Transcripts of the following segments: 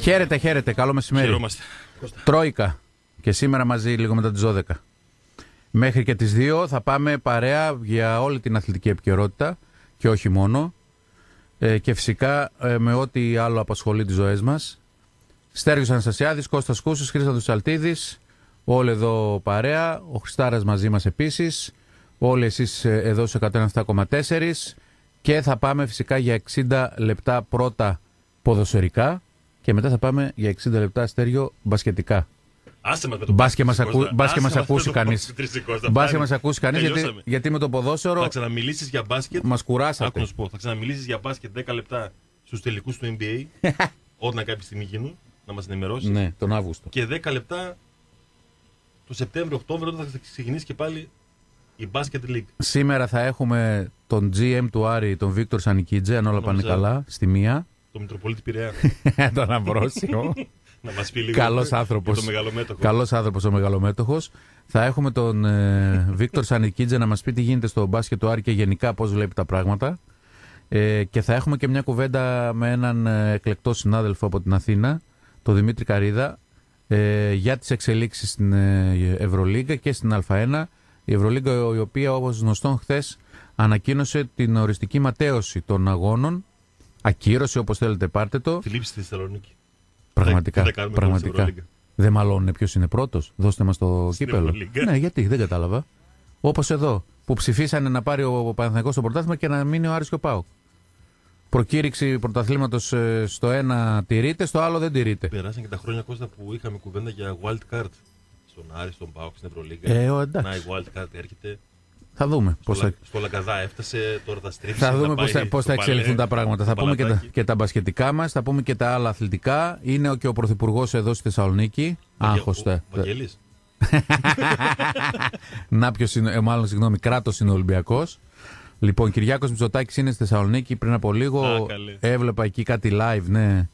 Χαίρετε, χαίρετε. Καλό μεσημέρι. Χαιρόμαστε. Τρόικα. Και σήμερα μαζί λίγο μετά τις 12. Μέχρι και τις 2 θα πάμε παρέα για όλη την αθλητική επικαιρότητα και όχι μόνο. Ε, και φυσικά ε, με ό,τι άλλο απασχολεί τις ζωές μας. Στέργιος Αναστασιάδης, Κώστας Κούσος, Χρήστος Αλτίδης, όλοι εδώ παρέα, ο Χριστάρας μαζί μας επίσης, όλοι εσείς ε, εδώ σε 107,4 και θα πάμε φυσικά για 60 λεπτά πρώτα ποδοσφαιρικά και μετά θα πάμε για 60 λεπτά στέργιο μπασκετικά. Άσε μας με το Μπας και μας, Κώστα. ακού, μπας και Άσε μας μας ακούσει με το κανείς. Παύση Κώστα. Μπας και Πάλι. μας ακούσει κανείς γιατί, Τελειώσαμε. γιατί με το ποδόσφαιρο Θα ξαναμιλήσεις για μπάσκετ. μας Άκου κουράσατε. να σου πω. Θα ξαναμιλήσεις για μπάσκετ 10 λεπτά στους τελικούς του NBA. όταν κάποια στιγμή γίνουν. Να μας ενημερώσεις. Ναι, τον Αύγουστο. Και 10 λεπτά το Σεπτέμβριο-Οκτώβριο όταν θα ξεκινήσει και πάλι η Basket League. Σήμερα θα έχουμε τον GM του Άρη, τον Βίκτορ Σανικίτζε, αν όλα πάνε Νόμιζα- καλά, στη μία. Το Μητροπολίτη Πειραιά. τον Αμβρόσιο. να μας πει λίγο Καλός για άνθρωπος. το μεγαλομέτωχος. Καλός άνθρωπος ο μεγαλομέτωχος. Θα έχουμε τον ε, Βίκτορ Σανικίτζε να μας πει τι γίνεται στο μπάσκετ του Άρη και γενικά πώς βλέπει τα πράγματα. Ε, και θα έχουμε και μια κουβέντα με έναν ε, εκλεκτό συνάδελφο από την Αθήνα, τον Δημήτρη Καρίδα, ε, για τις εξελίξεις στην ε, Ευρωλίγκα και στην Α1. Η Ευρωλίγκα η οποία όπως γνωστόν χθες ανακοίνωσε την οριστική ματέωση των αγώνων. Ακύρωση όπως θέλετε πάρτε το. Φιλίππη στη Θεσσαλονίκη. Πραγματικά. Τι θα κάνουμε τώρα στην πραγματικά. Ευρωλίγκα; Δεν μαλώνουν ποιος είναι πρώτος. Δώστε μας το Στην κύπελο. Ευρωλίγκα. Ναι, γιατί δεν κατάλαβα. Όπως εδώ που ψηφίσανε να πάρει ο Παναθηναϊκός το πρωτάθλημα και να μείνει ο Άρης και ο Πάοκ. Προκήρυξη πρωταθλήματος στο ένα τηρείται, στο άλλο δεν τηρείται. Περάσαν και τα χρόνια Κώστα που είχαμε κουβέντα για wild card. Στον Άρη, στον Πάοκ, στην Ευρωλίγκα. Ε, ο, Να εντάξει. η wild card έρχεται. Θα δούμε Στο, πώς θα, Λα- στο Λαγκαδά έφτασε, τώρα θα στρίψει. θα, να δούμε πάει πώς θα, πώς θα στο εξελιχθούν Παλέ, τα πράγματα. στο Θα πούμε και τα, Παλατάκι. και τα μπασκετικά μας, θα πούμε και τα άλλα αθλητικά. Είναι και ο Πρωθυπουργός εδώ στη Θεσσαλονίκη. Βαγε- Άγχος, ο- τε- Βαγγέλης. Να ποιος είναι, ε, μάλλον συγγνώμη, κράτος είναι ο Ολυμπιακός. Λοιπόν, Κυριάκος Μητσοτάκης είναι στη Θεσσαλονίκη πριν από λίγο. Α, καλέ. έβλεπα εκεί κάτι live, ναι,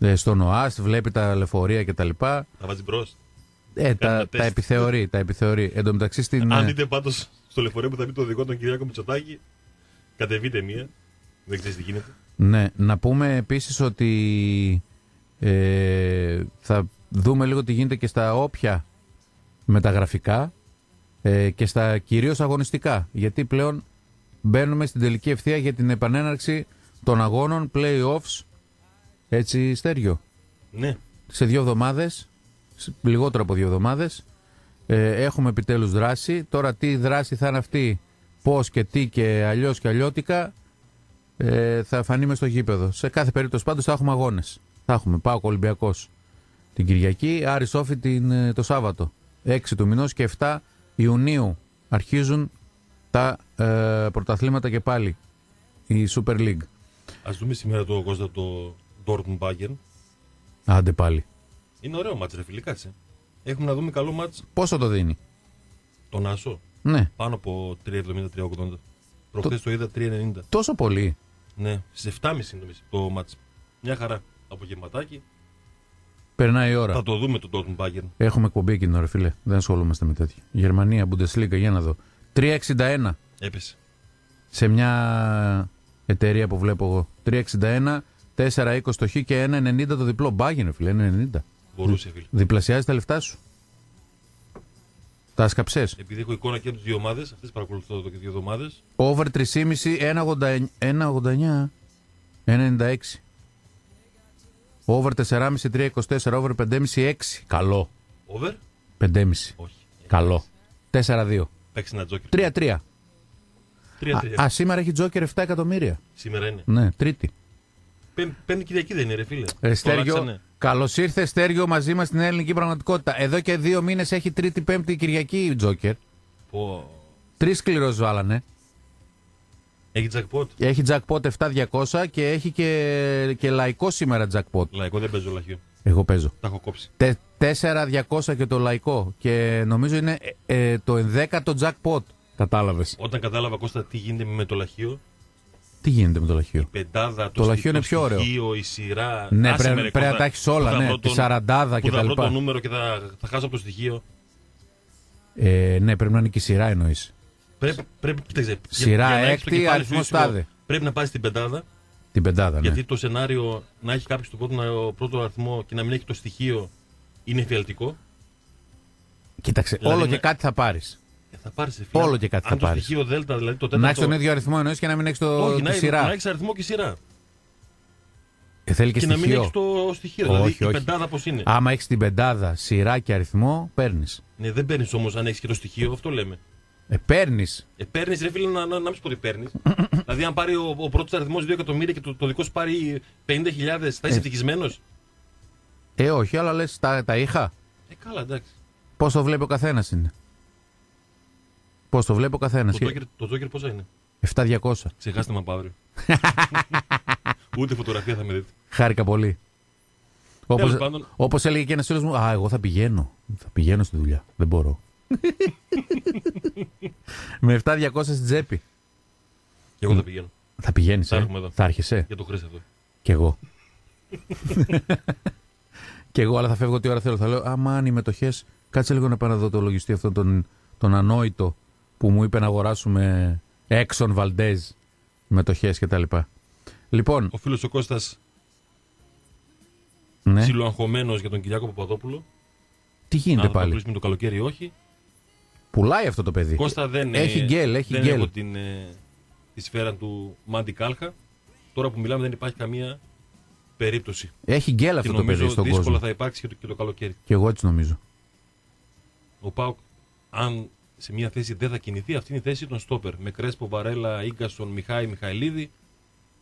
ε, στον ΟΑΣ, βλέπει τα λεωφορεία κτλ. Θα βάζει μπρος. Ε, τα, Κάνουμε τα τεστ. επιθεωρεί, τα επιθεωρεί. Εν τω μεταξύ στην. Αν ε, δείτε πάντω στο λεωφορείο που θα πει το οδηγό τον Κυριάκο Μητσοτάκη, κατεβείτε μία. Δεν ξέρεις τι γίνεται. Ναι, να πούμε επίσης ότι ε, θα δούμε λίγο τι γίνεται και στα όποια μεταγραφικά ε, και στα κυρίως αγωνιστικά. Γιατί πλέον μπαίνουμε στην τελική ευθεία για την επανέναρξη των αγώνων play-offs έτσι στέριο; Ναι, Σε δύο εβδομάδες, σε λιγότερο από δύο εβδομάδες, ε, έχουμε επιτέλους δράση. Τώρα τι δράση θα είναι αυτή, πώς και τι και αλλιώς και αλλιώτικα, ε, θα φανεί μες στο γήπεδο. Σε κάθε περίπτωση πάντως θα έχουμε αγώνες. Θα έχουμε πάω Ολυμπιακός την Κυριακή, Άρη Σόφι την, ε, το Σάββατο. 6 του μηνός και 7 Ιουνίου αρχίζουν τα ε, πρωταθλήματα και πάλι. Η Super League. ας δούμε σήμερα το Κώστα το Dortmund Bayern. Άντε πάλι. Είναι ωραίο μάτς ρε φίλε, κάτσε. Έχουμε να δούμε καλό μάτς Πόσο το δίνει; τον Άσο. Ναι, Πάνω από 3,70-3,80. Προχθές το είδα 3,90. τόσο πολύ. Ναι, στις 7.30 νομίζω το μάτς. Μια χαρά. Απογευματάκι. Περνάει η ώρα. Θα το δούμε το Dortmund Bayern. Έχουμε εκπομπή εκείνο, ρε φίλε. Δεν ασχολούμαστε με τέτοια. Γερμανία, Bundesliga, για να δω. 3,61 Έπεσε. σε μια εταιρεία που βλέπω εγώ. 3,61, 4,20 το χ και 1,90 το διπλό. Μπάγιν, ρε φίλε, 1,90. Μπορούσε φίλε. Διπλασιάζεις τα λεφτά σου. Τα σκαψέ. Επειδή έχω εικόνα και από τις δύο ομάδες, αυτές παρακολουθώ εδώ και δύο εβδομάδες. Over 3,5, 1,89, 1,96. Over 4,5, 3,24. Over 5,5, 6. Καλό. Over; 5,5. Όχι. Καλό. 4-2. Παίξει ένα τζόκερ. 3-3. 3-3. Α, α, σήμερα έχει τζόκερ 7 εκατομμύρια. Σήμερα είναι. Ναι, τρίτη. Πέμπ- Πέμπτη Κυριακή δεν είναι, ρε φίλε. Ε, Το Στέργιο, αλλάξανε. Καλώς ήρθες Στέργιο μαζί μας στην ελληνική πραγματικότητα. Εδώ και δύο μήνες έχει τρίτη, πέμπτη Κυριακή η τζόκερ. Πω. Τρεις σκληρός βάλανε. Έχει jackpot; Έχει jackpot 7-200 και έχει και, και λαϊκό σήμερα jackpot. Λαϊκό δεν παίζω λαχείο. Εγώ παίζω. Τα έχω κόψει. Τε, 4-200 και το λαϊκό. Και νομίζω είναι ε, ε, το 11ο jackpot. Κατάλαβες. Όταν κατάλαβα Κώστα τι γίνεται με το λαχείο, Τι γίνεται με το λαχείο; η πεντάδα, το, Το λαχείο είναι το πιο ωραίο. στοιχείο, η σειρά. Ναι, Άσε πρέπει- με, ρε, πρέπει να Κώστα, τα έχεις όλα, που θα ναι, βρω τη τον- σαραντάδα που και θα τα βρω λοιπά. το νούμερο και θα, θα χάσω από το στοιχείο. Ε, ναι, πρέπει να είναι και η σειρά εννοείς. Πρέπει, πρέπει, κοίταξε, για- Σειρά για να έχεις το έκτη, κεφάλι σου αριθμός ήσυχο, τάδε. Πρέπει να πάρει την πεντάδα Την πεντάδα, ναι. Γιατί το σενάριο να έχει κάποιος το πρώτο, πρώτο αριθμό και να μην έχει το στοιχείο είναι εφιαλτικό. Κοίταξε, Δηλαδή όλο να- και κάτι θα πάρεις. Ε, θα πάρεις εφιάλτη. Όλο και κάτι Αν θα το πάρεις. στοιχείο Δέλτα, δηλαδή το Να έχεις τέταρτο. τον ίδιο αριθμό εννοείς και να μην έχεις το Όχι, τη να, έχει- σειρά. να έχεις αριθμό και σειρά. Ε, θέλει και, Και, να μην στοιχείο. έχεις το στοιχείο. Όχι, δηλαδή η όχι. πεντάδα πώς είναι. Άμα έχεις την πεντάδα, σειρά και αριθμό, παίρνεις. Ναι, δεν παίρνεις όμως αν έχεις και το στοιχείο, αυτό λέμε. Ε, παίρνεις. Ε, παίρνεις, ρε φίλε, να, να, να μην σου πω ότι παίρνεις. δηλαδή, αν πάρει ο, ο πρώτος αριθμός 2 εκατομμύρια και το, το δικός σου πάρει 50.000, θα είσαι ευτυχισμένος; Ε, όχι, αλλά λες, τα, τα είχα; Ε, καλά, εντάξει. Πώ το βλέπει ο καθένας είναι; Πώς το βλέπει ο καθένας; Το Joker, το Joker πόσα είναι; 7-200. Ξεχάστε με από αύριο. Ούτε φωτογραφία θα με δείτε. Χάρηκα πολύ. Όπως, Τέλος πάντων. όπως έλεγε και ένας φίλος μου, Α, εγώ θα πηγαίνω. Θα πηγαίνω στη δουλειά. Δεν μπορώ. Με 7-200 στην τσέπη. Και εγώ θα πηγαίνω. Θα πηγαίνεις, Θα ε; έρχομαι εδώ. Θα έρχεσαι; Για το χρήσι αυτό. Κι εγώ. Κι εγώ, αλλά θα φεύγω τι ώρα θέλω. Θα λέω, Αμάν, οι μετοχές. Κάτσε λίγο να πάω να δω το λογιστή αυτόν τον, τον ανόητο που μου είπε να αγοράσουμε Exxon Valdez μετοχές κτλ. Λοιπόν, Ο φίλος ο Κώστας ναι. ψιλοαγχωμένος για τον Κυριάκο Παπαδόπουλο. τι γίνεται αν θα πάλι; κλείσουμε το καλοκαίρι ή όχι. Πουλάει αυτό το παιδί. Κώστα δεν Έχει ε, γκελ, έχει δεν γκελ. έχω την, ε, τη σφαίρα του Μάντι Κάλχα. Τώρα που μιλάμε δεν υπάρχει καμία περίπτωση. Έχει γκελ Και αυτό το νομίζω παιδί στον δύσκολα κόσμο. θα υπάρξει και το, και το καλοκαίρι. Και εγώ έτσι νομίζω. Ο ΠΑΟΚ, αν σε μια θέση δεν θα κινηθεί, αυτή είναι η θέση των στόπερ. Με Κρέσπο, Βαρέλα, Ίνγκασον, Μιχάη, Μιχαηλίδη.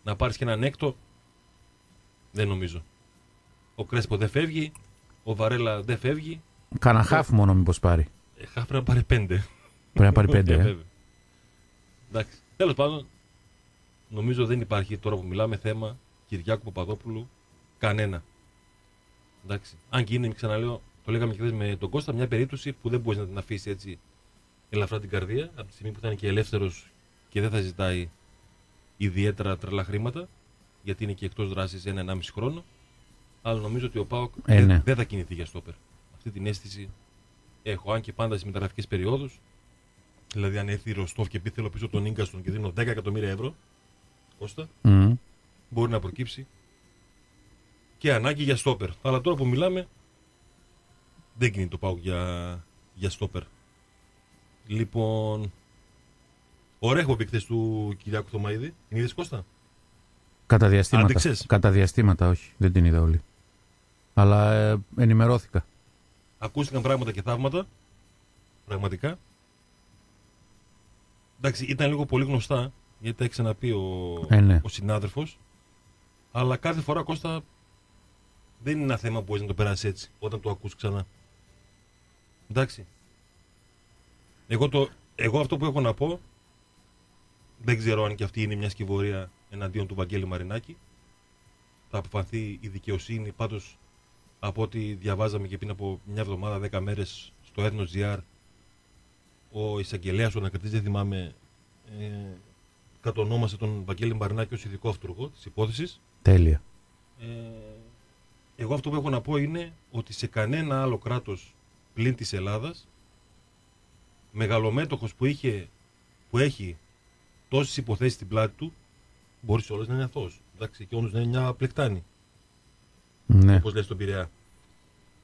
Να πάρεις και έναν έκτο. Δεν νομίζω. Ο Κρέσπο δεν φεύγει. Ο Βαρέλα δεν φεύγει. Κάνα χάφ μόνο μήπως πάρει. Ε, Χαφ πρέπει να πάρει πέντε. Πρέπει να πάρει πέντε. Ε, ε. βέβαια. Εντάξει. Τέλος πάντων, νομίζω δεν υπάρχει τώρα που μιλάμε θέμα Κυριάκου Παπαδόπουλου κανένα. Εντάξει. Αν και είναι, ξαναλέω, το λέγαμε και χθες με τον Κώστα, μια περίπτωση που δεν μπορείς να την αφήσεις έτσι ελαφρά την καρδία από τη στιγμή που θα είναι και ελεύθερος και δεν θα ζητάει ιδιαίτερα τρελά χρήματα, γιατί είναι και εκτός δράσης ένα-ενάμιση χρόνο. Αλλά νομίζω ότι ο Πάοκ Ε, δεν, ναι. δεν θα κινηθεί για στόπερ. Αυτή την αίσθηση έχω. Αν και πάντα στι μεταγραφικές περιόδους, δηλαδή αν έρθει η Ροστόφ και πει θέλω πίσω τον γκαστον και δίνω 10 εκατομμύρια ευρώ, Κώστα, Μμ. μπορεί να προκύψει και ανάγκη για στόπερ. Αλλά τώρα που μιλάμε, δεν κινεί το πάω για, για στόπερ. Λοιπόν, ωραία εκπομπή χθες του Κυριάκου Θωμαίδη. Την είδες Κώστα; Κατά διαστήματα. Άντεξες; Κατά διαστήματα, όχι. Δεν την είδα όλη. Αλλά ε, ενημερώθηκα. Ακούστηκαν πράγματα και θαύματα. Πραγματικά. Εντάξει, ήταν λίγο πολύ γνωστά, γιατί τα έχει ξαναπεί ο, Ε, ναι. ο συνάδελφος. Αλλά κάθε φορά, Κώστα, δεν είναι ένα θέμα που μπορείς να το περάσεις έτσι, όταν το ακούς ξανά. Εντάξει. Εγώ, το, εγώ αυτό που έχω να πω, δεν ξέρω αν και αυτή είναι μια σκηβωρία εναντίον του Βαγγέλη Μαρινάκη. Θα αποφανθεί η δικαιοσύνη, πάντως από ό,τι διαβάζαμε και πριν από μια εβδομάδα, δέκα μέρες στο Έθνος GR, ο εισαγγελέας, ο ανακριτής, δεν θυμάμαι, ε, κατονόμασε τον Βαγγέλη Μαρινάκη ως ειδικό αυτούργο της υπόθεσης. Τέλεια. Ε, εγώ αυτό που έχω να πω είναι ότι σε κανένα άλλο κράτος πλην της Ελλάδας μεγαλομέτωχος που, είχε, που έχει τόσες υποθέσεις στην πλάτη του μπορείς σε όλες να είναι αθώος. Εντάξει, και όντως να είναι μια πλεκτάνη Ναι. όπως λέει στον Πειραιά.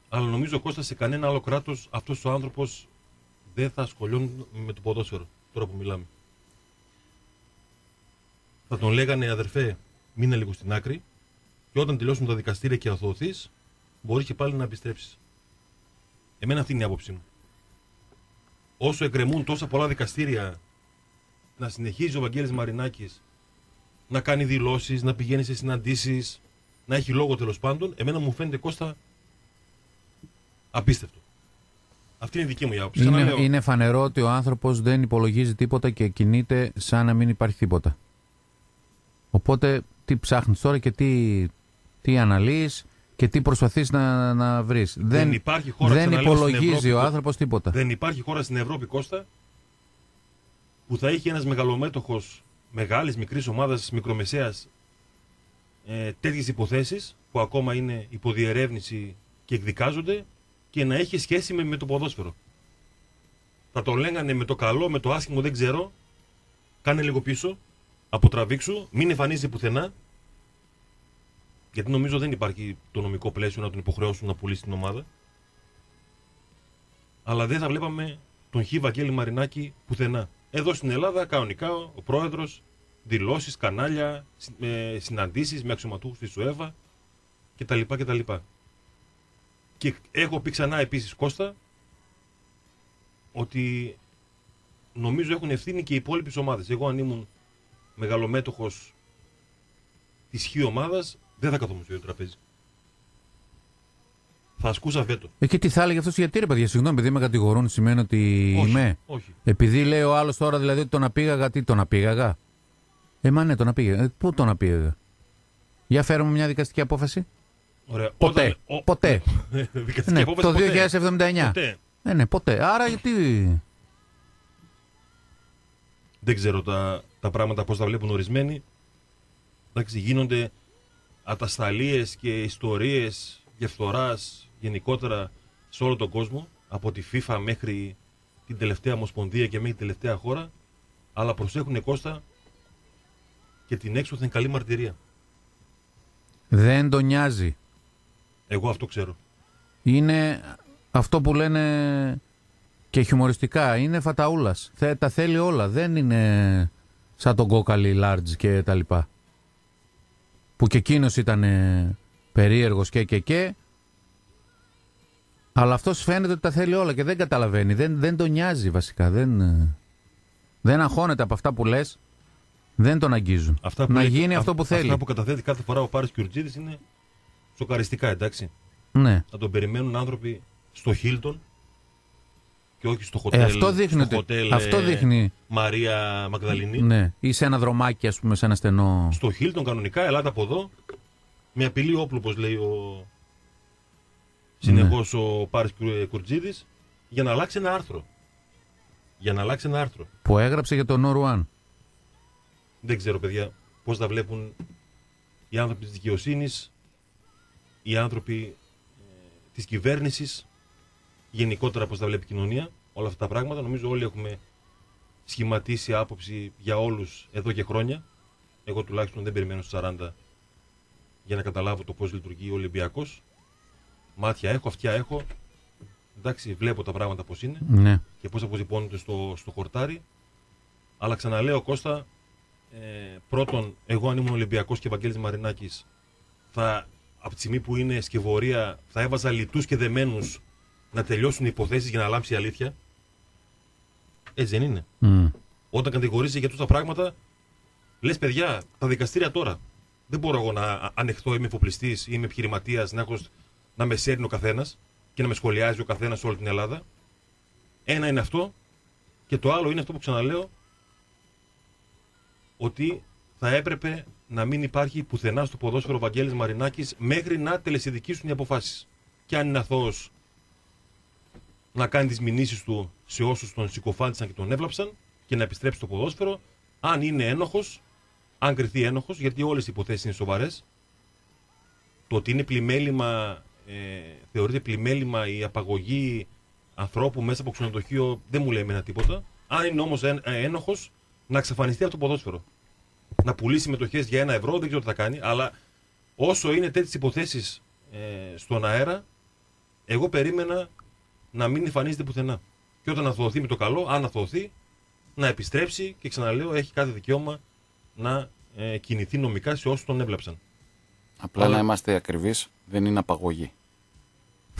Αλλά νομίζω Κώστα σε κανένα άλλο κράτος αυτός ο άνθρωπος δεν θα ασχολιόν με το ποδόσφαιρο τώρα που μιλάμε. Θα τον λέγανε αδερφέ, μείνε λίγο στην άκρη και όταν τελειώσουν τα δικαστήρια και αθωωθείς μπορείς και πάλι να επιστρέψεις. Εμένα αυτή είναι η άποψή μου. Όσο εκκρεμούν τόσα πολλά δικαστήρια να συνεχίζει ο Βαγγέλης Μαρινάκης να κάνει δηλώσεις, να πηγαίνει σε συναντήσεις, να έχει λόγο τέλος πάντων, εμένα μου φαίνεται Κώστα απίστευτο. Αυτή είναι η δική μου η άποψη. Είναι, Ξαναλέω, είναι φανερό ότι ο άνθρωπος δεν υπολογίζει τίποτα και κινείται σαν να μην υπάρχει τίποτα. Οπότε τι ψάχνεις τώρα και τι, τι αναλύεις και τι προσπαθείς να, να βρεις. Δεν, υπάρχει χώρα, δεν ξαναλέω, στην υπολογίζει Ευρώπη ο που- άνθρωπος τίποτα. Δεν υπάρχει χώρα στην Ευρώπη, Κώστα, που θα είχε ένας μεγαλομέτωχος μεγάλης, μικρής ομάδας, μικρομεσαίας ε, τέτοιες υποθέσεις που ακόμα είναι υποδιερεύνηση και εκδικάζονται και να έχει σχέση με, με το ποδόσφαιρο. Θα το λέγανε με το καλό, με το άσχημο, δεν ξέρω. Κάνε λίγο πίσω, αποτραβήξου, μην εμφανίζεσαι πουθενά Γιατί νομίζω δεν υπάρχει το νομικό πλαίσιο να τον υποχρεώσουν να πουλήσει την ομάδα. Αλλά δεν θα βλέπαμε τον Χ. Βαγγέλη Μαρινάκη πουθενά. Εδώ στην Ελλάδα, κανονικά, ο πρόεδρος, δηλώσεις, κανάλια, συναντήσεις με αξιωματούχους της ΣΟΕΒΑ κτλ. κτλ. Και έχω πει ξανά επίσης Κώστα ότι νομίζω έχουν ευθύνη και οι υπόλοιπες ομάδες. Εγώ, αν ήμουν μεγαλομέτωχος της χ ομάδας, δεν θα καθόμουν στο ίδιο τραπέζι. Θα ασκούσα βέτο. Ε, και τι θα έλεγε αυτός γιατί ρε παιδιά, συγγνώμη, επειδή με κατηγορούν σημαίνει ότι όχι, είμαι. Όχι. Επειδή λέει ο άλλος τώρα δηλαδή ότι τον απήγαγα, τι τον απήγαγα; Ε, μα ναι, τον απήγαγα. Ε, πού τον απήγαγα. Για φέρουμε μια δικαστική απόφαση; Ωραία. Ποτέ. Όταν- ο- Ποτέ. Δικαστική ναι, απόφαση το ποτέ. 2079. Ποτέ. Ε, ναι, ποτέ. Άρα γιατί. Δεν ξέρω τα, τα πράγματα πώς τα βλέπουν ορισμένοι. Εντάξει, γίνονται ατασταλίες και ιστορίες διαφθοράς γενικότερα σε όλο τον κόσμο, από τη FIFA μέχρι την τελευταία ομοσπονδία και μέχρι την τελευταία χώρα, αλλά προσέχουν Κώστα και την έξωθεν καλή μαρτυρία. Δεν τον νοιάζει. Εγώ αυτό ξέρω. Είναι αυτό που λένε και χιουμοριστικά. Είναι φαταούλας. Θε, τα θέλει όλα. Δεν είναι σαν τον κόκαλι large και τα λοιπά. Που και εκείνος ήταν ε, περίεργος και και και. Αλλά αυτός φαίνεται ότι τα θέλει όλα και δεν καταλαβαίνει. Δεν, δεν τον νοιάζει βασικά. Δεν, ε, δεν αγχώνεται από αυτά που λες. Δεν τον αγγίζουν. Αυτά που Να λέει- γίνει α- αυτό που θέλει. Αυτά που καταθέτει κάθε φορά ο Πάρης Κιουρτζίδης είναι σοκαριστικά, εντάξει. Ναι. Να τον περιμένουν άνθρωποι στο Χίλτον και όχι στο χοτέλ. Ε, αυτό δείχνει στο ότι- χοτέλ, αυτό ε, δείχνει. Μαρία Μαγδαληνή. Ναι. Ή σε ένα δρομάκι, ας πούμε, σε ένα στενό. Στο Χίλτον κανονικά, ελάτε από εδώ. Με απειλή όπλου, όπως λέει ο... συνεχώς ο Πάρης Κουρ- Κουρτζίδης, για να αλλάξει ένα άρθρο. Για να αλλάξει ένα άρθρο. Που έγραψε για τον Νορουάν. Δεν ξέρω, παιδιά, πώς τα βλέπουν οι άνθρωποι της δικαιοσύνης, οι άνθρωποι ε, της κυβέρνησης, γενικότερα πώς τα βλέπει η κοινωνία, όλα αυτά τα πράγματα. Νομίζω όλοι έχουμε σχηματίσει άποψη για όλους εδώ και χρόνια. Εγώ τουλάχιστον δεν περιμένω στους 40 για να καταλάβω το πώς λειτουργεί ο Ολυμπιακός. Μάτια έχω, αυτιά έχω. Εντάξει, βλέπω τα πράγματα πώς είναι Ναι. και πώς αποτυπώνονται στο, στο χορτάρι. Αλλά ξαναλέω Κώστα, ε, πρώτον, εγώ αν ήμουν Ολυμπιακός και Βαγγέλης Μαρινάκης, θα, από τη στιγμή που είναι σκευωρία, θα έβαζα λιτούς και δεμένους να τελειώσουν οι υποθέσεις για να λάμψει η αλήθεια. Έτσι δεν είναι. Μμ. Όταν κατηγορήσει για τόσα πράγματα, λες παιδιά, τα δικαστήρια τώρα. Δεν μπορώ εγώ να α- ανεχθώ, είμαι εφοπλιστής ή είμαι επιχειρηματίας, να, έχω, να με σέρνει ο καθένας και να με σχολιάζει ο καθένας σε όλη την Ελλάδα. Ένα είναι αυτό. Και το άλλο είναι αυτό που ξαναλέω, ότι θα έπρεπε να μην υπάρχει πουθενά στο ποδόσφαιρο Βαγγέλης Μαρινάκης μέχρι να τελεσυδικήσουν οι αποφάσεις. Και αν είναι αθώος να κάνει τις μηνύσεις του σε όσους τον συκοφάντησαν και τον έβλαψαν και να επιστρέψει στο ποδόσφαιρο. Αν είναι ένοχος, αν κρυθεί ένοχος, γιατί όλες οι υποθέσεις είναι σοβαρές, το ότι είναι πλημέλημα, ε, θεωρείται πλημέλημα η απαγωγή ανθρώπου μέσα από ξενοδοχείο δεν μου λέει εμένα τίποτα. Αν είναι όμως εν, ε, ένοχος, να εξαφανιστεί από το ποδόσφαιρο. Να πουλήσει μετοχέ για ένα ευρώ, δεν ξέρω τι θα κάνει, αλλά όσο είναι τέτοιες υποθέσεις ε, στον αέρα, εγώ περίμενα να μην εμφανίζεται πουθενά. Και όταν αθωωωθεί με το καλό, αν αθωωωθεί, να επιστρέψει και ξαναλέω, έχει κάθε δικαίωμα να ε, κινηθεί νομικά σε όσους τον έβλεψαν. Απλά Αλλά- να είμαστε ακριβείς, δεν είναι απαγωγή.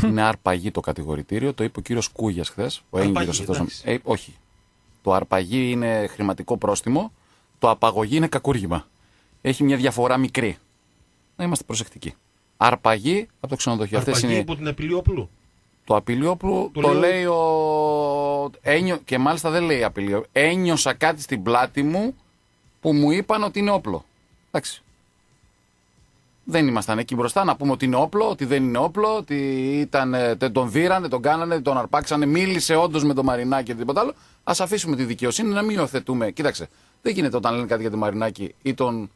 είναι αρπαγή το κατηγορητήριο, το είπε ο κύριος Κούγιας χθες. Ο Αρπαγή, έγκυρος αυτός. εντάξει. Ε, όχι. Το αρπαγή είναι χρηματικό πρόστιμο, το απαγωγή είναι κακούργημα. Έχει μια διαφορά μικρή. Να είμαστε προσεκτικοί. Αρπαγή από το ξενοδοχείο. Αυτές Αρπαγή είναι υπό την απειλή όπλου. Το απειλιόπλου. Το Το, λέω- λέει ο. Ένιο... Και μάλιστα δεν λέει απειλιό. Ένιωσα κάτι στην πλάτη μου που μου είπαν ότι είναι όπλο. Εντάξει. Δεν ήμασταν εκεί μπροστά να πούμε ότι είναι όπλο, ότι δεν είναι όπλο, ότι ήταν, ε, τε- τον δίρανε, τον κάνανε, τον αρπάξανε, μίλησε όντως με τον Μαρινάκη και τίποτα άλλο. Α αφήσουμε τη δικαιοσύνη να μην υιοθετούμε. Κοίταξε, δεν γίνεται όταν λένε κάτι για τον Μαρινάκη ή τον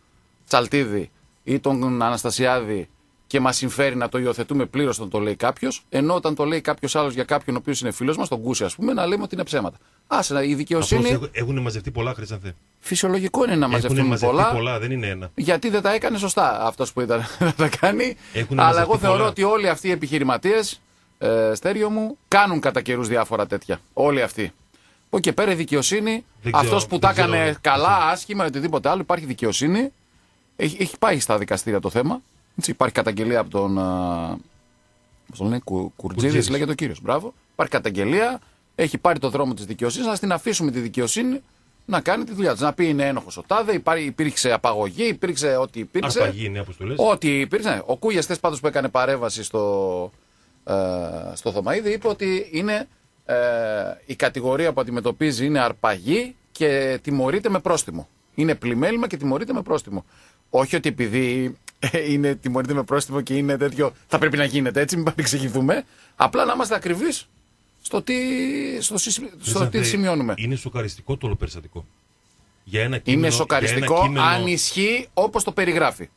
Τσαλτίδη ή τον Αναστασιάδη και μας συμφέρει να το υιοθετούμε πλήρως όταν το λέει κάποιος, ενώ όταν το λέει κάποιος άλλος για κάποιον ο οποίος είναι φίλος μας, τον Κούση ας πούμε, να λέμε ότι είναι ψέματα. Άσε, η δικαιοσύνη. Απλώς έχουν μαζευτεί πολλά, Χρυσανθέ. Φυσιολογικό είναι να Έχουν μαζευτούν μαζευτεί πολλά, πολλά, δεν είναι ένα. γιατί δεν τα έκανε σωστά αυτός που ήταν να τα κάνει. Έχουν Αλλά μαζευτεί εγώ θεωρώ πολλά. ότι όλοι αυτοί οι επιχειρηματίες, ε, στέριο μου, κάνουν κατά καιρούς διάφορα τέτοια. Όλοι αυτοί. Από εκεί και πέρα η δικαιοσύνη, Δεν ξέρω, αυτός που δεν τα ξέρω. έκανε καλά, άσχημα, οτιδήποτε άλλο, υπάρχει δικαιοσύνη. Έχει, έχει πάει στα δικαστήρια το θέμα. Έτσι, υπάρχει καταγγελία από τον. Πώς το λένε, Κου, Κουρτζίδης, Κουρτζίδης. λέγεται ο κύριος. Μπράβο. Υπάρχει καταγγελία. Έχει πάρει το δρόμο της δικαιοσύνης. Α την αφήσουμε τη δικαιοσύνη να κάνει τη δουλειά της. Να πει είναι ένοχος ο τάδε, υπάρχει, υπήρξε απαγωγή, υπήρξε ό,τι υπήρξε. Αρπαγή είναι, όπως το λες. Ό,τι υπήρξε. ναι. Ο Κούγιας χθες πάντως που έκανε παρέμβαση στο, ε, στο Θωμαίδη είπε ότι είναι ε, η κατηγορία που αντιμετωπίζει είναι αρπαγή και τιμωρείται με πρόστιμο. Είναι πλημέλημα και τιμωρείται με πρόστιμο. Όχι ότι επειδή ε, είναι τιμωρείται με πρόστιμο και είναι τέτοιο, θα πρέπει να γίνεται έτσι, μην παρεξηγηθούμε. Απλά να είμαστε ακριβείς στο τι, στο, συσ- στο τι σημειώνουμε. Είναι σοκαριστικό το όλο περιστατικό. Για ένα κείμενο, Είναι για σοκαριστικό ένα κείμενο- αν ισχύει όπως το περιγράφει.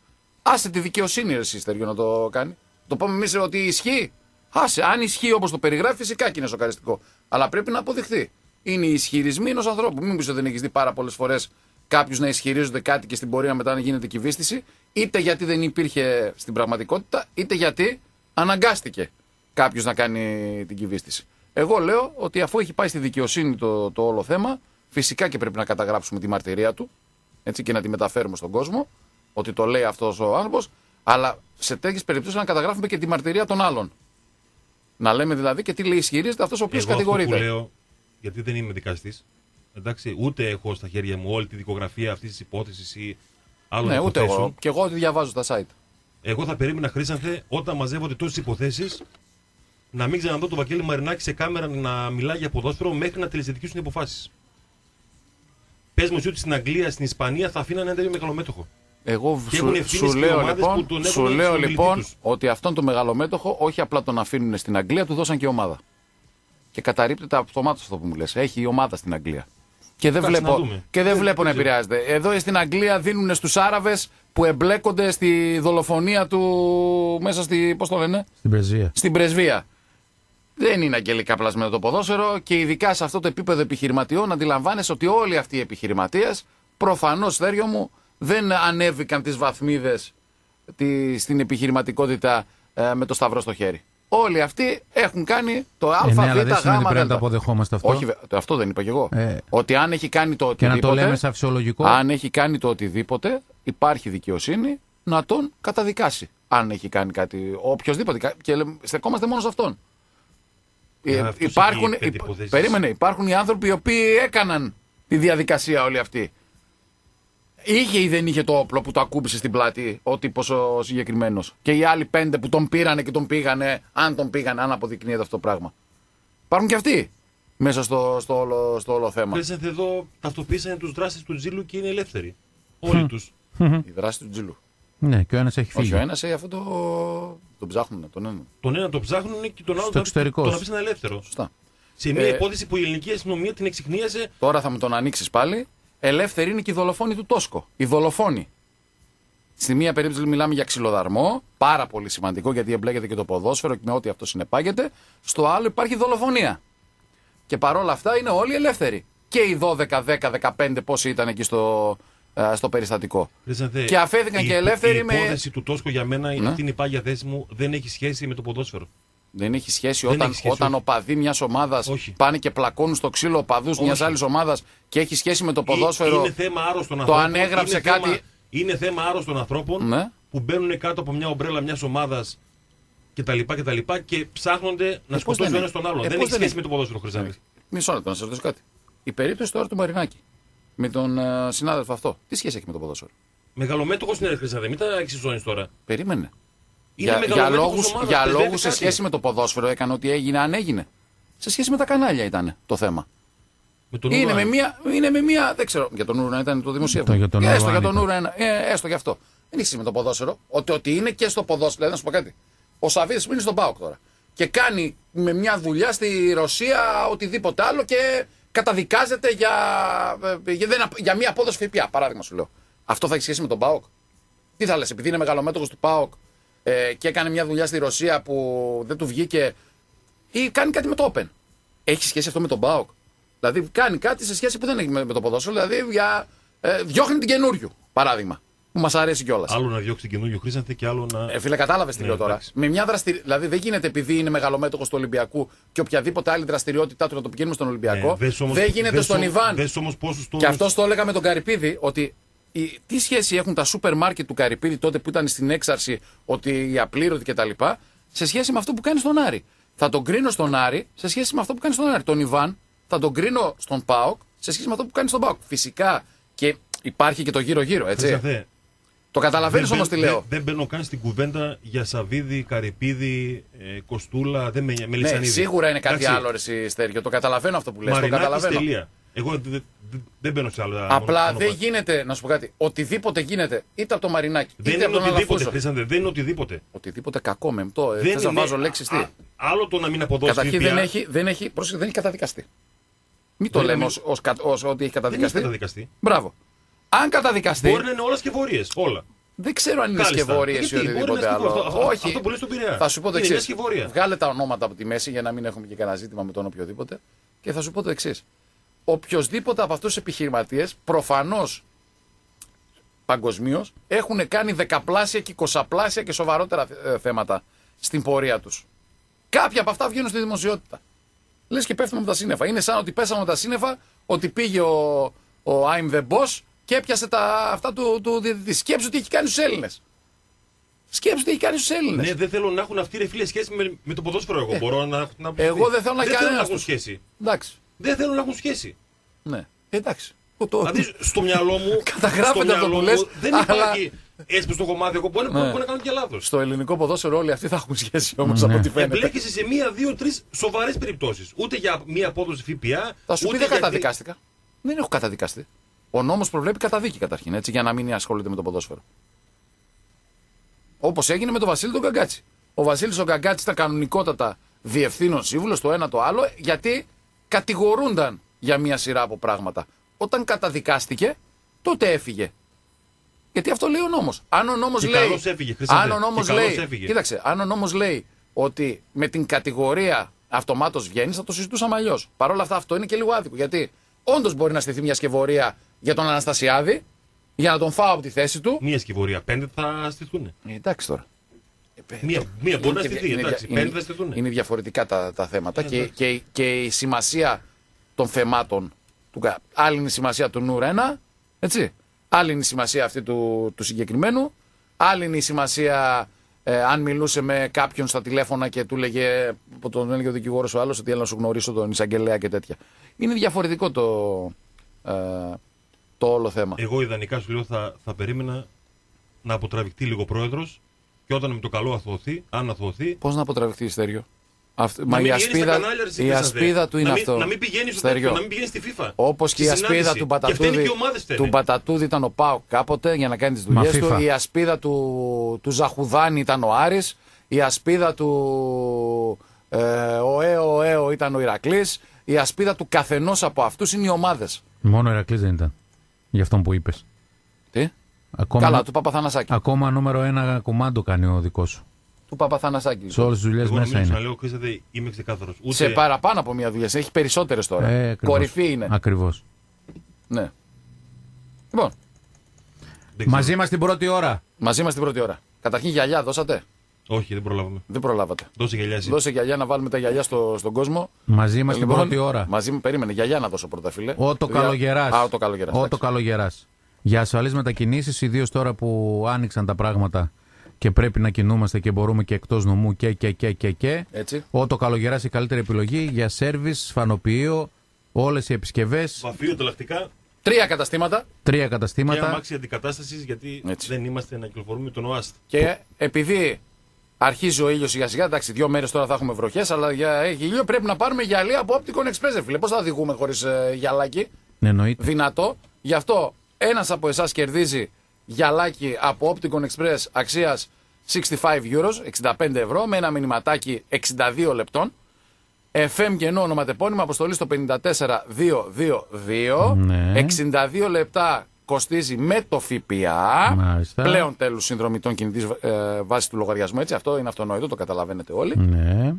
Άσε τη δικαιοσύνη, εσύ, Στέργιο, να το κάνει. Το πούμε εμείς ότι ισχύει. Άσε, αν ισχύει όπως το περιγράφει, φυσικά και είναι σοκαριστικό. Αλλά πρέπει να αποδειχθεί. Είναι οι ισχυρισμοί ενός ανθρώπου. Μην πεις ότι δεν έχεις δει πάρα πολλές φορές κάποιου να ισχυρίζονται κάτι και στην πορεία μετά να γίνεται κυβίστηση, είτε γιατί δεν υπήρχε στην πραγματικότητα, είτε γιατί αναγκάστηκε κάποιος να κάνει την κυβίστηση. Εγώ λέω ότι αφού έχει πάει στη δικαιοσύνη το, το όλο θέμα, φυσικά και πρέπει να καταγράψουμε τη μαρτυρία του έτσι, και να τη μεταφέρουμε στον κόσμο, ότι το λέει αυτός ο άνθρωπος, αλλά σε τέτοιες περιπτώσεις να καταγράφουμε και τη μαρτυρία των άλλων. Να λέμε δηλαδή και τι λέει ισχυρίζεται αυτός ο οποίος Εγώ αυτό κατηγορείται. που λέω, γιατί δεν είμαι δικαστής, εντάξει, ούτε έχω στα χέρια μου όλη τη δικογραφία αυτής της υπόθεσης ή άλλων Ναι, ούτε υποθέσεων. εγώ. Και εγώ ότι διαβάζω τα site. Εγώ θα περίμενα χρήσανθε όταν μαζεύονται τόσες υποθέσεις να μην ξαναδώ τον Βαγγέλη Μαρινάκη σε κάμερα να μιλάει για ποδόσφαιρο μέχρι να τελεσυντικήσουν οι αποφάσεις. Πες μου εσύ ότι στην Αγγλία, στην Ισπανία θα αφήνανε ένα τέτοιο μεγαλομέτωχο. Εγώ Και σου, έχουν ευθύνες σου και οι λέω, ομάδες λοιπόν, που τον έχουν σου λέω στον λοιπόν ομιλητή τους. ότι αυτόν τον μεγαλομέτωχο όχι απλά τον αφήνουν στην Αγγλία, του δώσαν και ομάδα. Και καταρρύπτεται αυτομάτω αυτό που μου λες. Έχει η ομάδα στην Αγγλία. Και δεν Εντάξει, να βλέπω, δούμε. και δεν Δεν- βλέπω να δεν ξέρω. επηρεάζεται. Εδώ στην Αγγλία δίνουν στους Άραβες που εμπλέκονται στη δολοφονία του μέσα στη. Πώς το λένε; Στην πρεσβεία. στην πρεσβεία. Δεν είναι αγγελικά πλασμένο το ποδόσφαιρο και ειδικά σε αυτό το επίπεδο επιχειρηματιών αντιλαμβάνεσαι ότι όλοι αυτοί οι επιχειρηματίες προφανώς, Θέριο μου, δεν ανέβηκαν τις βαθμίδες στην επιχειρηματικότητα ε, με το σταυρό στο χέρι. Όλοι αυτοί έχουν κάνει το Α, Ε, ναι, αλλά Β, δεν σημαίνει Γ, ότι πρέπει να Δ. το αποδεχόμαστε αυτό. Όχι, βε- το- αυτό δεν είπα κι εγώ. Ε. Ότι αν έχει κάνει το και να οτιδήποτε. το λέμε σαν φυσιολογικό. Αν έχει κάνει το οτιδήποτε, υπάρχει δικαιοσύνη να τον καταδικάσει. Αν έχει κάνει κάτι, οποιοδήποτε. κα- Και λέμε, στεκόμαστε μόνο σε αυτόν. Ε, αυτός υπάρχουν, έχει πέντε υπ- υποθέσεις. περίμενε, υπάρχουν οι άνθρωποι οι οποίοι έκαναν τη διαδικασία όλη αυτή. Είχε ή δεν είχε το όπλο που το ακούμπησε στην πλάτη ο τύπος ο συγκεκριμένος. Και οι άλλοι πέντε που τον πήρανε και τον πήγανε, αν τον πήγανε, αν αποδεικνύεται αυτό το πράγμα. Υπάρχουν και αυτοί μέσα στο, στο, όλο, στο όλο θέμα. Χρήσανθε εδώ ταυτοποίησαν τους δράστες του Τζίλου και είναι ελεύθεροι. Όλοι τους. Η δράση του Τζιλού. Ναι, και ο ένας έχει Όχι, φύγει. ο ένας αυτό το. τον ψάχνουν, τον έναν. Τον ένα τον ψάχνουν και τον άλλο Στο τον, εξωτερικός. τον αφήσαν ελεύθερο. Σωστά. Σε μια Ε, υπόθεση που η ελληνική αστυνομία την εξυχνίασε. Τώρα θα μου τον ανοίξεις πάλι. Ελεύθερη είναι και η δολοφόνη του Τόσκο. Η δολοφόνη. Στη μία περίπτωση μιλάμε για ξυλοδαρμό, πάρα πολύ σημαντικό γιατί εμπλέκεται και το ποδόσφαιρο και με ό,τι αυτό συνεπάγεται. Στο άλλο υπάρχει δολοφονία. Και παρόλα αυτά είναι όλοι ελεύθεροι. Και οι 12, 10, 15 πόσοι ήταν εκεί στο, ε, στο περιστατικό. Χρήσανθε, Και αφέθηκαν η- και ελεύθεροι η με- υπόθεση του Τόσκο για μένα, Ναι. αυτή είναι η πάγια θέση μου, δεν έχει σχέση με το ποδόσφαιρο. Δεν έχει σχέση Δεν όταν, έχει σχέση, όταν όχι. οπαδοί μιας ομάδας Όχι. πάνε και πλακώνουν στο ξύλο οπαδούς μιας Όχι. άλλης ομάδας και έχει σχέση με το ποδόσφαιρο. Είναι θέμα άρρωστων το ανθρώπων. ανέγραψε είναι θέμα- κάτι- είναι θέμα άρρωστων ανθρώπων Ναι. που μπαίνουν κάτω από μια ομπρέλα μιας ομάδας κτλ. Και, τα λοιπά και ψάχνονται να πώς σκοτώσουν δεν ένας είναι. τον άλλον. Ε, δεν πώς έχει δεν σχέση είναι. με το ποδόσφαιρο, Χρυσάνθη. Μισό λεπτό να σα ρωτήσω κάτι. Η περίπτωση τώρα του Μαρινάκη με τον ε, συνάδελφο αυτό, τι σχέση έχει με το ποδόσφαιρο; Μεγαλομέτωχος είναι, Χρυσάνθη. Μην τα εξισώνεις τώρα. Περίμενε. Είναι για για μεγαλομέτωχος λόγους, ομάδας, για πρεσβεύει λόγους σε κάτι. σχέση με το ποδόσφαιρο έκανε ό,τι έγινε, αν έγινε. Σε σχέση με τα κανάλια ήταν το θέμα. Με τον Είναι Ουράν. με, μία, είναι με μία. Δεν ξέρω. Για τον Ούρα ήταν το δημοσίευμα. Το για τον Ε, έστω Ουράν για τον ήταν. Ούρα, ε, έστω για αυτό. Δεν έχει σχέση με το ποδόσφαιρο. Ότι, ότι είναι και στο ποδόσφαιρο. Δηλαδή, να σου πω κάτι. Ο Σαββίδης είναι στον Πάοκ τώρα. Και κάνει με μια δουλειά στη Ρωσία οτιδήποτε άλλο και καταδικάζεται για, ε, για, δεν- για μια απόδοση ΦΠΑ. Παράδειγμα σου λέω. Αυτό θα έχει σχέση με τον Πάοκ. Τι θα λες, επειδή είναι μεγαλομέτωχος του Πάοκ, ε, και έκανε μια δουλειά στη Ρωσία που δεν του βγήκε. ή κάνει κάτι με το Open. Έχει σχέση αυτό με τον Μπάουκ. Δηλαδή κάνει κάτι σε σχέση που δεν έχει με, με το ποδόσφαιρο. Δηλαδή για, ε, διώχνει την καινούριου, παράδειγμα. Που μας αρέσει κιόλας. Άλλο να διώξει την καινούριο Χρήσανθε και άλλο να. Ε, φίλε, κατάλαβες τι Ναι, λέω τώρα. εντάξει. Με μια δραστηρι... Δηλαδή δεν γίνεται επειδή είναι μεγαλομέτωχος του Ολυμπιακού και οποιαδήποτε άλλη δραστηριότητά του να το πηγαίνουμε στον Ολυμπιακό. Ε, δες όμως- δεν γίνεται δες στον όμως- Ιβάν. Δες όμως πόσους Και αυτό το έλεγα με τον Καρυπίδη ότι η, τι σχέση έχουν τα σούπερ μάρκετ του Καρυπίδη τότε που ήταν στην έξαρση, ότι οι απλήρωτοι κτλ. σε σχέση με αυτό που κάνει στον Άρη. Θα τον κρίνω στον Άρη σε σχέση με αυτό που κάνει στον Άρη. Τον Ιβάν θα τον κρίνω στον Πάοκ σε σχέση με αυτό που κάνει στον Πάοκ. Φυσικά και υπάρχει και το γύρω-γύρω, έτσι. Χρήσανθε, Το καταλαβαίνεις δεν όμως τι μπαι- λέω. Δεν, δεν μπαίνω καν στην κουβέντα για Σαβίδη, Καρυπίδη, ε, Κοστούλα, δεν με, Ναι, Μελισανίδη. σίγουρα είναι κάτι Εντάξει, άλλο, ρε, εσύ, Στέργιο. Το καταλαβαίνω αυτό που λες. Το Μαρινάκης, καταλαβαίνω. τελεία. Εγώ δεν δε, δε- δεν μπαίνω σε άλλα. Απλά μονο- δεν μονοπάτια. γίνεται, να σου πω κάτι. Οτιδήποτε γίνεται, είτε από το Μαρινάκι, Δεν είτε είναι από τον οτιδήποτε, Αλαφούζο. Χρήσανθε, δεν είναι οτιδήποτε. Οτιδήποτε κακό μεμπτό. Ε, Δεν θες να είναι- βάζω λέξεις τι; α, Άλλο το να μην αποδώσει Καταρχήν ΦΠΑ, δεν έχει, δεν, έχει, πρόσεχε, δεν έχει καταδικαστεί. Μην το Δεν λέμε είναι- ως, ως, κα- ως ότι έχει Δεν έχει καταδικαστεί. καταδικαστεί. Μπράβο. Αν καταδικαστεί, Μπορεί να είναι όλα σκευωρίε. Όλα. δεν ξέρω αν είναι Κάλλιστα. σκευωρίε ή Γιατί, μπορεί να οτιδήποτε είναι σκευωρία. άλλο. Αυτό- Όχι. αυτό που λέει στον Πειραιά. Θα σου πω το Είναι μια εξή. σκευωρία. Βγάλε τα ονόματα από τη μέση για να μην έχουμε και κανένα ζήτημα με τον οποιοδήποτε. Και θα σου πω το εξής. Οποιοδήποτε από αυτούς τους επιχειρηματίες προφανώς παγκοσμίως έχουν κάνει δεκαπλάσια και εικοσαπλάσια και σοβαρότερα ε, θέματα στην πορεία τους. Κάποια από αυτά βγαίνουν στη δημοσιότητα. Λες και πέφτουμε από τα σύννεφα. Είναι σαν ότι πέσαμε από τα σύννεφα, ότι πήγε ο, ο I'm the boss και έπιασε τα, αυτά του, του διαιτητή. Σκέψου τι έχει κάνει στους Έλληνες. Σκέψου τι έχει κάνει στους Έλληνες. Ναι, δεν θέλω να έχουν αυτή ρε φίλε σχέση με, με το ποδόσφαιρο. Εγώ μπορώ να, να Ε, εγώ δεν θέλω να δεν κανένας θέλω να έχουν τους. σχέση. Εντάξει. Δεν θέλω να έχουν σχέση. Ναι. Εντάξει. Το, το... Δηλαδή στο μυαλό μου. Καταγράφεται στο αυτό που μυαλό λες, μου Δεν αλλά- υπάρχει έτσι που στο κομμάτι. Εγώ μπορεί, Ναι. μπορεί να κάνω και λάθος. Στο ελληνικό ποδόσφαιρο όλοι αυτοί θα έχουν σχέση όμως Ναι. από ό,τι φαίνεται. Εμπλέκεσαι σε μία, δύο, τρεις σοβαρές περιπτώσεις. Ούτε για μία απόδοση ΦΠΑ. Θα σου πει ούτε δεν για- καταδικάστηκα. Δεν έχω καταδικαστεί. Ο νόμος προβλέπει καταδίκη καταρχήν, έτσι, για να μην ασχολείται με το ποδόσφαιρο. Όπως έγινε με τον Βασίλη τον Γκαγκάτση. Ο Βασίλης ο Γκαγκάτσης ήταν κανονικότατα διευθύνων σύμβουλος, το ένα το άλλο, γιατί κατηγορούνταν για μία σειρά από πράγματα. Όταν καταδικάστηκε, τότε έφυγε. Γιατί αυτό λέει ο νόμος. Αν ο νόμος Και λέει. καλώς έφυγε, Χρήστο, αν ο και νόμος καλώς λέει. έφυγε. Κοίταξε, αν ο νόμος λέει ότι με την κατηγορία αυτομάτως βγαίνεις, θα το συζητούσαμε αλλιώς. Παρ' όλα αυτά, αυτό είναι και λίγο άδικο. Γιατί όντως μπορεί να στηθεί μια σκευωρία για τον Αναστασιάδη, για να τον φάω από τη θέση του. Μία σκευωρία. Πέντε θα στηθούν. Ε, εντάξει τώρα. Μία, μία μπορεί να και στηθεί. δια- είναι Εντάξει, δια- πέντε είναι- θα στηθούν. Είναι διαφορετικά τα, τα θέματα Ε, και, εντάξει. και, και η σημασία των θεμάτων. Του, κα- άλλη είναι η σημασία του Νουρ 1, έτσι. Άλλη είναι η σημασία αυτή του, του συγκεκριμένου. Άλλη είναι η σημασία ε, αν μιλούσε με κάποιον στα τηλέφωνα και του λέγε, που τον έλεγε ο δικηγόρος ο άλλος, ότι έλα να σου γνωρίσω τον εισαγγελέα και τέτοια. Είναι διαφορετικό το, ε, το όλο θέμα. Εγώ ιδανικά σου λέω θα, θα περίμενα να αποτραβηχτεί λίγο πρόεδρος και όταν με το καλό αθωωθεί, αν αθωωωθεί. Πώς να αποτραβηχθεί, Στέριο; Αυτό, να μα μην η πηγαίνει στα ασπίδα, κανάλια, ρε, εσύ, η Χρήστανθε. ασπίδα του είναι να μην, αυτό. Να μην πηγαίνεις στο Στέριο. τέτοιο, να μην πηγαίνεις στη FIFA. Όπως Στη και η ασπίδα συνάντηση. του Και φταίνε Μπατατούδη, και οι ομάδες φταίνε. του Μπατατούδη ήταν ο Πάο κάποτε για να κάνει τις Μα δουλειές του. FIFA. Η ασπίδα του, του Ζαχουδάνη ήταν ο Άρης. Η ασπίδα του ε, ο ΕΟ, ο ΕΟ ήταν ο Ηρακλής. Η ασπίδα του καθενός από αυτούς είναι οι ομάδες. Μόνο ο Ηρακλής δεν ήταν. Για αυτόν που είπες. Τι; Ακόμα, Καλά, του Παπαθανασάκη. ακόμα νούμερο ένα κουμάντο κάνει ο δικός σου. Του Παπαθανασάκη. Σε όλες τις δουλειές Εγώ μέσα νομίζω είναι. να λέω, Χρήστανθε, είμαι ξεκάθαρος. Ούτε... Σε παραπάνω από μία δουλειά. Έχει περισσότερες τώρα. Ε, ακριβώς. Κορυφή είναι. Ακριβώς. Ναι. Λοιπόν, δεν ξέρω. Μαζί μας την πρώτη ώρα. μαζί μας την πρώτη ώρα. Καταρχήν γυαλιά δώσατε; Όχι, δεν προλάβαμε. Δεν προλάβατε. Δώσε γυαλιά εσύ. Δώσε γυαλιά να βάλουμε τα γυαλιά στο, στον κόσμο. Μαζί μας την Λοιπόν, πρώτη ώρα. Μαζί μου, περίμενε. Γυαλιά να δώσω πρώτα, φίλε. Ότο Για- καλογεράς. Α, το καλογεράς. Ότο καλογερά. Για ασφαλείς μετακινήσεις, ιδίως τώρα που άνοιξαν τα πράγματα και πρέπει να κινούμαστε και μπορούμε και εκτός νομού και και και και και. Έτσι. Ότο καλογερά η καλύτερη επιλογή για σερβις, φανοποιείο, όλες οι επισκευές, Βαφείο τελακτικά Τρία καταστήματα. τρία και καταστήματα. αμάξι αντικατάστασης γιατί Έτσι. δεν είμαστε να κυκλοφορούμε τον ΟΑΣΤ. Και επειδή αρχίζει ο ήλιος σιγά σιγά, εντάξει, δύο μέρες τώρα θα έχουμε βροχές, αλλά για έχει ήλιο πρέπει να πάρουμε γυαλί από Opticon Express, ρε φίλε. Πώς θα οδηγούμε χωρίς γυαλάκι; Ναι, εννοείται. Δυνατό. Γι' αυτό ένας από εσάς κερδίζει γυαλάκι από Opticon Express αξίας 65 euros, 65 ευρώ, με ένα μηνυματάκι 62 λεπτών. FM και ενώ ονοματεπώνυμα αποστολή στο 54222. Ναι. 62 λεπτά κοστίζει με το ΦΠΑ. Μάλιστα. Πλέον τέλου συνδρομητών κινητής ε, βάσης του λογαριασμού. Έτσι, αυτό είναι αυτονόητο, το καταλαβαίνετε όλοι. Ναι.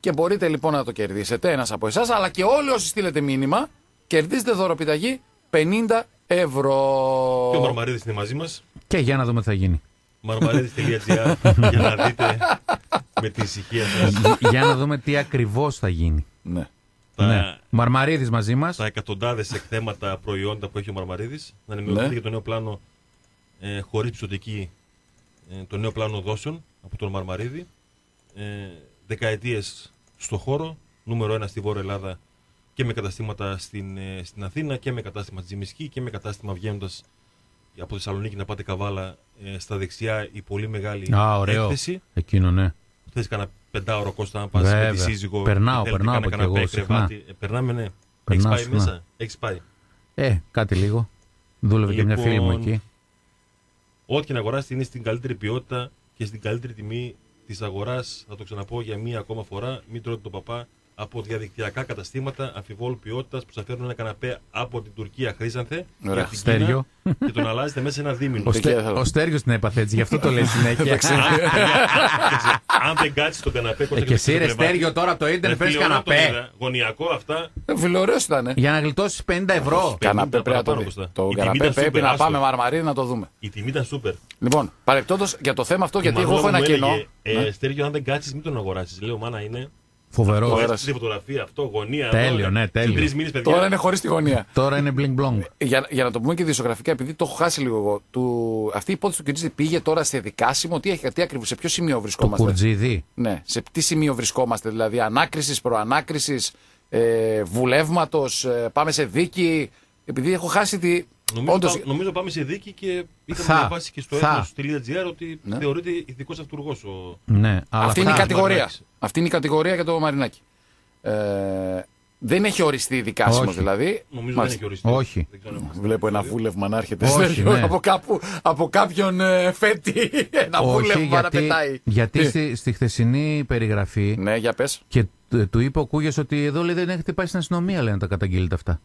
Και μπορείτε λοιπόν να το κερδίσετε ένας από εσάς, αλλά και όλοι όσοι στείλετε μήνυμα, κερδίζετε δωροπιταγή 50 ευρώ. Και ο Μαρμαρίδης είναι μαζί μας. Και για να δούμε τι θα γίνει. Μαρμαρίδης.gr για να δείτε με την ησυχία σας για να δούμε τι ακριβώς θα γίνει. Ναι. τα, Ναι. Μαρμαρίδης μαζί μας. τα εκατοντάδες εκθέματα προϊόντα που έχει ο Μαρμαρίδης. Να ενημερωθείτε Ναι. για το νέο πλάνο ε, χωρίς ψωτική, ε, το νέο πλάνο δόσεων από τον Μαρμαρίδη. Ε, δεκαετίες στο χώρο, νούμερο ένα στη Βόρεια Ελλάδα και με καταστήματα στην, ε, στην Αθήνα και με κατάστημα στη Τζιμισκή και με κατάστημα βγαίνοντας από Θεσσαλονίκη να πάτε καβάλα ε, στα δεξιά η πολύ μεγάλη Α, ωραίο. έκθεση. Εκείνο, ναι. Θες κανένα πεντάωρο Κώστα να πας με Βέβαια. τη σύζυγο. Περνάω, θέλετε περνάω κανένα από κι εγώ καναπέ, συχνά. κρεβάτι. Ε, περνάμε, ναι. Έχεις Περνάω πάει συχνά. μέσα; Έχεις πάει; Ε, κάτι λίγο. Δούλευε και μια Λοιπόν, φίλη μου εκεί. Ό,τι και να αγοράσετε είναι στην καλύτερη ποιότητα και στην καλύτερη τιμή της αγοράς. Θα το ξαναπώ για μία ακόμα φορά. Μην τρώτε τον παπά από διαδικτυακά καταστήματα αμφιβόλου ποιότητας που σας φέρνουν ένα καναπέ από την Τουρκία χρήσανθε Ωραία. για την Στέριο. Κίνα και τον αλλάζετε μέσα σε ένα δίμηνο. Ο, Εκεί Στε... θέλω. ο Στέργιος την έπαθε έτσι, γι' αυτό το λέει συνέχεια. Αν δεν κάτσεις τον καναπέ, ε, Κώστα, και εσύ στο ρε κρεβάτι, Στέργιο τώρα από το ίντερνετ ρε παίρνει φίλε, όλο το καναπέ. είδα. Γωνιακό αυτά. Ε, Φιλωρέος ήταν. Για να γλιτώσεις 50 ευρώ. 50 Καναπέ πρέπει να το παραπάνω δει. κοστά. Το Η τιμή καναπέ ήταν πρέπει σούπερ, να άστο. πάμε μαρμαρίδι να το δούμε. Η τιμή ήταν σούπερ. Λοιπόν, παρεπτόντως για το θέμα αυτό, γιατί εγώ έχω ένα κενό. Ναι. Ε, Στέργιο, αν δεν κάτσεις, μην τον αγοράσεις. Λέω, μάνα είναι. Φοβερός. Ωραία. Ωραία. Στη φωτογραφία αυτό, γωνία. Τέλειο, εδώ, ναι, σε τέλειο. Τρει μήνε, παιδιά. Τώρα είναι χωρίς τη γωνία. Τώρα είναι bling blong. Για, για να το πούμε και δισογραφικά, επειδή το έχω χάσει λίγο εγώ. Του, αυτή η υπόθεση του Κυρτζίδη πήγε τώρα σε δικάσιμο. Τι, έχει- τι ακριβώς, σε ποιο σημείο Το βρισκόμαστε. κουρτζίδι. Ναι, σε τι σημείο βρισκόμαστε, δηλαδή ανάκρισης, προανάκρισης, ε, βουλεύματος, ε, πάμε σε δίκη. Επειδή έχω χάσει τη. Νομίζω, όντως- πά- νομίζω πάμε σε δίκη και είχαμε Θα. διαβάσει και στο Θα. έθνος.gr ότι Ναι. θεωρείται ηθικό αυτούργος ο. Ναι, αλλά αυτή είναι η θα- κατηγορία. Μαρινάκης. Αυτή είναι η κατηγορία για το Μαρινάκι. Ε, δεν έχει οριστεί δικάσιμος Όχι. δηλαδή. Νομίζω δεν Μάλιστα. έχει οριστεί. Όχι. Δεν ξέρω. Βλέπω ένα βούλευμα να έρχεται Όχι, Στέργιο, ναι. από, κάπου, από κάποιον ε, φέτη. Ένα Όχι, βούλευμα να γιατί, πετάει. γιατί Τι; στη, στη χθεσινή περιγραφή Ναι, για πες. και ε, του είπε ο Κούγιος ότι εδώ λέει, δεν έχετε πάει στην αστυνομία λέει, να τα καταγγείλετε αυτά.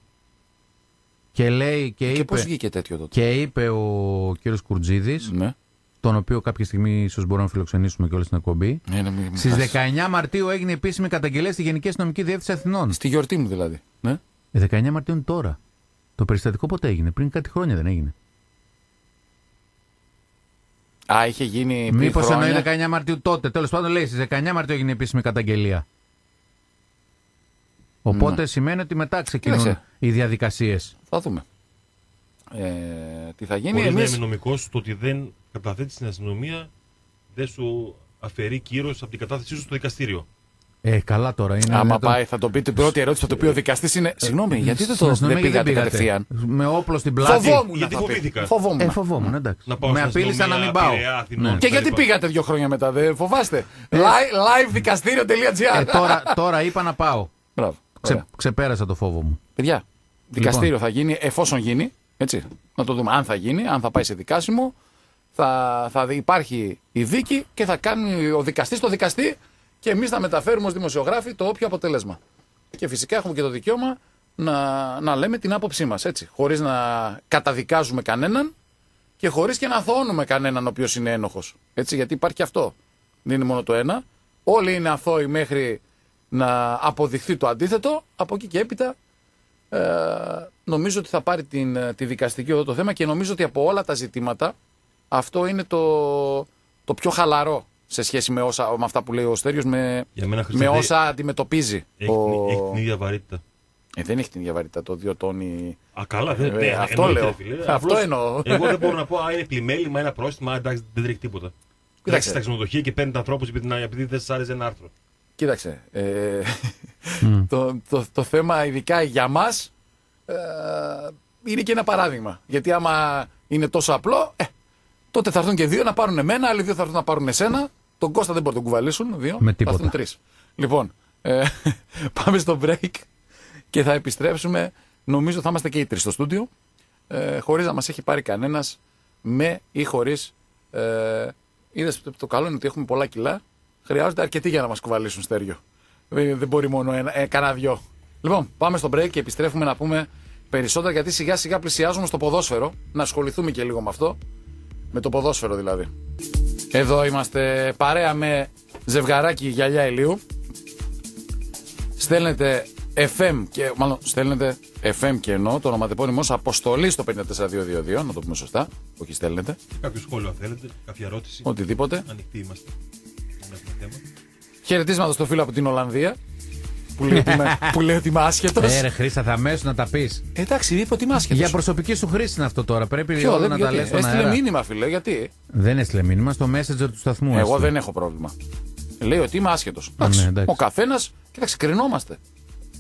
Και λέει και, Και είπε, πώς βγήκε τέτοιο τότε; και είπε ο κύριος Κουρτζίδης, Ναι. τον οποίο κάποια στιγμή ίσως μπορούμε να φιλοξενήσουμε και όλη στην εκπομπή, Ναι, ναι, μην- μην Στις χάσεις. 19 Μαρτίου έγινε επίσημη καταγγελία στη Γενική Αστυνομική Διεύθυνση Αθηνών. Στη γιορτή μου δηλαδή. Ναι. Ε, 19 Μαρτίου είναι τώρα. Το περιστατικό πότε έγινε, πριν κάτι χρόνια δεν έγινε. Α, είχε γίνει πριν Μήπως χρόνια. εννοεί 19 Μαρτίου τότε. Τέλος πάντων λέει στις 19 Μαρτίου έγινε επίσημη καταγγελία. Οπότε σημαίνει ότι μετά ξεκινούν Ναι. Κοίταξε. οι διαδικασίες. Θα δούμε. Ε, τι θα γίνει. Χωρί να Εμείς... είμαι νομικό, το ότι δεν καταθέτεις στην αστυνομία δεν σου αφαιρεί κύρος από την κατάθεσή σου στο δικαστήριο. Ε, καλά τώρα είναι. Άμα είναι το- πάει, θα τον πει την πρώτη ερώτηση θα το πει ο δικαστής είναι. Συγγνώμη, γιατί δεν Στην το αστυνομία δεν γιατί πήγατε δεν πήγατε; κατευθείαν; Με όπλο στην πλάτη. Φοβόμουν. γιατί θα πει. φοβήθηκα. Φοβόμουν. Ε, φοβόμουν, εντάξει. Να πάω Με στην απείλησαν να μην αστυνομία, πάω. Πειραιά, Αθηνών. Ναι. Και γιατί λοιπά. πήγατε δύο χρόνια μετά, δεν φοβάστε; Live, livedικαστήριο.gr. Ε, τώρα, τώρα είπα να πάω. Μπράβο. Ξε, Ωραία. ξεπέρασα το φόβο μου. Παιδιά, δικαστήριο θα γίνει εφόσον γίνει. Έτσι. Να το δούμε αν θα γίνει, αν θα πάει σε δικάσιμο. Θα, θα δει- υπάρχει η δίκη και θα κάνει ο δικαστής το δικαστή και εμείς θα μεταφέρουμε ως δημοσιογράφοι το όποιο αποτέλεσμα. Και φυσικά έχουμε και το δικαίωμα να, να λέμε την άποψή μας. Έτσι. Χωρίς να καταδικάζουμε κανέναν και χωρίς και να αθωώνουμε κανέναν ο οποίος είναι ένοχος. Έτσι, γιατί υπάρχει και αυτό. Δεν είναι μόνο το ένα. Όλοι είναι αθώοι μέχρι να αποδειχθεί το αντίθετο. Από εκεί και έπειτα ε, νομίζω ότι θα πάρει την, ε, τη δικαστική εδώ το θέμα και νομίζω ότι από όλα τα ζητήματα αυτό είναι το, το πιο χαλαρό σε σχέση με, όσα, με αυτά που λέει ο Στέριος με, Για μένα, Χρήστο, με δεν- όσα αντιμετωπίζει. Έχει, ο... την- έχει την ίδια βαρύτητα. Ε, δεν έχει την ίδια βαρύτητα το δύο τόνι. Α, καλά, δεν Ε, ναι, αυτό εννοείται, λέω. ρε φίλε. Αυτό Απλώς εννοώ. Εγώ δεν μπορώ να πω, α, είναι πλημέλημα, ένα πρόστιμα, α, εντάξει, δεν τρέχει τίποτα. Κοιτάξτε στα ξενοδοχεία και παίρνει ανθρώπους επειδή, να- επειδή δεν σας άρεσε ένα άρθρο. Κοίταξε. Ε, το, το, το θέμα ειδικά για μας ε, είναι και ένα παράδειγμα. Γιατί άμα είναι τόσο απλό, ε, τότε θα έρθουν και δύο να πάρουν εμένα, άλλοι δύο θα έρθουν να πάρουν εσένα. Τον Κώστα δεν μπορεί να τον κουβαλήσουν, δύο. Με Θα τίποτα. έρθουν τρεις. Λοιπόν, ε, πάμε στο break και θα επιστρέψουμε. Νομίζω θα είμαστε και οι τρεις στο στούντιο, ε, χωρίς να μας έχει πάρει κανένας με ή χωρίς. Ε, είδες, το, το καλό είναι ότι έχουμε πολλά κιλά. Χρειάζονται αρκετοί για να μας κουβαλήσουν στέριο. Δεν, δεν μπορεί μόνο ένα, ε, κανένα δυο. Λοιπόν, πάμε στο break και επιστρέφουμε να πούμε περισσότερα γιατί σιγά σιγά πλησιάζουμε στο ποδόσφαιρο. Να ασχοληθούμε και λίγο με αυτό. Με το ποδόσφαιρο δηλαδή. Εδώ είμαστε παρέα με ζευγαράκι γυαλιά ηλίου. Στέλνετε FM και μάλλον στέλνετε FM και ενώ το ονοματεπώνυμό αποστολή στο 54222, να το πούμε σωστά. Όχι στέλνετε. Κάποιο σχόλιο αν θέλετε, κάποια ερώτηση. Οτιδήποτε. Ανοιχτοί είμαστε. Δεν έχουμε θέμα. Χαιρετίσματα στο φίλο από την Ολλανδία. Που λέει ότι είμαι, που λέει ότι είμαι άσχετος. Ε, ρε Χρήστα, θα αμέσω να τα πεις. Εντάξει, είπε ότι είμαι άσχετος. Για προσωπική σου χρήση είναι αυτό τώρα. Πρέπει Ποιο, όλα δεν να τα γιατί. λες στον Έστειλε αέρα. μήνυμα, φίλε, γιατί; Δεν έστειλε μήνυμα στο messenger του σταθμού. Εγώ έστειλε. δεν έχω πρόβλημα. Λέει ότι είμαι άσχετος. ναι, εντάξει. Ο καθένας, κοίταξε, κρινόμαστε.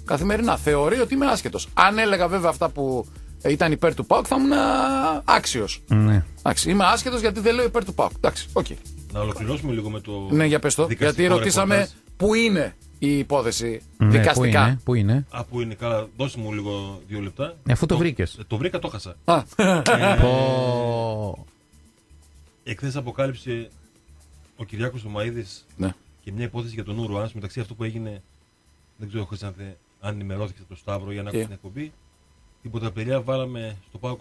Καθημερινά θεωρεί ότι είμαι άσχετος. Αν έλεγα βέβαια αυτά που ε, ήταν υπέρ του ΠΑΟΚ, θα ήμουν άξιος. Ναι. Εντάξει, είμαι άσχετος γιατί δεν λέω υπέρ του ΠΑΟΚ. Εντάξει, οκ. Να ολοκληρώσουμε λίγο με το. Ναι, για πες το. δικαστικό Γιατί ρωτήσαμε ρεπορτάζ. πού είναι η υπόθεση Ναι, πού δικαστικά. είναι, πού είναι. Α, που είναι καλά, δώσε μου λίγο δύο λεπτά. Ε, Αφού το βρήκες. Το βρήκα, το 'χασα. Α, Πω. Εχθές αποκάλυψε ο Κυριάκος Ομαίδης ναι. και μια υπόθεση για τον Ούρο μεταξύ αυτού που έγινε. Δεν ξέρω, Χρήστο, αν, θε- αν ενημερώθηκες από το Σταύρο για να Τι; ακούσει την εκπομπή. Την Ποταπελιά βάλαμε στο ΠΑΟ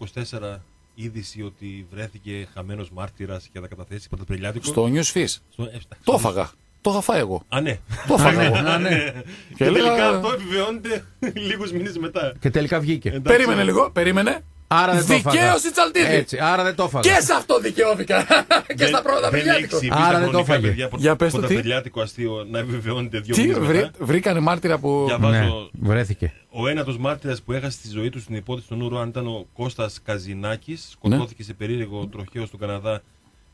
24 είδηση ότι βρέθηκε χαμένος μάρτυρας και θα καταθέσει Ποταπελιάτικο. Στο News Fish. Στο... ε, στα- Το έφαγα. Το είχα φάει εγώ. Α, ναι. Το έφαγα εγώ. Α, ναι. Και έλεγα- τελικά αυτό επιβεβαιώνεται λίγους μήνες μετά. Και τελικά βγήκε. Εντάξει. Περίμενε λίγο, περίμενε. Άρα δεν το έφαγα. Δικαίωση Τσαλτίδη. Έτσι, άρα δεν το έφαγα. Και σε αυτό δικαιώθηκα. και στα πρώτα δεν παιδιά. έχει συμβεί Άρα στα δεν το χρονικά έφαγε. παιδιά Για πες το τι; Ποταπελιάτικο αστείο να επιβεβαιώνεται δύο Τι, μήνες βρή, μετά. βρήκανε μάρτυρα που. Για- Βάζω- Ναι, βρέθηκε. Ο ένατος μάρτυρας που έχασε τη ζωή του στην υπόθεση του Νουρου, αν ήταν ο Κώστας Καζινάκης, σκοτώθηκε σε περίεργο τροχαίο στον Καναδά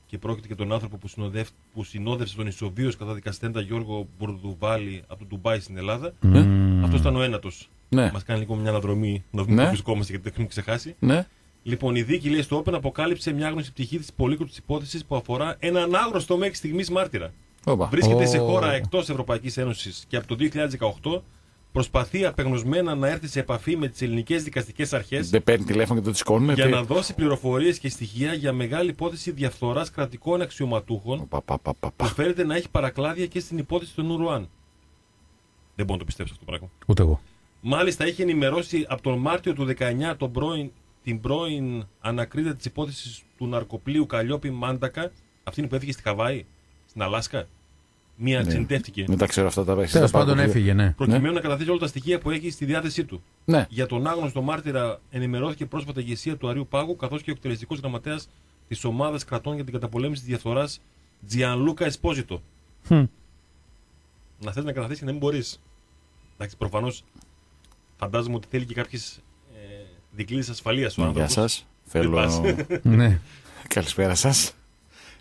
και πρόκειται για τον άνθρωπο που, συνοδεύ, που συνόδευσε τον ισοβίως καταδικαστέντα Γιώργο Μπουρδουβάλη από το Ντουμπάι στην Ελλάδα. Μμμ. Αυτός ήταν ο ένατος. Ναι. Μας κάνει λίγο μια αναδρομή να δούμε Ναι. πού βρισκόμαστε γιατί το έχουμε ξεχάσει. Ναι. Λοιπόν, η δίκη λέει στο Open αποκάλυψε μια άγνωστη πτυχή της πολύκρουτη υπόθεσης που αφορά έναν άγνωστο μέχρι στιγμής μάρτυρα. Όπα. Βρίσκεται σε Ω. χώρα εκτός Ευρωπαϊκής Ένωσης και από το 2018 προσπαθεί απεγνωσμένα να έρθει σε επαφή με τις ελληνικές δικαστικές αρχές Δεν παίρνει τηλέφωνο και το τσικώνουμε. για τι- να δώσει πληροφορίες και στοιχεία για μεγάλη υπόθεση διαφθοράς κρατικών αξιωματούχων Πα, πα, πα, πα, που πα. φέρεται να έχει παρακλάδια και στην υπόθεση του Νουρουάν. Δεν μπορώ να το πιστέψω αυτό το πράγμα. Ούτε εγώ. Μάλιστα είχε ενημερώσει από τον Μάρτιο του 19 τον πρώην, την πρώην ανακρίτητα της υπόθεσης του ναρκοπλίου Καλλιόπη Μάντακα, αυτήν που έφυγε στη Χαβάη, στην Αλάσκα. Μία Ναι. ξεντεύτηκε. Δεν τα ξέρω αυτά τα βέχει. Τέλος πάντων έφυγε, ναι. Προκειμένου να καταθέσει όλα τα στοιχεία που έχει στη διάθεσή του. Ναι. Για τον άγνωστο μάρτυρα ενημερώθηκε πρόσφατα η ηγεσία του Αρίου Πάγου, καθώς και ο εκτελεστικός γραμματέας της ομάδας κρατών για την καταπολέμηση της διαφθοράς Τζιανλούκα Εσπόζητο. Χμ. Να θες να καταθέσεις και να μην μπορείς. Εντάξει, προφανώς φαντάζομαι ότι θέλει και κάποιες ε, δικλείδες ασφαλείας ο Ναι, Γεια άνθρωπο. σα. Θέλω. πας. ναι. Καλησπέρα σας.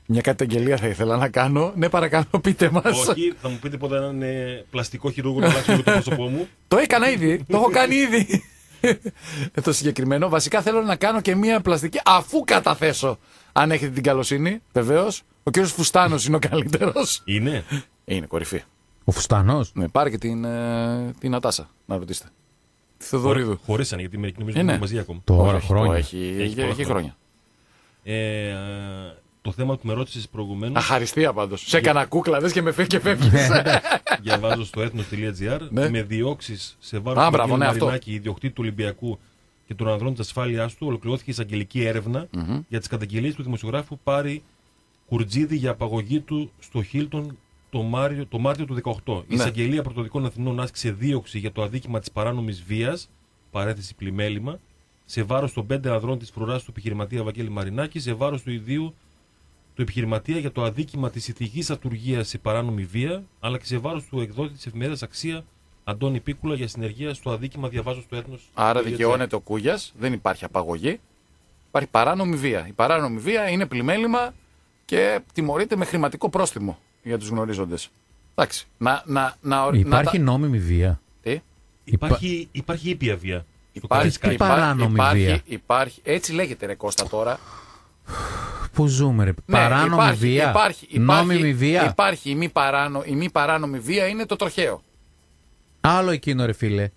Μια καταγγελία θα ήθελα να κάνω. Ναι, παρακαλώ, πείτε μας. Όχι, θα μου πείτε πότε έναν ε, πλαστικό χειρούργο να αλλάξει λίγο το πρόσωπό μου. Το έκανα ήδη. το έχω κάνει ήδη. Ε, το συγκεκριμένο. Βασικά θέλω να κάνω και μία πλαστική αφού καταθέσω. Αν έχετε την καλοσύνη, βεβαίως. Ο κύριος Φουστάνος είναι ο καλύτερος. Είναι. Είναι κορυφή. Ο Φουστανό. Ναι, πάρε και την, ε, την Ατάσα να ρωτήσετε. Τη Θεοδωρίδου. Χωρίσανε γιατί μερικοί νομίζουν Ε, ότι ναι. είναι μαζί ακόμα. Τώρα Όχι, χρόνια. Έχει, έχει, πολλά έχει χρόνια. Ε, το θέμα που με ρώτησες προηγουμένω. Αχαριστία πάντως. Σε έκανα κούκλα, δες και με φεύγει και φεύγεις. διαβάζω στο ethnos.gr Ναι. με διώξεις σε βάρος Α, του μπράβο, Βαγγέλη ναι, αυτό. Μαρινάκη, ιδιοκτήτη του Ολυμπιακού και των ανδρών της ασφάλειάς του, ολοκληρώθηκε εισαγγελική έρευνα για τις καταγγελίες του δημοσιογράφου Πάρη Κουρτζίδη για απαγωγή του στο Χίλτον το, Μάριο, το Μάρτιο του 2018. Η Ναι. εισαγγελία πρωτοδικών Αθηνών άσκησε δίωξη για το αδίκημα της παράνομης βίας, παρέθεση πλημέλημα, σε βάρος των πέντε ανδρών της φρουράς του επιχειρηματία Βαγγέλη Μαρινάκη, σε βάρος του ιδίου του επιχειρηματία για το αδίκημα της ηθικής ατουργίας σε παράνομη βία, αλλά και σε βάρος του εκδότη της εφημερίδα Αξία Αντώνη Πίκουλα για συνεργεία στο αδίκημα διαβάζω στο έθνος. Άρα δικαιώνεται ο Κούγιας, δεν υπάρχει απαγωγή. Υπάρχει παράνομη βία. Η παράνομη βία είναι πλημέλημα και τιμωρείται με χρηματικό πρόστιμο για τους γνωρίζοντες. Εντάξει. Να, να, να, να Υπάρχει τα- νόμιμη βία. Τι; Υπάρχει, υπάρχει ήπια βία. Στο Υπάρχει, Skype. Τι παράνομη υπάρχει, βία; υπάρχει, έτσι λέγεται ρε Κώστα τώρα. Πού ζούμε, ρε; Ναι, Παράνομη υπάρχει, βία. Υπάρχει, υπάρχει, Νόμιμη βία. Υπάρχει η μη, παράνο, η μη παράνομη βία είναι το τροχαίο. Άλλο εκείνο, ρε φίλε.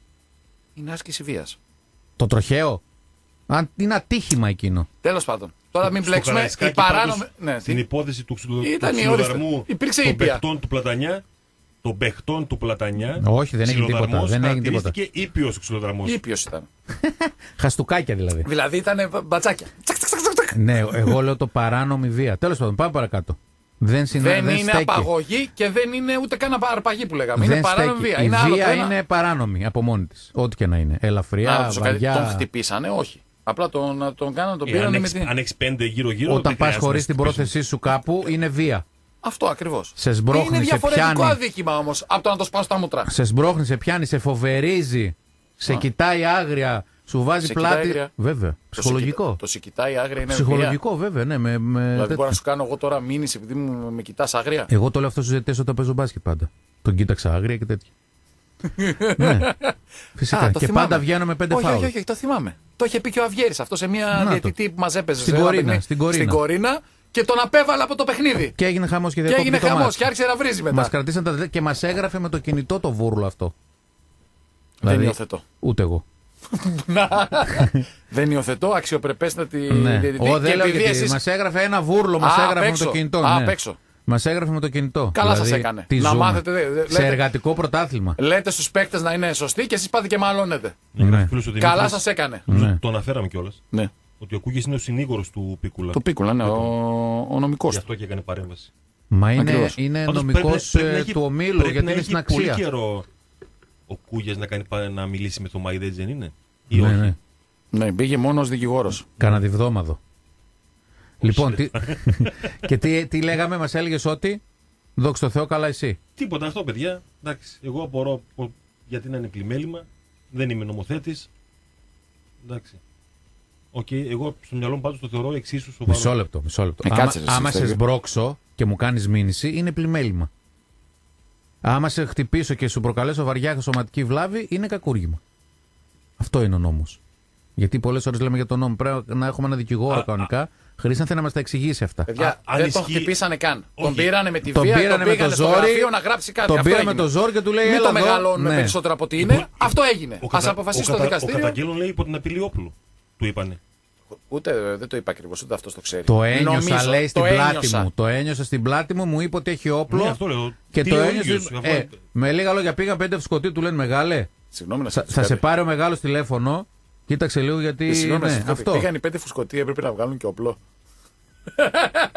Είναι άσκηση βίας. Το τροχαίο; Αν είναι ατύχημα εκείνο. Τέλος πάντων. Τώρα μην Στο μπλέξουμε. Η Καραϊσκάκι παράνομη. πάντως, Ναι, Στην τι- υπόθεση του, ξυλο... Ήταν του η ορίστε. ξυλοδαρμού Υπήρξε των ήπια. παιχτών του Πλατανιά, των παιχτών του Πλατανιά. Όχι, δεν έγινε τίποτα, ξυλοδαρμός, δεν έγινε τίποτα. χαρακτηρίστηκε ήπιος ξυλοδαρμός. Ήπιος ήταν. Χαστούκάκια δηλαδή. Δηλαδή ήταν μπατσάκια. Τσακ, τσακ, τσακ, τσακ. ναι, εγώ λέω το παράνομη βία. Τέλος πάντων, πάμε παρακάτω. Δεν, συνα... Δεν, δεν είναι στέκει. απαγωγή και δεν είναι ούτε καν αρπαγή που λέγαμε. Δεν είναι παράνομη στέκει. βία. Η Είναι άλλο βία το ένα. είναι παράνομη από μόνη της. Ό,τι και να είναι. Ελαφριά, Να ρωτήσω κάτι, βαριά. Τον χτυπήσανε, όχι. Απλά τον, τον κάνανε, τον Ε, πήρανε αν με έχεις- την. αν έχεις πέντε γύρω-γύρω. Όταν δεν πας χρειάζεται χωρίς να την χτυπήσεις. πρόθεσή σου κάπου, είναι βία. Αυτό ακριβώς. Σε σμπρώχνει, Είναι σε διαφορετικό πιάνει. αδίκημα όμως από το να το σπάω στα μούτρα. Σε σμπρώχνει, σε πιάνει, σε φοβερίζει, σε κοιτάει άγρια, σου βάζει Σε πλάτη. κοιτάει άγρια. Βέβαια. Το Ψυχολογικό. σε κοιτά- Το σε κοιτάει άγρια είναι βία. Ψυχολογικό, βέβαια, ναι. Με, με Δηλαδή τέτοιο. μπορώ να σου κάνω εγώ τώρα μήνυση επειδή μου με κοιτάς άγρια; Εγώ το λέω αυτό στους ζητητέ όταν παίζω μπάσκετ πάντα. Τον κοίταξα άγρια και τέτοια. ναι. Φυσικά. Α, το και θυμάμαι. πάντα βγαίνω με πέντε όχι, φάουλ. όχι, όχι, όχι, το θυμάμαι. Το είχε πει και ο Αυγέρη αυτό σε μια Να το. διαιτητή που μας έπαιζε. Στην σε ένα Κορίνα, παιχνίδι. στην Κορίνα. Στην Κορίνα και τον απέβαλε από το παιχνίδι. Και έγινε χαμός και Και διακόπηκε έγινε το χαμός μάτς. και άρχισε να βρίζει μετά. Μας κρατήσαν τα και μας έγραφε με το κινητό το βούρλο αυτό. Δεν Δηλαδή, υιοθετώ. Ούτε εγώ. Δεν υιοθετώ αξιοπρεπέστατη Ναι. διαιτητή. Ο, δεν και λέω επειδή γιατί. εσείς... Μας έγραφε ένα βούρλο, μας Α, απ' έγραφε με έξω. το κινητό. Α, ναι. απ' έξω. Μας έγραφε με το κινητό. Καλά σας Δηλαδή, έκανε. τι Να ζούμε. μάθετε, δε- δε- Σε λέτε- εργατικό πρωτάθλημα. Λέτε στους παίκτες να είναι σωστοί και εσείς πάτε και μαλώνετε. Ναι, γράφει Ναι. φίλος ο Καλά Δημήτρης, σας έκανε. Ναι. Το αναφέραμε κιόλας. Ναι. Ότι ο Κούγε είναι ο συνήγορος του Πίκουλα. Το πίκουλα, ναι, ο, ο νομικός Γι' του. αυτό και έκανε παρέμβαση. Μα είναι, Ακριβώς. είναι Πάντως νομικός πρέπει- πρέπει να έχει- του ομίλου πρέπει γιατί να είναι έχει στην πολύ αξία. καιρό ο Κούγε να, κάνει, πα- να μιλήσει με τον Μάιδε, έτσι δεν είναι. Ή Ναι, όχι; ναι. Ναι, πήγε μόνο ως δικηγόρος. Κάνα τη βδόμαδο. Λοιπόν, τι... και τι, τι λέγαμε, μας έλεγες ότι. Δόξα τω Θεώ, καλά εσύ. Τίποτα αυτό, παιδιά. Εντάξει, εγώ απορώ πο- γιατί να είναι πλημμέλημα. Δεν είμαι νομοθέτης. Εντάξει. Οκ, εγώ στο μυαλό μου πάντως το θεωρώ εξίσου σοβαρό. Μισό λεπτό, μισό λεπτό. Ε, άμα κάτσε, ρε, εσύ, άμα σε Στέργιο. σμπρώξω και μου κάνεις μήνυση, είναι πλημμέλημα. Άμα σε χτυπήσω και σου προκαλέσω βαριά σωματική βλάβη, είναι κακούργημα. Αυτό είναι ο νόμος. Γιατί πολλές ώρες λέμε για τον νόμο. Πρέπει να έχουμε ένα δικηγόρο Α, κανονικά. Χρήσανθε να μας τα εξηγήσει αυτά. Παιδιά, Α, αν δεν τον ισχύει- χτυπήσανε καν. Τον Όχι. πήρανε με τη Τον βία, πήρανε τον με το πήγανε στο ζόρι, γραφείο να γράψει κάτι. τον Αυτό πήραμε έγινε. το ζόρι και του λέει, Μην «Έλα το εδώ». μεγαλώνουμε Ναι. περισσότερο από ό,τι είναι. Λοιπόν, Αυτό έγινε. Ο Α κατα- αποφασίσει ο το κατα- Ο δικαστήριο. καταγγέλων λέει υπό την απειλή όπλου. Του είπανε. Ούτε ε, δεν το είπα ακριβώς, ούτε αυτός το ξέρει. Το ένιωσα, Νομίζω, λέει, στην το πλάτη ένιωσα. μου. Το ένιωσα στην πλάτη μου, μου είπε ότι έχει όπλο. Ναι, αυτό λέω. Και Τι το λέει ο ένιωσε. ίδιος, αφού- Ε, με λίγα λόγια πήγαν πέντε φουσκωτοί, του λένε μεγάλε. Συγγνώμη να Θα, σας θα σε κάτι. πάρει ο μεγάλος τηλέφωνο. Κοίταξε λίγο γιατί. Ε, Συγγνώμη να ναι, σας πω κάτι. αυτό. Πήγαν οι πέντε φουσκωτοί, έπρεπε να βγάλουν και όπλο.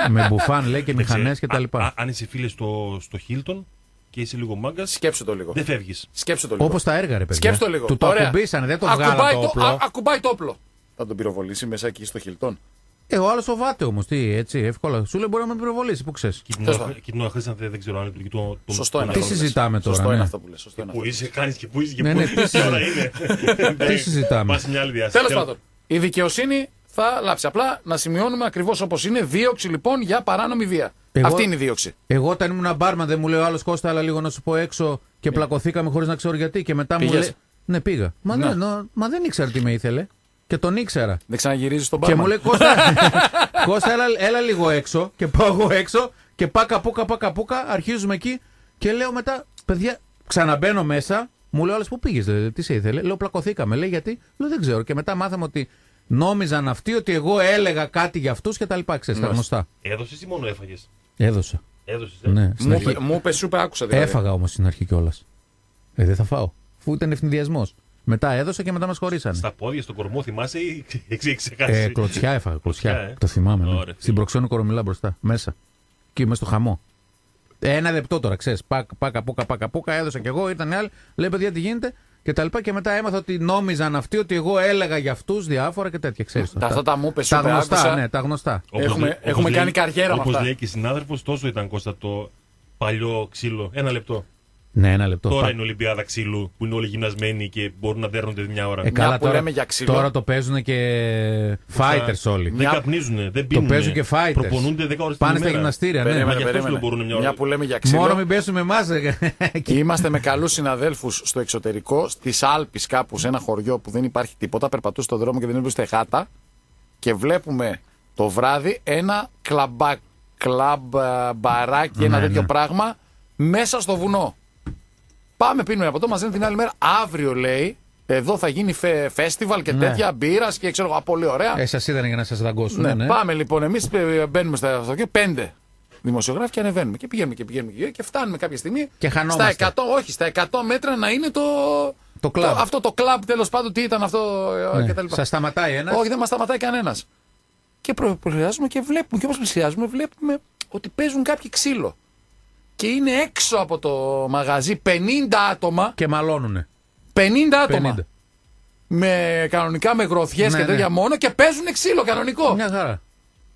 με μπουφάν λέει και μηχανές Ξέρεις, κτλ. α- α- Αν είσαι φίλες στο, στο Χίλτον και είσαι λίγο μάγκας, Σκέψου το λίγο. δεν φεύγεις. Σκέψου το λίγο. Όπως τα έργα, ρε παιδιά. Σκέψου το λίγο. Του το Ωραία. ακουμπήσανε, δεν το Ακουμπάει βγάλαν το όπλο. α- ακουμπάει το όπλο. Θα τον πυροβολήσει μέσα εκεί στο χιλτόν. Ε, ο άλλος φοβάται όμως. Τι, έτσι, εύκολα. Σου λέει μπορεί να με πυροβολήσει, πού ξέρεις. Και την Τέλος ώρα- πάντων. και την ώρα χρήσαν δεν ξέρω αν λειτουργεί το. το- Σωστό το είναι Τι αυτό. που συζητάμε λες. τώρα, Σωστό ναι. είναι αυτό που λες. Σωστό είναι Πού αυτό. είσαι, κάνεις και πού είσαι και Ναι, πού ναι, είσαι. τι Τι συζη- ώρα είναι. Τι συζητάμε. Πας σε μια άλλη διάσταση. Τέλος πάντων, η δικαιοσύνη θα λάψει. Απλά να σημειώνουμε ακριβώς όπως είναι. Δίωξη λοιπόν για παράνομη βία. Εγώ- Αυτή είναι η δίωξη. Εγώ όταν ήμουν μπάρμαν δεν μου λέει ο άλλος Κώστα, αλλά λίγο να σου πω έξω και πλακωθήκαμε χωρίς να ξέρω γιατί. Και μετά μου Πήγες; λέει. Ναι, πήγα. Μα, Ναι. ναι, νο- μα δεν ήξερα τι με ήθελε. Και τον ήξερα. Δεν ξαναγυρίζεις στον Και μπάρμαν. μου λέει Κώστα, Κώστα έλα, έλα λίγο έξω. Και πάω εγώ έξω και πάκα πούκα πάκα πούκα. Αρχίζουμε εκεί και λέω μετά, παιδιά, ξαναμπαίνω μέσα. Μου λέει όλες πού πήγες, δε, τι σε ήθελε; Λέω πλακωθήκαμε. Λέει γιατί, λέω δεν ξέρω. Και μετά μάθαμε ότι νόμιζαν αυτοί ότι εγώ έλεγα κάτι για αυτούς και τα λοιπά. Ξέρεις, τα γνωστά. Έδωσες ή μόνο έφαγες; Έδωσα. Έδωσες. Ναι, στην Μου αρχή. είπε- Μου είπε, σου είπε, άκουσα δηλαδή. Έφαγα όμως στην αρχή κιόλας. Ε, δεν θα φάω. Φού ήταν ευνηδιασμός. Μετά έδωσα και μετά μας χωρίσανε. Στα πόδια, στον κορμό, θυμάσαι ή έχει ξεχάσει. Ε, κλωτσιά έφαγα, κλωτσιά. Κλωτσιά, ε. Το θυμάμαι. Ναι. Ωραία, Στην προξένου κορομιλά μπροστά, μέσα. Και είμαι στο χαμό. Ένα δεπτό τώρα, ξέρεις. Πάκα, πάκα, πούκα, πάκα, πούκα, έδωσα κι εγώ, ήταν οι άλλοι. Λέει, παιδιά, τι γίνεται. Και τα λοιπά. Και μετά έμαθα ότι νόμιζαν αυτοί ότι εγώ έλεγα για αυτούς διάφορα και τέτοια, ξέρεις. Τα- αυτά τα μου είπες, σου Τα είπε, γνωστά, άκουσα. ναι, τα γνωστά. Όπως Έχουμε- λέει- έχουμε όπως κάνει λέει- καριέρα με Όπως αυτά. λέει και συνάδελφος, τόσο ήταν Κώστα το παλιό ξύλο. Ένα λεπτό. Ναι, ένα λεπτό. Τώρα Πα- είναι Ολυμπιάδα ξύλου που είναι όλοι γυμνασμένοι και μπορούν να δέρνονται μια ώρα. Ε, καλά, που τώρα, λέμε για ξύλο. τώρα το παίζουν και fighters όλοι. Δεν Μια- καπνίζουν, δεν Το πίνουν. παίζουν και fighters. Προπονούνται 10 ώρες την Πάνε στα ημέρα. γυμναστήρια, ναι. Μα Περίμενε, γι' αυτό σου περίμενε. λέω μπορούν μια ώρα. Μια που λέμε για ξύλο. Μόνο μην πέσουμε εμάς. Είμαστε με καλούς συναδέλφους στο εξωτερικό, στις Άλπεις κάπου, σε ένα χωριό που δεν υπάρχει τίποτα. Περπατούσε στον δρόμο και δεν βρίσκεται χάτα. Και βλέπουμε το βράδυ ένα κλαμπα, κλαμπαράκι, ένα Ναι, τέτοιο ναι. πράγμα μέσα στο βουνό. Πάμε, πίνουμε από το, μας λένε την άλλη μέρα. Αύριο λέει, εδώ θα γίνει φε, φέστιβαλ και Ναι. τέτοια μπύρας και ξέρω εγώ, πολύ ωραία. Ε, σας είδαν για να σας δαγκώσουν. ναι, Ναι, ναι. Πάμε λοιπόν, εμείς μπαίνουμε στα αυτοκίνητα. Πέντε. δημοσιογράφοι και ανεβαίνουμε. Και πηγαίνουμε και πηγαίνουμε και, πηγαίνουμε και φτάνουμε κάποια στιγμή. Και χανόμαστε. Στα 100, όχι, στα 100 μέτρα να είναι το. Το κλαμπ. αυτό το κλαμπ τέλος πάντων, τι ήταν αυτό ε, Ναι. κτλ. Σας σταματάει ένας; Όχι, δεν μας σταματάει κανένας. Και προ- πλησιάζουμε και βλέπουμε, και όπως πλησιάζουμε, βλέπουμε ότι παίζουν κάποιοι ξύλο. Και είναι έξω από το μαγαζί 50 άτομα. Και μαλώνουνε. 50 άτομα. 50. Με κανονικά με γροθιές Ναι, και τέτοια ναι. μόνο και παίζουν ξύλο κανονικό. Μια χαρά.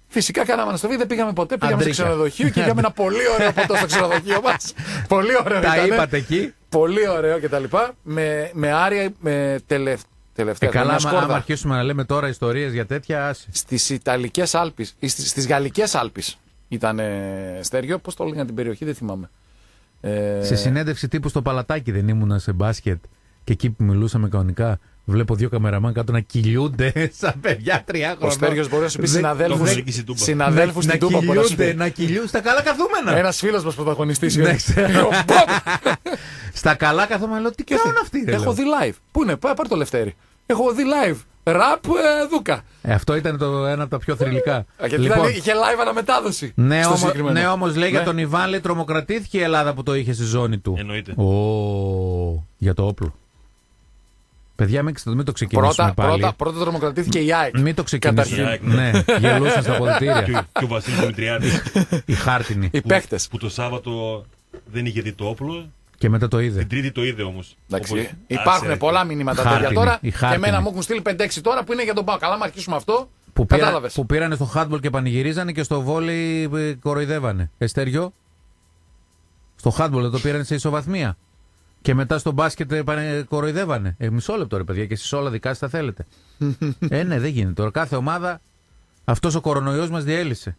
Φυσικά κάναμε αναστροφή, δεν πήγαμε ποτέ. Πήγαμε Αντρίκια. στο ξενοδοχείο και είχαμε ένα πολύ ωραίο ποτό στο ξενοδοχείο μας. πολύ ωραίο Τα ήτανε. είπατε εκεί. Πολύ ωραίο κτλ. Με, με άρια, με τελευ, Ε, τελευταία. καλά, μια άμα, σκόρδα. άμα αρχίσουμε να λέμε τώρα ιστορίες για τέτοια, άσε. Στις Ιταλικές Άλπε, στις Γαλλικές Άλπε ήταν ε, στέριο. Πώς το έλεγαν την περιοχή, δεν θυμάμαι. Ε, Σε συνέντευξη τύπου στο παλατάκι δεν ήμουνα σε μπάσκετ και εκεί που μιλούσαμε κανονικά. Βλέπω δύο καμεραμάν κάτω να κυλιούνται σαν παιδιά τρία χρόνια. ο Στέριο μπορεί να σου πει το συναδέλφου έχω δει στην Τούμπα. συναδέλφους να, στην Τούμπα. μπορείς να σου κυλιούνται, πει. να κυλιούνται στα καλά καθούμενα. Ένας φίλος μας πρωταγωνιστής. Ναι, ξέρω. Στα καλά καθόμουν, λέω τι κάνουν αυτοί. ρε, Έχω λέω. δει live. Πού είναι, πάρ' πάρ' το Λευτέρη. Έχω δει live. Ραπ ε, Δούκα. Ε, αυτό ήταν το, ένα από τα πιο θρηλυκά. Α, Γιατί ήταν, είχε live αναμετάδοση. ναι, στο όμως, συγκεκριμένο. ναι, όμως λέει για Ναι. τον Ιβάν, λέει τρομοκρατήθηκε η Ελλάδα που το είχε στη ζώνη του. Εννοείται. Ω, για το όπλο. Παιδιά, μην, ξε- μην το ξεκινήσουμε Πρώτα, πάλι. πρώτα, πρώτα τρομοκρατήθηκε η ΑΕΚ. Μην το ξεκινήσουμε. Καταρχήν. Καταρχήν. ναι, γελούσαν στα Και, αποδητήρια. ο- και ο Βασίλης Δημητριάδης. Οι χάρτινοι. Οι παίχτε. που το Σάββατο δεν είχε δει το όπλο. Και μετά το είδε. Την Τρίτη το είδε όμως. Υπάρχουν πολλά μηνύματα Χάρτινη, τέτοια τώρα. η Και χάρτινη. εμένα μου έχουν στείλει 5-6 τώρα που είναι για τον Πάο. Καλά, μα αρχίσουμε αυτό. Που, πήρα, Κατάλαβες. που πήρανε στο χάτμπολ και πανηγυρίζανε και στο βόλεϊ ε, κοροϊδεύανε. Εστεριό. Στο χάτμπολ δεν το πήρανε σε ισοβαθμία. Και μετά στο μπάσκετ ε, πανε- κοροϊδεύανε. Ε, μισό λεπτό ρε παιδιά και εσείς όλα δικά σας τα θέλετε. ε, ναι, δεν γίνεται τώρα. Κάθε ομάδα αυτός ο κορονοϊός μας διέλυσε.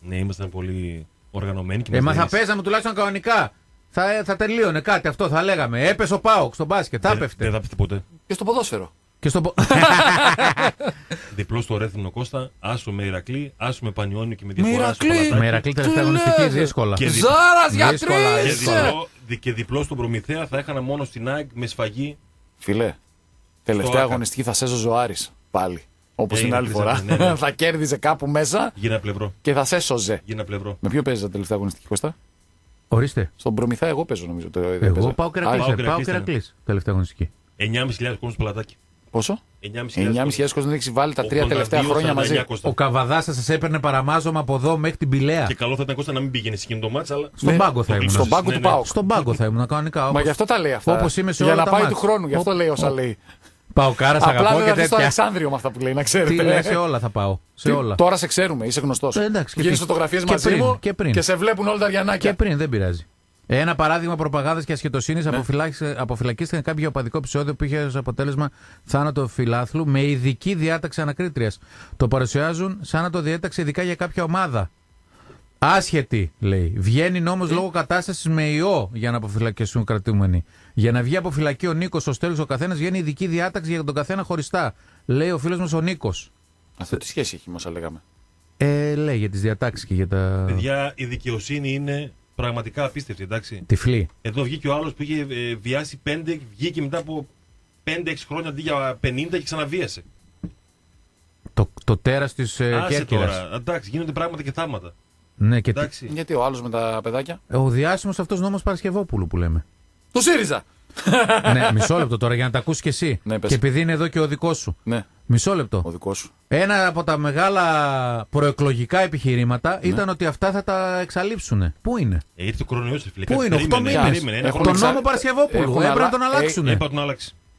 Ναι, ήμασταν πολύ οργανωμένοι και Ε, μας μα θα διέλυσε. παίζαμε τουλάχιστον κανονικά. Θα, ε, θα τελείωνε κάτι αυτό, θα λέγαμε. Έπεσε ο Πάοκ στο μπάσκετ, θα Δεν- έπεφτε. Δεν θα πέφτει ποτέ. Και στο ποδόσφαιρο. Και στο... πο- Διπλό στο Ρέθυμνο Κώστα, άσο με Ηρακλή, άσο με Πανιόνιο και με Με διαφορά στο Ηρακλή. Παλατάκι. Με Ηρακλή τελευταία Τι αγωνιστική λέτε. δύσκολα. Και δι- Ζάρας για Δύσκολα, Και τρεις! δύσκολα. διπλό, δι- και διπλό στον Προμηθέα θα έχανα μόνο στην ΑΕΚ με σφαγή. Φιλέ, τελευταία Άκα. αγωνιστική θα σέζω ο Άρης πάλι. Όπως Έγινε την άλλη τρεις φορά. αγώνες, ναι, ναι. θα κέρδιζε κάπου μέσα Γίνα πλευρό. και θα σέσοζε. Γίνα πλευρό. Με ποιο παίζει τα τελευταία αγωνιστική Κώστα; Ορίστε. Στον Προμηθέα εγώ παίζω νομίζω. Το, δεν Εγώ παίζα. πάω και Α, Ηρακλής, πάω ε, και Πάω Ηρακλής και ήταν. Ηρακλής, τελευταία αγωνιστική. 9.500 κόσμος στο Παλατάκι. Πόσο; 9.500 9.500 κόσμος δεν έχει βάλει τα τρία 82, τελευταία χρόνια 49 μαζί. Κώστα. Ο Καβαδά θα σας έπαιρνε παραμάζωμα από εδώ μέχρι την Πηλαία. Και καλό θα ήταν Κώστα να μην πήγαινε σε εκείνο το μάτς, αλλά. Στον Ναι. πάγκο θα Το ήμουν. Στον Ναι, πάγκο ναι. του Πάοκ. Στον πάγκο θα ήμουν κανονικά. Μα όπως- γι' αυτό τα λέει αυτά. όπως είμαι σε Για όλα να τα πάει μάτς. του χρόνου, γι' αυτό Ο- λέει όσα ο- λέει. Πάω κάρα, Απλά αγαπώ δεν και θα δει στο τέτοια. Αλεξάνδριο με αυτά που λέει, να Τι ξέρετε. λέει, σε όλα θα πάω. Σε όλα. Τώρα σε ξέρουμε, είσαι γνωστός. Ε, εντάξει, και Βγαίνει πριν. φωτογραφίες Και μαζί πριν, μου και πριν. σε βλέπουν όλα τα Και Ριανάκια. πριν, δεν πειράζει. Ένα παράδειγμα προπαγάνδας και ασχετοσύνης αποφυλακίστηκαν κάποιο οπαδικό επεισόδιο που είχε ως αποτέλεσμα θάνατο φιλάθλου με ειδική διάταξη ανακρίτριας. Το παρουσιάζουν σαν να το διέταξε ειδικά για κάποια ομάδα. Άσχετη, λέει. Βγαίνει όμω λόγω κατάστασης με ιό για να αποφυλακιστούν κρατούμενοι. Για να βγει από φυλακή ο Νίκος, ο Στέλιος, ο καθένας βγαίνει ειδική διάταξη για τον καθένα χωριστά. Λέει ο φίλος μας ο Νίκος. Αυτό τι σχέση έχει με όσα λέγαμε; Ε, λέει για τις διατάξεις και για τα. Παιδιά, η δικαιοσύνη είναι πραγματικά απίστευτη, εντάξει. Τυφλή. Εδώ βγήκε ο άλλος που είχε ε, βιάσει 5, βγήκε μετά από 5-6 χρόνια αντί για 50 και ξαναβίασε. Το, το τέρας της ε, Άσε Κέρκυρας. τώρα. Εντάξει, γίνονται πράγματα και θάματα. Ναι, και τι- Εντάξει. Γιατί ο άλλος με τα παιδάκια; Ο διάσημος αυτός νόμος Παρασκευόπουλου που λέμε. Το ΣΥΡΙΖΑ! ναι, μισό λεπτό τώρα για να τα ακούσεις κι εσύ. Ναι, πες. και επειδή είναι εδώ και ο δικός σου. Ναι, Μισό λεπτό. ο δικός σου. Ένα από τα μεγάλα προεκλογικά επιχειρήματα Ναι. ήταν ότι αυτά θα τα εξαλείψουν. Πού είναι, Ε, ήρθε ο κορονοϊός, φίλε. Πού είναι, οχτώ Περίμενε, μήνες. περίμενε, ένα Έχουν χρόνο. τον εξα- νόμο Παρασκευόπουλου. έχουν Έπρεπε να αλλα- τον ε, αλλάξουν. Είπα τον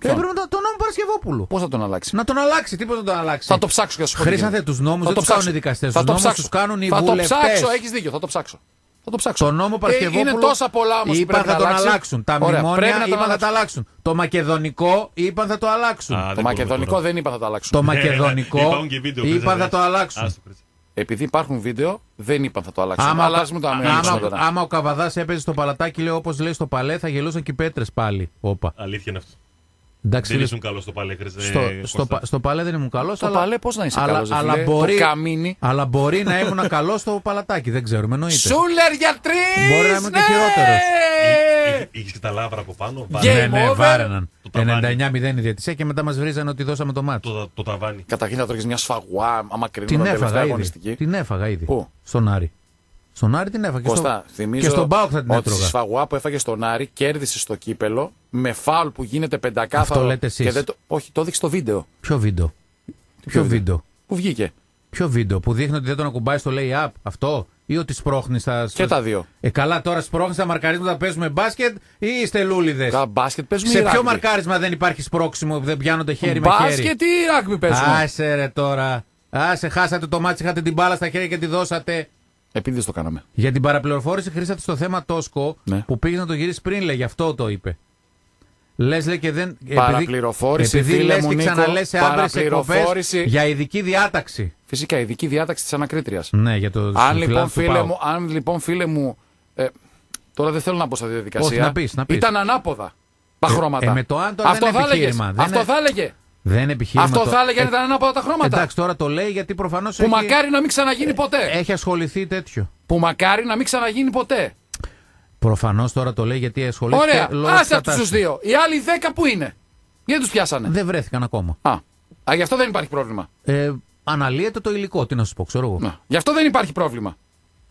άλλαξε. Έπρεπε να τον, τον νόμο Παρασκευόπουλου. Πώς θα τον αλλάξει; Να τον αλλάξει, τίποτα να τον αλλάξει. Θα το ψάξω και θα σου πω. τι Χρήσατε γίνεται. τους νόμους, Θα δεν το τους κάνουν ψάξω. οι δικαστές. Θα Τους το νόμους ψάξω. τους κάνουν οι Θα το βουλευτές. ψάξω, έχεις δίκιο, θα το ψάξω. Θα το ψάξω. Το νόμο Ε, Παρασκευόπουλου. Είναι τόσα πολλά όμως που Είπαν πρέπει θα να τον αλλάξει. αλλάξουν. Τα Ωραία, μνημόνια πρέπει να τον είπαν θα αλλάξουν. τα αλλάξουν. Το μακεδονικό είπαν θα το αλλάξουν. Α, Το δεν μπορούμε μακεδονικό τώρα. δεν είπα θα το αλλάξουν. Το μακεδονικό Υπάρχουν και βίντεο, είπαν πρέσβε. θα το αλλάξουν. Άστο, πρέσβε. Επειδή υπάρχουν βίντεο, δεν είπαν θα το αλλάξουν. Άμα, Αλλά ας μην το αμέσως άμα, τώρα. άμα ο Καβαδάς έπαιζε στο παλατάκι, λέει όπως λέει στο παλέ, θα γελούσαν και οι πέτρες πάλι. Όπα. Αλήθεια είναι αυτό. Εντάξει, Δεν φίλε, ήσουν καλός στο παλέκρε. στο, στο, πα- στο παλέ δεν ήμουν καλός. Το παλέ πώς να είσαι αλλά, καλός, ρε αλλά, φίλε; μπορεί, Το καμίνι. αλλά μπορεί να ήμουν καλός στο παλατάκι, δεν ξέρουμε. Εννοείται. Σούλερ για τρεις! Μπορεί να είμαι και χειρότερος. Είχες και τα λάβρα από πάνω. Game ναι, ναι, over. βάρεναν. Το ταβάνι. 99-0 η διατησία και μετά μας βρίζανε ότι δώσαμε το μάτι. Το, το ταβάνι. Καταρχήν θα τρώγεις μια σφαγουά, άμα Την κρίνουμε τελευταία έφαγα ήδη. αγωνιστική. Την έφαγα ήδη. Πού; Στον Άρη. Στον Άρη την έφαγε. Κώστα, στο... θυμίζω Και στον Μπάουκ θα την ότι έτρωγα. στη σφαγουά που έφαγε στον Άρη κέρδισε στο κύπελο με φάουλ που γίνεται πεντακάθαρο. Αυτό λέτε εσείς. Και δεν το... Όχι, το έδειξε στο βίντεο. Ποιο βίντεο; Ποιο βίντεο; βίντεο; Που βγήκε; Ποιο βίντεο; Που δείχνει ότι δεν τον ακουμπάει στο lay-up. Αυτό; Ή ότι σπρώχνει στα. Και τα δύο. Ε, καλά, τώρα σπρώχνεις τα μαρκαρίσματα που παίζουμε μπάσκετ ή είστε λούλιδες; Κα μπάσκετ παίζουμε Σε ή ποιο ράγμπι. μαρκάρισμα δεν υπάρχει σπρώξιμο που δεν πιάνονται χέρι με χέρι; Μπάσκετ ή ράγμπι παίζουμε. Άσε ρε τώρα. Άσε, χάσατε το μάτσι, είχατε την μπάλα στα χέρια και τη δώσατε. Επίτηδες το κάναμε. Για την παραπληροφόρηση χρήσατε στο θέμα Τόσκο Ναι. που πήγε να το γυρίσει πριν, λέει, γι' αυτό το είπε. Λες, λέει και δεν. Παραπληροφόρηση, επειδή φίλε λες μου, και Νίκο, ξαναλέ σε άντρε εκπομπές παραπληροφόρηση. για ειδική διάταξη. Φυσικά, ειδική διάταξη της ανακρίτριας. Ναι, για το Αν φιλάδι λοιπόν, του φίλε ΠΑΟΚ. μου, αν λοιπόν, φίλε μου. Ε, τώρα δεν θέλω να μπω στα διαδικασία. Όχι, να πεις, να πεις. Ήταν ανάποδα τα χρώματα. ε, με το αν τώρα Αυτό δεν είναι θα έλεγες. επιχείρημα, δεν Αυτό είναι- θα έλεγε. Δεν είναι επιχείρημα. Αυτό το- θα έλεγε αν Ε, ήταν ανάποδα τα χρώματα. Εντάξει, τώρα το λέει γιατί προφανώς Που μακάρι να μην ξαναγίνει ποτέ. έχει ασχοληθεί τέτοιο. Που μακάρι να μην ξαναγίνει ποτέ. Προφανώς τώρα το λέει γιατί ασχολήθηκε. Ωραία. λόγω Άσε της αυτούς τους κατάστασης. δύο. Οι άλλοι δέκα που είναι; Γιατί τους πιάσανε; Δεν βρέθηκαν ακόμα. Α, α, γι' αυτό δεν υπάρχει πρόβλημα. Ε, αναλύεται το υλικό, τι να σου πω, ξέρω εγώ. Να, Γι' αυτό δεν υπάρχει πρόβλημα.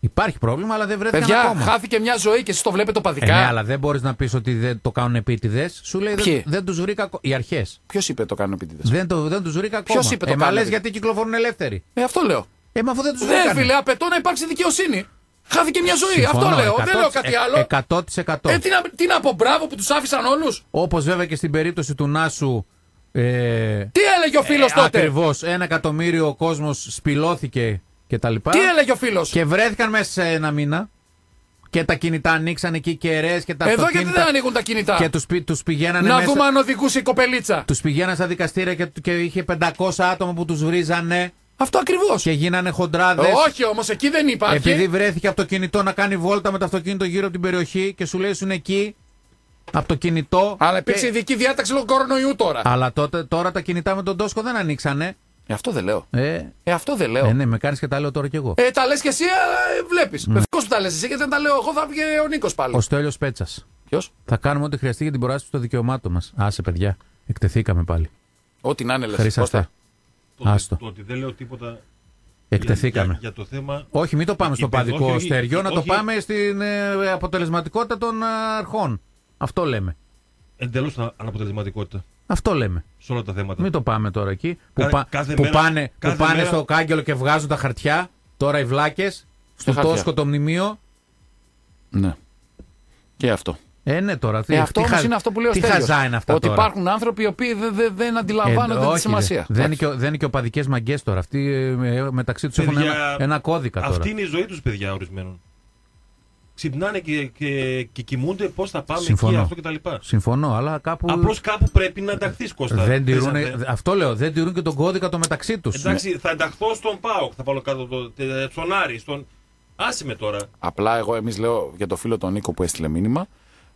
Υπάρχει πρόβλημα, αλλά δεν βρέθηκαν Παιδιά, ακόμα. χάθηκε μια ζωή και εσεί το βλέπετε Ε, οπαδικά. ναι, αλλά δεν μπορείς να πεις ότι δεν το κάνουν επίτηδες. Σου λέει Ποιοι; δεν, δεν τους βρήκα ακο- οι αρχές. Ποιος είπε το κάνουν επίτηδες; Δεν, το, δεν τους βρήκα ακόμα. Ποιος είπε το ε, μα κάνουν λες επίτηδες; γιατί κυκλοφορούν ελεύθεροι. Ε, αυτό λέω. Ε, μα αφού δεν τους Δεν, βρήκαν. φίλε, απαιτώ να υπάρξει δικαιοσύνη. Χάθηκε μια ζωή. Αυτό λέω. Δεν λέω κάτι άλλο. 100%. Ε, τι, να, τι να πω, μπράβο που τους άφησαν όλους. Όπως βέβαια και στην περίπτωση του Νάσου. Ε, Τι έλεγε ο φίλος ε, τότε; Ακριβώς. Ένα εκατομμύριο κόσμος σπηλώθηκε κτλ. Τι έλεγε ο φίλος; Και βρέθηκαν μέσα σε ένα μήνα. Και τα κινητά ανοίξαν εκεί κεραίε και τα Εδώ γιατί αυτοκίνητα. δεν ανοίγουν τα κινητά; Και τους τους πηγαίνανε να μέσα. δούμε αν οδηγούσε η κοπελίτσα. Τους πηγαίνανε στα δικαστήρια και, και είχε 500 άτομα που τους βρίζανε Αυτό ακριβώς. και γίνανε χοντράδες. Όχι όμως, εκεί δεν υπάρχει. Επειδή βρέθηκε από το κινητό να κάνει βόλτα με το αυτοκίνητο γύρω από την περιοχή και σου λέει σου είναι εκεί από το κινητό. Αλλά υπήρξε Και- ειδική διάταξη λόγω κορονοϊού τώρα. Αλλά τότε, τώρα τα κινητά με τον Τόσκο δεν ανοίξανε. Ε, αυτό δεν λέω. Ε, Ε, αυτό δεν λέω. ε, ναι, με κάνεις και τα λέω τώρα κι εγώ. Ε, τα λες και εσύ, ε, βλέπεις. Ευτυχώς που τα λες εσύ, γιατί δεν τα λέω εγώ, θα βγει ο Νίκος πάλι. Ο Στέλιος Πέτσας. Ποιος; Θα κάνουμε ό,τι χρειαστεί για την προάσπιση των δικαιωμάτων μας. Άσε, παιδιά. Εκτεθήκαμε πάλι. Ό,τι να είναι, λες. Χρήσαστε. Το, Άστο. το ότι δεν λέω τίποτα Εκτεθήκαμε. για, για το θέμα. Όχι, μην το πάμε στο Είπε- παδικό όχι, όχι, στεριό, να το όχι. πάμε στην ε, αποτελεσματικότητα των ε, αρχών. Αυτό λέμε. Εντελώς αναποτελεσματικότητα Αυτό λέμε. σε όλα τα θέματα. Μην το πάμε τώρα εκεί. Που, Κα- πα- κάθε που μέρα- πάνε, που κάθε πάνε μέρα- στο κάγκελο και βγάζουν τα χαρτιά. Τώρα οι βλάκες. Στο χαρτιά. Τόσκο το μνημείο. Ναι. Και αυτό. Ε, ναι, τώρα. Τι, Ε, αυτό τι όμως χα- είναι αυτό που λέω Τι Στέλιος. χαζά είναι αυτά Ότι τώρα. υπάρχουν άνθρωποι οι οποίοι δεν, δεν, δεν Ε, αντιλαμβάνονται όχι, τη σημασία. ρε. Δεν είναι, και, ο- δεν είναι και οπαδικέ μαγκές τώρα. Αυτοί ε, ε, μεταξύ τους έχουν Παιδιά, ένα, ένα κώδικα τώρα. Αυτή είναι η ζωή τους, παιδιά, ορισμένων. Ξυπνάνε και, και, και κοιμούνται πώς θα πάμε Συμφωνώ. εκεί, αυτό κτλ. Συμφωνώ, αλλά κάπου. Απλώς κάπου πρέπει να ενταχθείς, Κώστα. δεν τηρούν, Χρήσατε. αυτό λέω, δεν τηρούν και τον κώδικα το μεταξύ τους. Εντάξει, θα ενταχθώ στον ΠΑΟΚ, θα βάλω κάτω το, τε- στον Άρη, στον. Άσε με τώρα. Απλά εγώ εμείς λέω για το φίλο τον Νίκο που έστειλε μήνυμα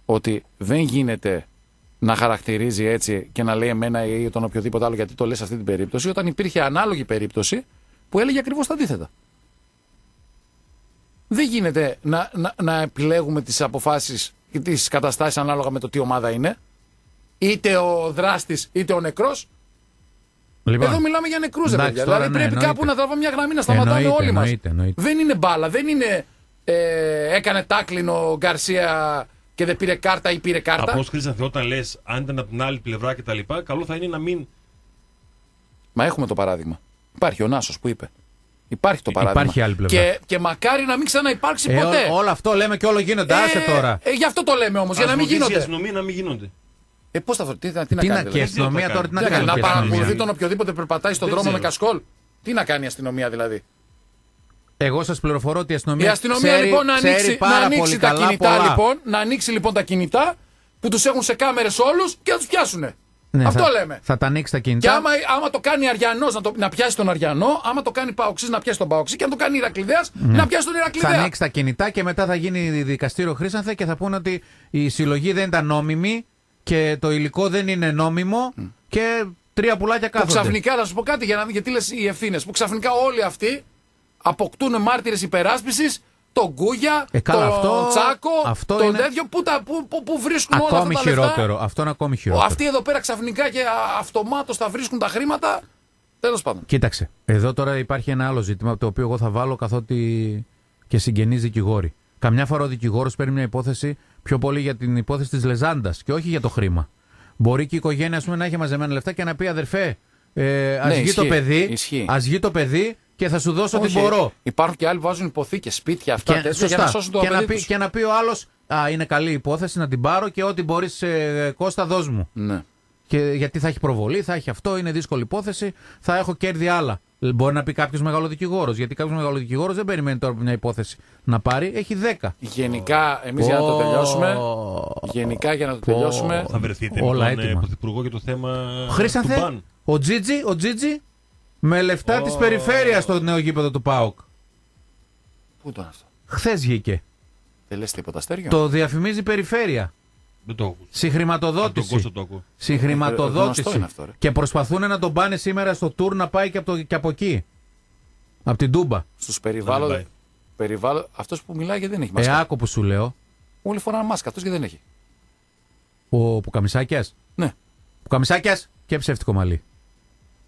ότι δεν γίνεται να χαρακτηρίζει έτσι και να λέει εμένα ή τον οποιοδήποτε άλλο γιατί το λες σε αυτή την περίπτωση όταν υπήρχε ανάλογη περίπτωση που έλεγε ακριβώς τα αντίθετα. Δεν γίνεται να, να, να επιλέγουμε τις αποφάσεις και τις καταστάσεις ανάλογα με το τι ομάδα είναι. Είτε ο δράστης είτε ο νεκρός. Λοιπόν, Εδώ μιλάμε για νεκρούς ρε Εντάξει, παιδιά. τώρα, Δηλαδή ναι, πρέπει εννοείται. κάπου να τραβάμε μια γραμμή να σταματάμε Εννοείται, όλοι μας. εννοείται, εννοείται. Δεν είναι μπάλα, δεν είναι ε, έκανε τάκλινο ο Γκαρσία και δεν πήρε κάρτα ή πήρε κάρτα. Απλώς χρήσατε όταν λες, αν ήταν από την άλλη πλευρά κτλ., καλό θα είναι να μην. Μα έχουμε το παράδειγμα. Υπάρχει ο Νάσος που είπε. Υπάρχει το Ε, παράδειγμα. υπάρχει άλλη πλευρά. Και, και μακάρι να μην ξαναυπάρξει ε, ποτέ. ό, όλο αυτό λέμε και όλο γίνεται. Άσε τώρα. Ε, γι' αυτό το λέμε όμως, για να μην Ας φροντίσει Η γίνονται. αστυνομία να μην γίνονται. Ε, πώς θα τι, τι, τι να Τι να κάνεις. και η δηλαδή; αστυνομία θα τώρα τι κάνει. να Τι να, κάνεις; να και η αστυνομία. παρακολουθεί τον οποιοδήποτε περπατάει στον Δεν δρόμο με ξέρω. κασκόλ. Τι να κάνει η αστυνομία δηλαδή; Εγώ σας πληροφορώ ότι η αστυνομία, Η αστυνομία ξέρει, λοιπόν να ξέρει ανοίξει, πάρα να ανοίξει πολύ τα καλά κινητά πολλά. λοιπόν, να ανοίξει λοιπόν τα κινητά που τους έχουν σε κάμερες όλους και να τους πιάσουνε. Ναι, Αυτό θα, λέμε. Θα τα ανοίξει τα Και κινητά. άμα, άμα το κάνει Αριανός να, το- να πιάσει τον Αριανό, άμα το κάνει Παοξής να πιάσει τον Παοξή και αν το κάνει Ηρακλειδέας να πιάσει τον Θα Ηρακλειδέα. ανοίξει τα κινητά και μετά θα γίνει δικαστήριο Χρήσανθε και θα πούνε ότι η συλλογή δεν ήταν νόμιμη και το υλικό δεν είναι νόμιμο και τρία πουλάκια Που κάθονται. ξαφνικά, να σου πω κάτι για να δει γιατί λες οι ευθύνες. Που ξαφνικά όλοι αυτοί αποκτούν μάρτυρες υπεράσπισης, τον Κούγια, Ε, καλά, τον αυτό- Τσάκο, αυτό τον είναι- τέτοιο. Πού, τα, πού, πού, πού βρίσκουν όλα Ακόμη αυτά τα λεφτά. χειρότερο. Αυτό είναι ακόμη Ο, χειρότερο. αυτοί εδώ πέρα ξαφνικά και αυτομάτως θα βρίσκουν τα χρήματα. Τέλος πάντων. Κοίταξε, εδώ τώρα υπάρχει ένα άλλο ζήτημα το οποίο εγώ θα βάλω καθότι και συγγενείς δικηγόροι. Καμιά φορά ο δικηγόρος παίρνει μια υπόθεση πιο πολύ για την υπόθεση της Λεζάντας και όχι για το χρήμα. Μπορεί και η οικογένεια ας πούμε, να έχει μαζεμένα λεφτά και να πει αδερφέ, ε, ας Ναι, βγει το ισχύει, παιδί, ισχύει. ας βγει το παιδί και θα σου δώσω ό,τι Όχι, μπορώ. Υπάρχουν και άλλοι που βάζουν υποθήκες, σπίτια, αυτά Και, τέτοια, σωστά. για να σώσουν το και, να παιδί πει, τους. και να πει ο άλλος, Α, είναι καλή υπόθεση να την πάρω και ό,τι μπορείς, ε, Κώστα, δώσ' μου. Ναι. Και γιατί θα έχει προβολή, θα έχει αυτό, είναι δύσκολη υπόθεση, θα έχω κέρδη άλλα. Ε, Μπορεί να πει κάποιος μεγάλο δικηγόρο. Γιατί κάποιος μεγάλο δικηγόρο δεν περιμένει τώρα μια υπόθεση να πάρει, έχει 10. Γενικά, εμείς για να το τελειώσουμε. Γενικά για να το Πω. τελειώσουμε. Θα βρεθείτε Όλα με τον ε, έτοιμα. Πρωθυπουργό για το θέμα του Χρήσανθε, μπαν. Ο Τζίτζι, ο Τζίτζι με λεφτά Ω. της τη περιφέρειας στο νέο γήπεδο του ΠΑΟΚ. Πού ήταν αυτό; Χθες βγήκε. Δεν λες τίποτα αστέριο. Το διαφημίζει η περιφέρεια. Δεν το έχω ακούσει. Από τον Συγχρηματοδότηση. Κώστα το ακούω. Ε, γνωστό Συγχρηματοδότηση. είναι αυτό, ρε. Και προσπαθούν να τον πάνε σήμερα στο τουρ να πάει και από, το, και από εκεί. Από την Τούμπα. Στους Δεν περιβάλλον. πάει. περιβάλλον αυτός που μιλάει και δεν έχει Ε, μάσκα. άκου που σου λέω. Όλοι φοράνε μάσκα, αυτός και δεν έχει. Ο Πουκαμισάκιας. Ναι. Πουκαμισάκιας και ψεύτικο μαλλί.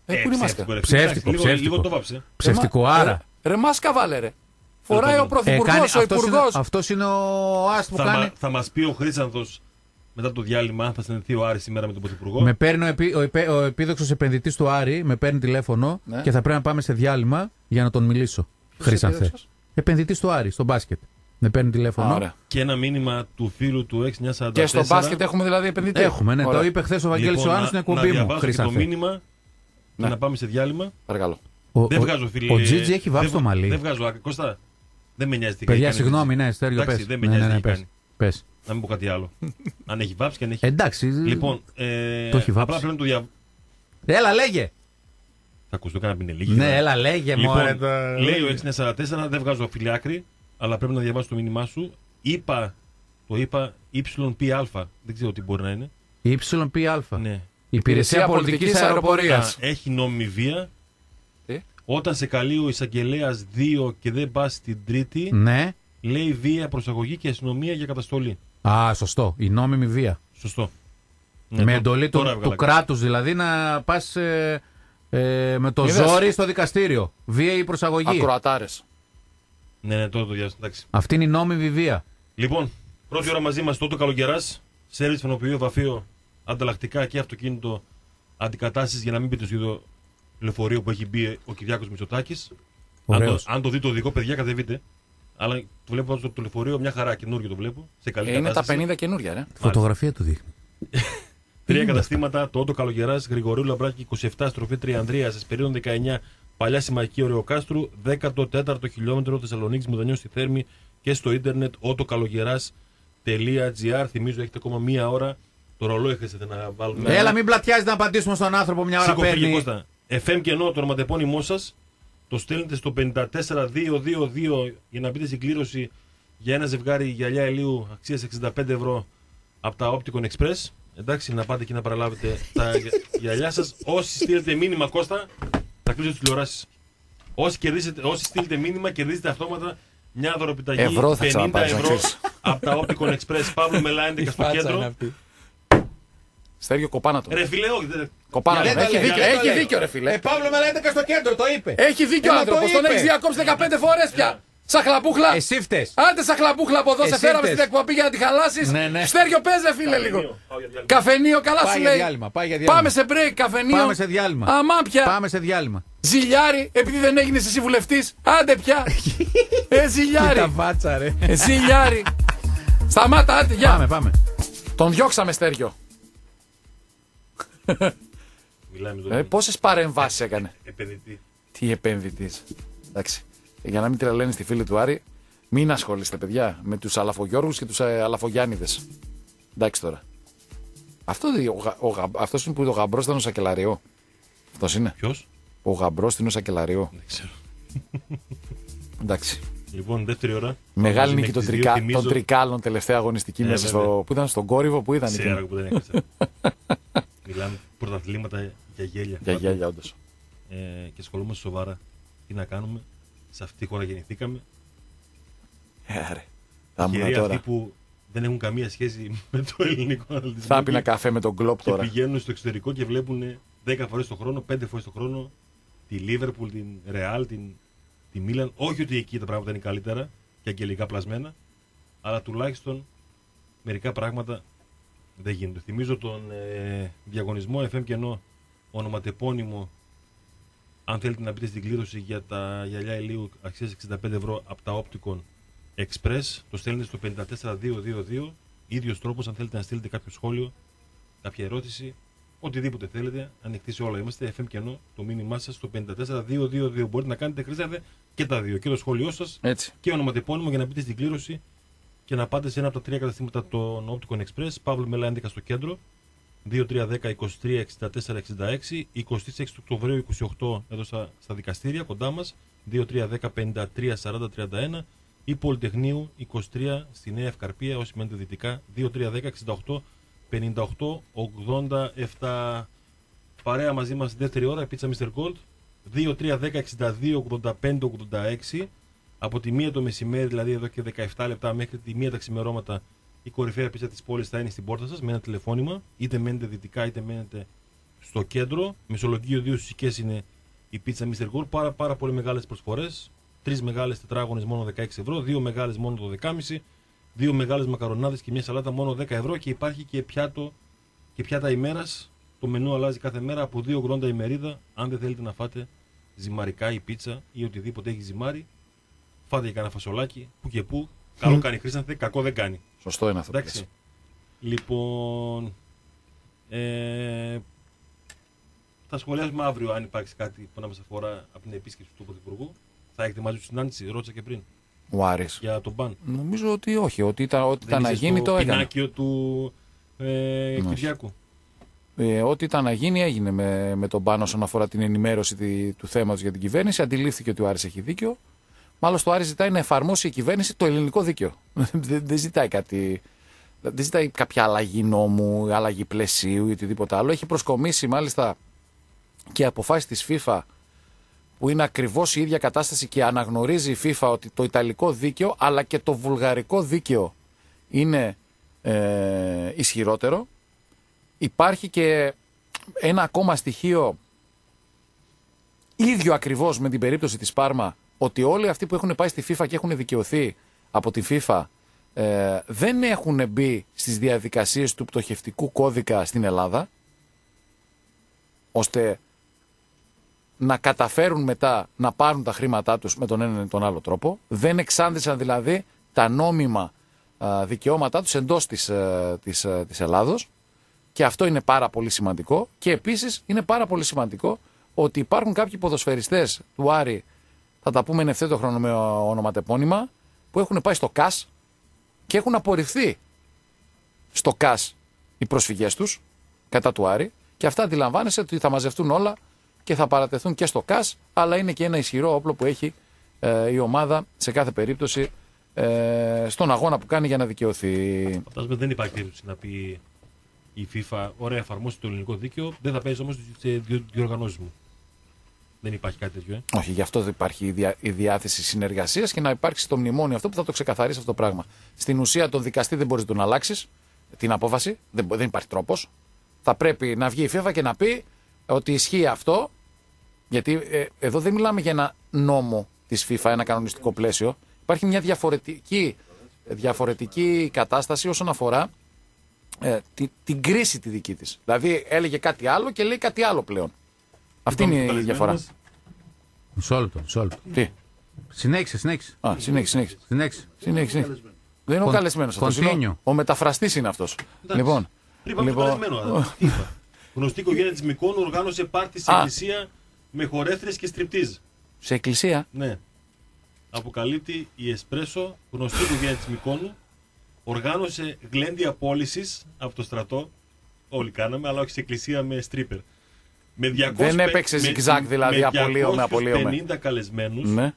Ε, πού είναι η μάσκα. ψεύτικο, ρε. Ψεύτικο, Εντάξει, λίγο- ψεύτικο. Λίγο το βάψε. Ψευτικό, Ρε, μα- άρα. Ρε, ρε, μάσκα βάλε, ρε. Φοράει ο Ε, πρωθυπουργό, κάνει- ο αυτός υπουργός. είναι, αυτός είναι ο Άστ που Θα, κάνει. μα, θα μας πει ο Χρήστανθος μετά το διάλειμμα αν θα συνενθεί ο Άρης σήμερα με τον Πρωθυπουργό. Με παίρνει ο, επί, ο, επέ- ο επίδοξος επενδυτής του Άρη, με παίρνει τηλέφωνο Ναι. και θα πρέπει να πάμε σε διάλειμμα για να τον μιλήσω. Χρήσανθε. επίδοξος; Επενδυτής του Άρη, στο μπάσκετ. Με παίρνει τηλέφωνο. Α, ωραία. Και ένα μήνυμα του φίλου του 6944. Και στο μπάσκετ έχουμε δηλαδή επενδυτή. Έχουμε, ναι. Ωραία. Το είπε χθες ο Βαγγέλης Λοιπόν, Ιωάννου στην να- εκπομπή να μου. διαβάσω και το Χρήσανθε. μήνυμα Ναι. και να πάμε σε διάλειμμα. Παρακαλώ. Ο, δεν ο- βγάζω φίλε. Ο Τζίτζι έχει βάψει δεν, το μαλλί. Δεν βγάζω άκρη. Κώστα, δεν με νοιάζει τι Παιδιά, κάνει. συγγνώμη, ναι, Στέριο, Εντάξει, πες. δεν με Ναι, νοιάζει ναι, ναι, τι πες. κάνει. Πες. Να μην πω κάτι άλλο. αν έχει βάψει και αν έχει. Εντάξει. Λοιπόν, ε, Το έχει βάψει. απλά πρέπει να το δια... Έλα, λέγε. Θα ακουστώ κανένα πινελίκι. Ναι, θα- έλα, λέγε. Λοιπόν, μωρέ, το- λέει ο 6944, δεν βγάζω φίλε άκρη, αλλά πρέπει να διαβάσω το μήνυμά σου. Είπα, το είπα YPA, δεν ξέρω τι μπορεί να είναι. YPA. Ναι. Υπηρεσία Πολιτικής Πολιτικής Αεροπορίας. Αεροπορίας. Έχει νόμιμη βία. Τι; Όταν σε καλεί ο εισαγγελέας 2 και δεν πας στην τρίτη, Ναι. λέει βία προσαγωγή και αστυνομία για καταστολή. Α, σωστό. Η νόμιμη βία. Σωστό. Ναι, με τω- εντολή του, τώρα του έβγαλα κράτους δηλαδή να πας ε, ε, με το Είδες. ζόρι στο δικαστήριο. Βία ή προσαγωγή. Ακροατάρες. Ναι, ναι, τώρα το διάβασα. Εντάξει. Αυτή είναι η νόμιμη βία. Λοιπόν, πρώτη ώρα μαζί μας τότε καλοκαιράς. Σέρβις, φαινοποιείο, βαφείο, ανταλλακτικά και αυτοκίνητο αντικατάστασης για να μην πείτε στο ίδιο λεωφορείο που έχει μπει ο Κυριάκος Μητσοτάκης. Αν, το- Ωραίος. αν το δείτε οδικό, παιδιά, κατεβείτε. Αλλά το βλέπω στο το λεωφορείο, μια χαρά καινούργιο το βλέπω. Σε καλή είναι τα κατάσταση. 50 καινούρια, ρε. Φωτογραφία του δείχνει. Τρία καταστήματα, το Ότο Καλογεράς, Γρηγορίου Λαμπράκη 27, στροφή Τριανδρία, Εσπερίων 19, Παλιά Συμμαχική Ωρεοκάστρου, 14ο χιλιόμετρο Θεσσαλονίκης Μουδανιού στη Θέρμη και στο ίντερνετ ότοκαλογερά.gr. Θυμίζω έχετε ακόμα μία ώρα. Το ρολόι χρειάζεται να βάλουμε. Έλα, μην πλατιάζεις να απαντήσουμε στον άνθρωπο μια ώρα Σήκω, φύγε, παίρνει. Κώστα. FM και ενώ το ονοματεπώνυμό σας το στέλνετε στο 54222 για να μπείτε στην κλήρωση για ένα ζευγάρι γυαλιά ηλίου αξίας 65 ευρώ από τα Opticon Express. Εντάξει, να πάτε εκεί να παραλάβετε τα γυα- γυαλιά σας. Όσοι στείλετε μήνυμα, Κώστα, θα κλείσω τις τηλεοράσεις. Όσοι, κερδίσετε- όσοι στείλετε μήνυμα, κερδίζετε αυτόματα μια δωροπιταγή Ευρώ θα 50 ξαναπάρεις, να ευρώ ξέρεις. από τα Opticon Express. Παύλο Μελά 11 στο κέντρο. Στέργιο κοπάνα τον. Ρε φίλε, όχι, δεν- Κοπάνα Δεν τον. το Έχει λέει, δίκιο, δεν το έχει λέει. δίκιο, ρε φίλε. Ε, Παύλο Μελέτεκα στο κέντρο, το είπε. Έχει δίκιο ο Ε, μα το άνθρωπο. Τον είπε. έχει διακόψει 15 φορές πια. Σαχλαπούχλα. Εσύ φταίς. Άντε σαχλαπούχλα από εδώ. Σε Εσύ φέραμε φταίς. στην εκπομπή για να τη χαλάσεις. Ναι, ναι. Στέργιο παίζε, φίλε λίγο. Πάω για διάλειμμα. Καφενείο, καλά Πάει σου για λέει. διάλειμμα, πάει για διάλειμμα. Πάμε σε break, καφενείο. Πάμε σε διάλειμμα. Αμά πια. Πάμε σε διάλειμμα. Ζηλιάρη, επειδή δεν έγινες εσύ βουλευτής. Άντε πια. ε, ζηλιάρη. Τα βάτσα, ρε. Ε, ζηλιάρη. Σταμάτα, άντε, γεια. Πάμε, πάμε. Τον διώξαμε, Στέργιο. Μιλάμε με Ε, τον Πόσες παρεμβάσεις έκανε; επενδυτή. Τι επένδυτη. Εντάξει. Ε, Για να μην τρελαίνεις τη φίλη του Άρη, μην ασχολείστε, παιδιά, με τους Αλαφογιώργους και τους ε, Αλαφογιάννηδες. Εντάξει τώρα. Αυτό δι- ο, γα- ο, γα- αυτός είναι που ο γαμπρός ήταν ο Σακελαριό. Αυτός είναι. Ποιος; Ο γαμπρός είναι ο Σακελαριό. Δεν ξέρω. Εντάξει. Λοιπόν, δεύτερη ώρα. Μεγάλη Μαζί νίκη μέχρι των, τις δύο, τρικα... θυμίζω- των τρικάλων τελευταία αγωνιστική Ε, μέσα βέβαια. στο. Πού ήταν, στον κόρυβο, που ήταν Ξέρω εκεί. που δεν έκανα. Μιλάμε πρωταθλήματα για γέλια. Για γέλια, όντως. Ε, και ασχολούμαστε σοβαρά. Τι να κάνουμε. Σε αυτή τη χώρα γεννηθήκαμε. Ε, ρε. Θα ήμουν Κυρία τώρα. αυτοί που δεν έχουν καμία σχέση με το ελληνικό αθλητισμό. Θα έπινα και- καφέ με τον κλοπ Και τώρα. πηγαίνουν στο εξωτερικό και βλέπουν 10 φορές το χρόνο, 5 φορές το χρόνο τη Λίβερπουλ, την Ρεάλ, την, τη Μίλαν. Όχι ότι εκεί τα πράγματα είναι καλύτερα. και αγγελικά πλασμένα, αλλά τουλάχιστον μερικά πράγματα δεν γίνονται. Θυμίζω τον ε, διαγωνισμό FM κενό ονοματεπώνυμο αν θέλετε να μπείτε στην κλήρωση για τα γυαλιά ηλίου αξίας 65 ευρώ από τα Opticon Express, το στέλνετε στο 54222. Ίδιος τρόπος αν θέλετε να στείλετε κάποιο σχόλιο, κάποια ερώτηση, οτιδήποτε θέλετε, ανοιχτή σε όλα είμαστε. FM κενό, το μήνυμά σας στο 54222. Μπορείτε να κάνετε χρήσατε και τα δύο. Και το σχόλιο σας Έτσι. και ονοματεπώνυμο για να μπείτε στην κλήρωση και να πάτε σε ένα από τα τρία καταστήματα των Opticon Express. Παύλου Μελά 11 στο κέντρο. 2310 23 64 66. 26 Οκτωβρίου 28 εδώ στα, στα δικαστήρια κοντά μας. 2310 53 40 31 ή Πολυτεχνείου 23 στη Νέα Ευκαρπία όσοι μένετε δυτικά 2310 68 58 87 παρέα μαζί μας δεύτερη ώρα πίτσα Mr. Gold 2 3 10 62 85 86 από τη μία το μεσημέρι δηλαδή εδώ και 17 λεπτά μέχρι τη μία τα ξημερώματα η κορυφαία πίτσα της πόλης θα είναι στην πόρτα σας με ένα τηλεφώνημα είτε μένετε δυτικά είτε μένετε στο κέντρο Μεσολογγείο δύο συσκές είναι η πίτσα Mr. Gold πάρα, πάρα πολύ μεγάλες προσφορές τρεις μεγάλες τετράγωνες μόνο 16 ευρώ δύο μεγάλες μόνο το 12,5 δύο μεγάλες μακαρονάδες και μια σαλάτα μόνο 10 ευρώ και υπάρχει και πιάτο και πιάτα ημέρας το μενού αλλάζει κάθε μέρα από 2,80 ημερίδα. Αν δεν θέλετε να φάτε ζυμαρικά ή πίτσα ή οτιδήποτε έχει ζυμάρι, φάτε και κανένα φασολάκι που και που. Καλό κάνει χρήσανθε, κακό δεν κάνει. Σωστό είναι αυτό. που Εντάξει. λες. Λοιπόν. Ε, θα σχολιάσουμε αύριο αν υπάρξει κάτι που να μας αφορά από την επίσκεψη του Πρωθυπουργού. Θα έχετε μαζί τους συνάντηση, ρώτησα και πριν, Ο Άρης. για τον μπαν. Νομίζω ότι όχι. Ότι ήταν, ό,τι ήταν Δεν να είσαι γίνει στο το έκανε. πινάκιο του ε, Όχι. Κυριάκου. Ε, ό,τι ήταν να γίνει έγινε με, με τον Πάνο όσον αφορά την ενημέρωση τη- του θέματος για την κυβέρνηση. Αντιλήφθηκε ότι ο Άρης έχει δίκιο. Μάλλον το Άρης ζητάει να εφαρμόσει η κυβέρνηση το ελληνικό δίκαιο. δεν, δεν ζητάει κάτι. Δεν ζητάει κάποια αλλαγή νόμου, αλλαγή πλαισίου ή οτιδήποτε άλλο. Έχει προσκομίσει μάλιστα και αποφάσεις της FIFA που είναι ακριβώς η ίδια κατάσταση και αναγνωρίζει η FIFA ότι το Ιταλικό δίκαιο αλλά και το Βουλγαρικό δίκαιο είναι ε, ισχυρότερο. Υπάρχει και ένα ακόμα στοιχείο ίδιο ακριβώς με την περίπτωση της Πάρμα ότι όλοι αυτοί που έχουν πάει στη FIFA και έχουν δικαιωθεί από τη FIFA ε, δεν έχουν μπει στις διαδικασίες του πτωχευτικού κώδικα στην Ελλάδα ώστε να καταφέρουν μετά να πάρουν τα χρήματά τους με τον έναν ή τον άλλο τρόπο. Δεν εξάντλησαν δηλαδή τα νόμιμα α, δικαιώματά τους εντός της, ε, της, ε, της Ελλάδος και αυτό είναι πάρα πολύ σημαντικό και επίσης είναι πάρα πολύ σημαντικό ότι υπάρχουν κάποιοι ποδοσφαιριστές του Άρη θα τα πούμε εν ευθέτω χρόνο με ονοματεπώνυμα που έχουν πάει στο ΚΑΣ και έχουν απορριφθεί στο ΚΑΣ οι προσφυγές τους κατά του Άρη και αυτά αντιλαμβάνεσαι ότι θα μαζευτούν όλα και θα παρατεθούν και στο ΚΑΣ αλλά είναι και ένα ισχυρό όπλο που έχει ε, η ομάδα σε κάθε περίπτωση ε, στον αγώνα που κάνει για να δικαιωθεί. Φαντάζομαι δεν υπάρχει περίπτωση να πει η FIFA, ωραία, εφαρμόσει το ελληνικό δίκαιο, δεν θα παίζει όμως σε διο- διοργανώσεις μου. Δεν υπάρχει κάτι τέτοιο, ε. Όχι, γι' αυτό δεν υπάρχει η, διά, η διάθεση συνεργασίας και να υπάρξει το μνημόνιο αυτό που θα το ξεκαθαρίσει αυτό το πράγμα. Στην ουσία, τον δικαστή δεν μπορείς να τον αλλάξεις την απόφαση, δεν, μπο- δεν υπάρχει τρόπος. Θα πρέπει να βγει η FIFA και να πει ότι ισχύει αυτό, γιατί ε, εδώ δεν μιλάμε για ένα νόμο της FIFA, ένα κανονιστικό πλαίσιο. Υπάρχει μια διαφορετική, διαφορετική κατάσταση όσον αφορά ε, τη- την κρίση τη δική της. Δηλαδή έλεγε κάτι άλλο και λέει κάτι άλλο πλέον. Αυτή Λοιπόν, είναι η καλεσμένοι διαφορά. μας, Μισό λεπτό, μισό λεπτό. Τι; Συνέχισε, συνέχισε. Α, συνέχισε, συνέχισε. συνέχισε. συνέχισε, συνέχισε. Δεν είναι ο Κον- καλεσμένος αυτός. continue. Ο μεταφραστής είναι αυτός. Εντάξει. Λοιπόν. Πριν πάμε στο καλεσμένο, α, τι είπα. Γνωστή οικογένεια της Μικόνου οργάνωσε πάρτι σε Α. εκκλησία με χορεύτρες και στριπτίζ. Σε εκκλησία. Ναι. Αποκαλύπτει η Εσπρέσο, γνωστή οικογένεια της Μικόνου, οργάνωσε γλέντια πώληση από το στρατό. Όλοι κάναμε, αλλά όχι σε εκκλησία με στρίπερ. Με 200, Δεν έπαιξε με- zigzag, δηλαδή, με απολύομαι, απολύομαι. 250 καλεσμένους Ναι.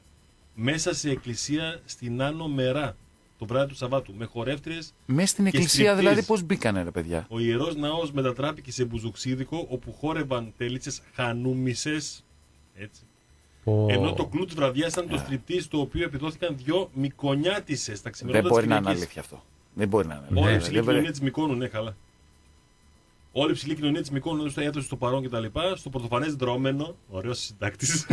μέσα σε εκκλησία στην Άνω Μερά το βράδυ του Σαββάτου με χορεύτριες Μέσα στην Και εκκλησία striptease. δηλαδή πώς μπήκανε, ρε παιδιά; Ο ιερός ναός μετατράπηκε σε μπουζουξίδικο όπου χόρευαν τελίτσες χανούμισες έτσι. Ενώ το κλου της βραδιάς ήταν το στριπτής το οποίο επιδόθηκαν δυο μικονιάτισες τα Δεν ξημερώματα μπορεί της να είναι Κυριακής. αλήθεια αυτό. Δεν μπορεί να είναι Όλη αλήθεια. η Δεν ψηλή μπορεί- κοινωνία της Μικόνου, ναι καλά. Όλη η ψηλή κοινωνία της Μικόνου στο έθνο στο παρόν κτλ. Στο πρωτοφανές δρόμενο. Ωραίος συντάκτης.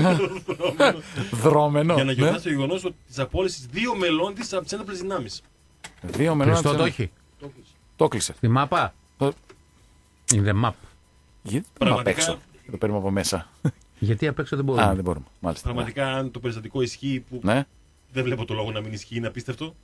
Δρόμενο. για να ναι. γιορτάσει το γεγονός της απόλυσης δύο μελών της από τις ένοπλες δυνάμεις. Δύο μελών. Χριστό από το τις- έχει. Το κλείσε. Στη μάπα. Το- In the map. Γιατί να Πραγματικά- παίξω. Το παίρνουμε από μέσα. Γιατί απ' έξω δεν μπορούμε. Α, δεν μπορούμε. Μάλιστα. Πραγματικά, αν το περιστατικό ισχύει, που Ναι. δεν βλέπω το λόγο να μην ισχύει, είναι απίστευτο.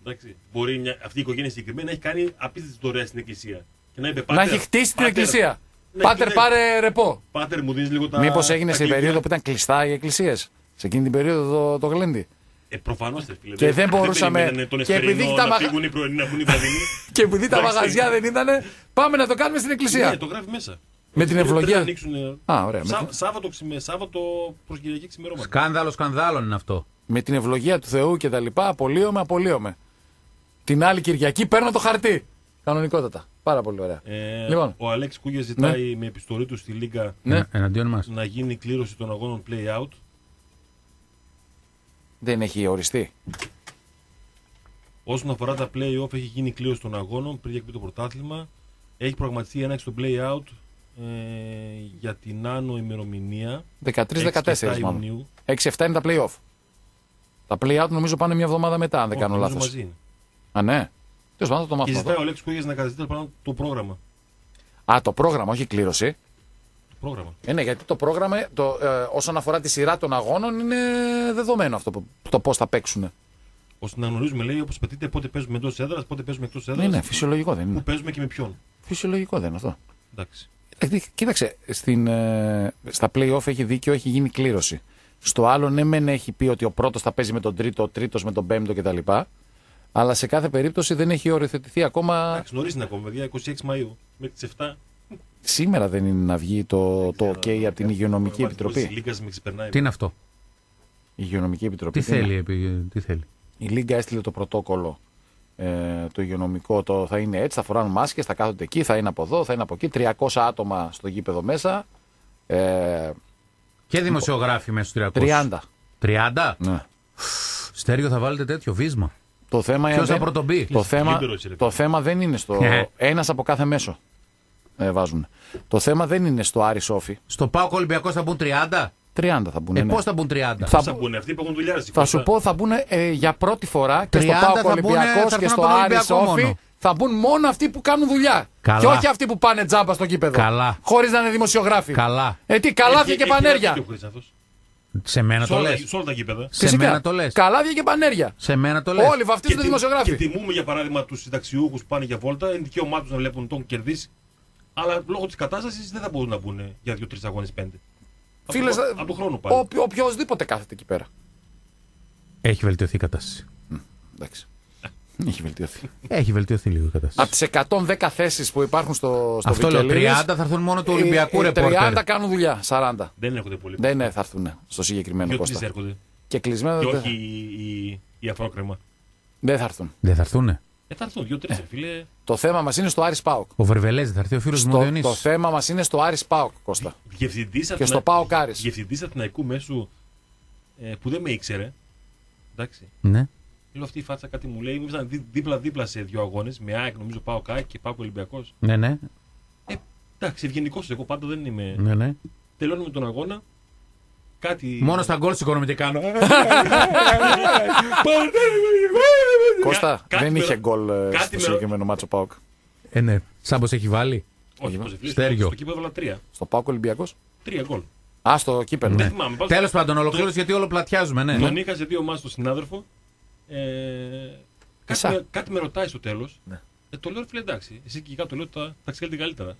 Εντάξει. Μπορεί μια, αυτή η οικογένεια συγκεκριμένα να έχει κάνει απίστευτη δωρεά στην εκκλησία. Και να είπε, Να «Πάτερ, έχει χτίσει την πάτερ, εκκλησία. Ναι, Πάτερ, ναι. πάρε ρεπό. Πάτερ, μου δίνεις λίγο τα. Μήπως έγινε τα σε κλειδιά». περίοδο που ήταν κλειστά οι εκκλησίες. Σε εκείνη την περίοδο το, το γλέντι. Ε, προφανώς φίλε. Και δεν μπορούσαμε- περίμενε τον και επειδή Εσπερινό τα να μαγα- φύγουν οι πρωινοί, να βγουν οι βραδινοί. Και επειδή τα Εντάξει. μαγαζιά δεν ήταν, πάμε να το κάνουμε στην Ναι, εκκλησία. το γράφει μέσα. Με την Πρέπει να ευλογία. ανοίξουν, ε, Α, ωραία. Με Σά, την- Σάββατο, ξημε, Σάββατο προς Κυριακή ξημερώματα. Σκάνδαλο σκανδάλων είναι αυτό. Με την ευλογία του Θεού και τα λοιπά, απολύομαι, απολύομαι. Την άλλη Κυριακή παίρνω το χαρτί. Κανονικότατα. Πάρα πολύ ωραία. Ε, Λοιπόν. Ο Αλέξης Κούγια ζητάει με επιστολή του στη Λίγκα Ναι. Ενα- Εναντίον μας. να γίνει κλήρωση των αγώνων play-out. Δεν έχει οριστεί. Όσον αφορά τα play-off, έχει γίνει κλήρωση των αγώνων πριν διακοπεί το πρωτάθλημα. Έχει προγραμματιστεί έναξη στο play-out ε, για την άνω ημερομηνία. 13-14 6-7 μάλλον. Ιουνίου. 6-7 είναι τα play-off. Τα play-out νομίζω πάνε μια εβδομάδα μετά, αν δεν Όχι, κάνω νομίζω λάθος. μαζί είναι. Α, ναι. Τέλος πάντων, θα το Και μάθουμε. ζητάει αυτό. ο Αλέξης Κούγια να καταζητήσει πάνω το πρόγραμμα. Α, το πρόγραμμα, όχι η κλήρωση. Το πρόγραμμα. Ε, ναι, γιατί το πρόγραμμα, το, ε, όσον αφορά τη σειρά των αγώνων, είναι δεδομένο αυτό που- το πώς θα παίξουν. ώστε να γνωρίζουμε, λέει, όπως πετύτε πότε παίζουμε εντός έδρας, πότε παίζουμε εκτός έδρα. Ναι, ναι, φυσιολογικό δεν Πού είναι. παίζουμε και με ποιον. Φυσιολογικό δεν είναι αυτό. Εντάξει. Ε, Κοίταξε, στην, ε, στα play-off έχει δίκιο, έχει γίνει κλήρωση. Στο άλλο, ναι, μεν έχει πει ότι ο πρώτος θα παίζει με τον τρίτο, ο τρίτος με τον πέμπτο κτλ. Αλλά σε κάθε περίπτωση δεν έχει οριοθετηθεί ακόμα. Εντάξει, νωρίς είναι ακόμα, παιδιά, 26 Μαου. Με τις 7. Σήμερα δεν είναι να βγει το, το OK από την Υγειονομική Η Επιτροπή. Λίγκα με ξεπερνάει. Τι είναι αυτό; Η Υγειονομική Επιτροπή. Τι δεν είναι. θέλει, επί- τι θέλει; Η Λίγκα έστειλε το πρωτόκολλο ε, το υγειονομικό. Το θα είναι έτσι, θα φοράνε μάσκες, θα κάθονται εκεί, θα είναι από εδώ, θα είναι από εκεί. 300 άτομα στο γήπεδο μέσα. Ε, Και δημοσιογράφοι μέσα στους 300. 30. 30. Ναι. Στέργιο θα βάλετε τέτοιο βύσμα. Το θέμα, Ποιος θα δεν- πρωτομπεί; το, θέμα, Λίμπερο είσαι, ρε το θέμα δεν είναι στο. Ναι. Ένας από κάθε μέσο ε, βάζουν. Το θέμα δεν είναι στο Άρη Σόφι. Στο Πάο Ολυμπιακός θα μπουν 30. 30 θα μπουν. Ε, ναι. πώς θα μπουν 30. Θα- Θα μπουν αυτοί που έχουν δουλειά. Θα σου πω, θα μπουν ε, για πρώτη φορά και στο 30 Πάο θα μπουνε- Ολυμπιακός θα και έρθουν στο από τον Άρη Ολυμπιακό Σόφι. μόνο. Θα μπουν μόνο αυτοί που κάνουν δουλειά. Καλά. Και όχι αυτοί που πάνε τζάμπα στο κήπεδο. Καλά. Χωρίς να είναι δημοσιογράφοι. Καλά. Ε, τι, καλάθια και πανέρια. Σε μένα Σε το όλα, λες. σε όλα τα γήπεδα. Σε μένα το λες. Καλάθια και πανέρια. Σε μένα το λες. Όλοι βαφτίζονται τι- δημοσιογράφοι. Και τιμούμε για παράδειγμα τους συνταξιούχους που πάνε για βόλτα. Είναι δικαίωμά τους να βλέπουν τον κερδίσει. Αλλά λόγω της κατάστασης δεν θα μπορούν να μπουν για δύο-τρεις αγώνες πέντε. Φίλες, από, από τον χρόνο πάλι. οποιοδήποτε κάθεται εκεί πέρα. Έχει βελτιωθεί η κατάσταση. Εντάξει. Έχει βελτιωθεί. Έχει βελτιωθεί λίγο η κατάσταση. Από τις 110 θέσεις που υπάρχουν στο, στο Αυτό λέω. 30 Βικελίδης, θα έρθουν μόνο του οι- Ολυμπιακού οι ρεπόρτερ. 30 κάνουν δουλειά. 40. Δεν έρχονται πολύ. Δεν ναι, θα έρθουν στο συγκεκριμένο Δύο-τρει κόστα. έρχονται. Και κλεισμένο Και δεν όχι η, η, η αφρόκρεμα. δεν θα έρθουν. Δεν θα έρθουνε. Ε, θα έρθουν δύο-τρει, φίλε. Το θέμα μας είναι στο Άρης Πάοκ. Ο Βερβελέζη θα έρθει, ο φίλος μου ο Το, Διονύσης. το θέμα μας είναι στο Άρης Πάοκ, Κώστα. Διευθυντή Και στο ΠΑΟΚ Άρης. Διευθυντή Αθηναϊκού μέσου ε, που δεν με ήξερε. Εντάξει. Ναι. Λέω αυτή η φάτσα κάτι μου λέει. Ήμουν δί- δίπλα-δίπλα σε δύο αγώνες. Με ΑΕΚ νομίζω πάω ΑΕΚ και πάω Ολυμπιακός. Ναι, ναι. Ε, εντάξει, ευγενικός εγώ πάντα δεν είμαι. ναι, ναι. Τελειώνουμε τον αγώνα. Κάτι. Μόνο στα γκολ σηκώνομαι και κάνω. Κώστα, κάτι δεν με- είχε γκολ ε, κάτι στο με- συγκεκριμένο μάτσο Πάοκ. ε, ναι. Σάμπος έχει βάλει. Όχι, πώς φίλε, Στέργιο. Στο κήπεδο έβαλα τρία. Στο Πάοκ Ολυμπιακός; Τρία γκολ. Α, στο κύπελο. Δεν θυμάμαι. πάντως- Τέλος πάντων, ολοκλήρωση γιατί όλο πλατιάζουμε, ναι. Τον είχα σε δύο μάτς τον συνάδελφο. Ε, κάτι, Εσά. με, κάτι με ρωτάει στο τέλος. Ναι. Ε, το λέω, ρε φίλε, εντάξει. Εσύ και κάτω λέω τα, τα ξέρετε καλύτερα.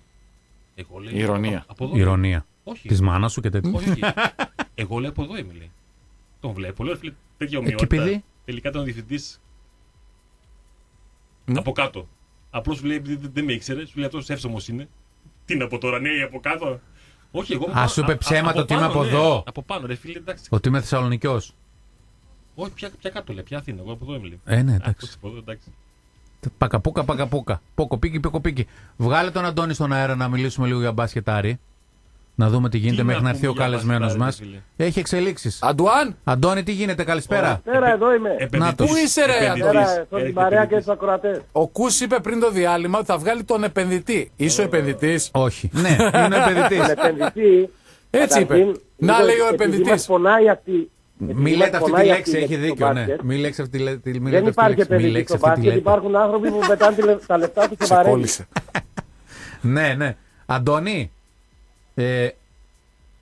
Εγώ λέω. Ηρωνία. Από, από εδώ. Ηρωνία. Όχι. Της μάνας σου και τέτοια. όχι, όχι. Εγώ λέω από εδώ είμαι. λέει. Τον βλέπω. Λέω, ρε φίλε, τέτοια ομοιότητα. επειδή; Τελικά ήταν ο διευθυντής. Ναι. Από κάτω. Απλώς σου λέει, επειδή δεν- δεν με ήξερε, σου λέει αυτός εύσωμος είναι. Τι είναι από τώρα, ναι, ή από κάτω; Όχι, εγώ. Α, σου είπε α- ψέματα ότι είμαι πάνω, από ναι. εδώ. Από πάνω, ρε φίλε, εντάξει. Ότι είμαι Θεσσαλονικιός. Όχι, πια, πια κάτω λέει, πια Αθήνα. Εγώ από εδώ είμαι. λέει. Ε, ναι, Α, εντάξει. πώς από εδώ, εντάξει. Πακαπούκα, πακαπούκα. Ποκοπίκι, ποκοπίκι. Βγάλε τον Αντώνη στον αέρα να μιλήσουμε λίγο για μπάσκετ Άρη. Να δούμε τι γίνεται Τι μέχρι να να έρθει ο πούμε για καλεσμένος μπασκετάρι, μας. ρε φίλε. Έχει εξελίξεις. Αντουάν, Αντώνη, τι γίνεται, καλησπέρα. Πέρα, εδώ είμαι. Επενδυτής. Πού είσαι, ρε, Επενδυτής. Πέρα, στον Έρχεται την παρέα και επενδυτής. του ακροατές. ο Κούς είπε πριν το διάλειμμα ότι θα βγάλει τον επενδυτή. Είσαι ο επενδυτής. Όχι. Ναι, είναι ο επενδυτής. Τον επενδυτή. Έτσι είπε. καταρχήν, Να επειδή- λέει ο επειδή επενδυτής. μας πονάει αυτή. Μη επειδή λέτε μας αυτή τη πονάει λέξη, έχει στο δίκιο. Ναι. μπάσκετ, Μη λέξει αυτή τη λέξη. μη λέτε Δεν αυτή τη υπάρχει λέξη, μη επενδυτή λέξει στο αυτή τη μπάσκετ. λέξη. Υπάρχουν άνθρωποι που πετάνε τη λε- τα λεφτά τους σε Σε βαρέλι. κόλλησε. Ναι, ναι. Αντώνη, ε,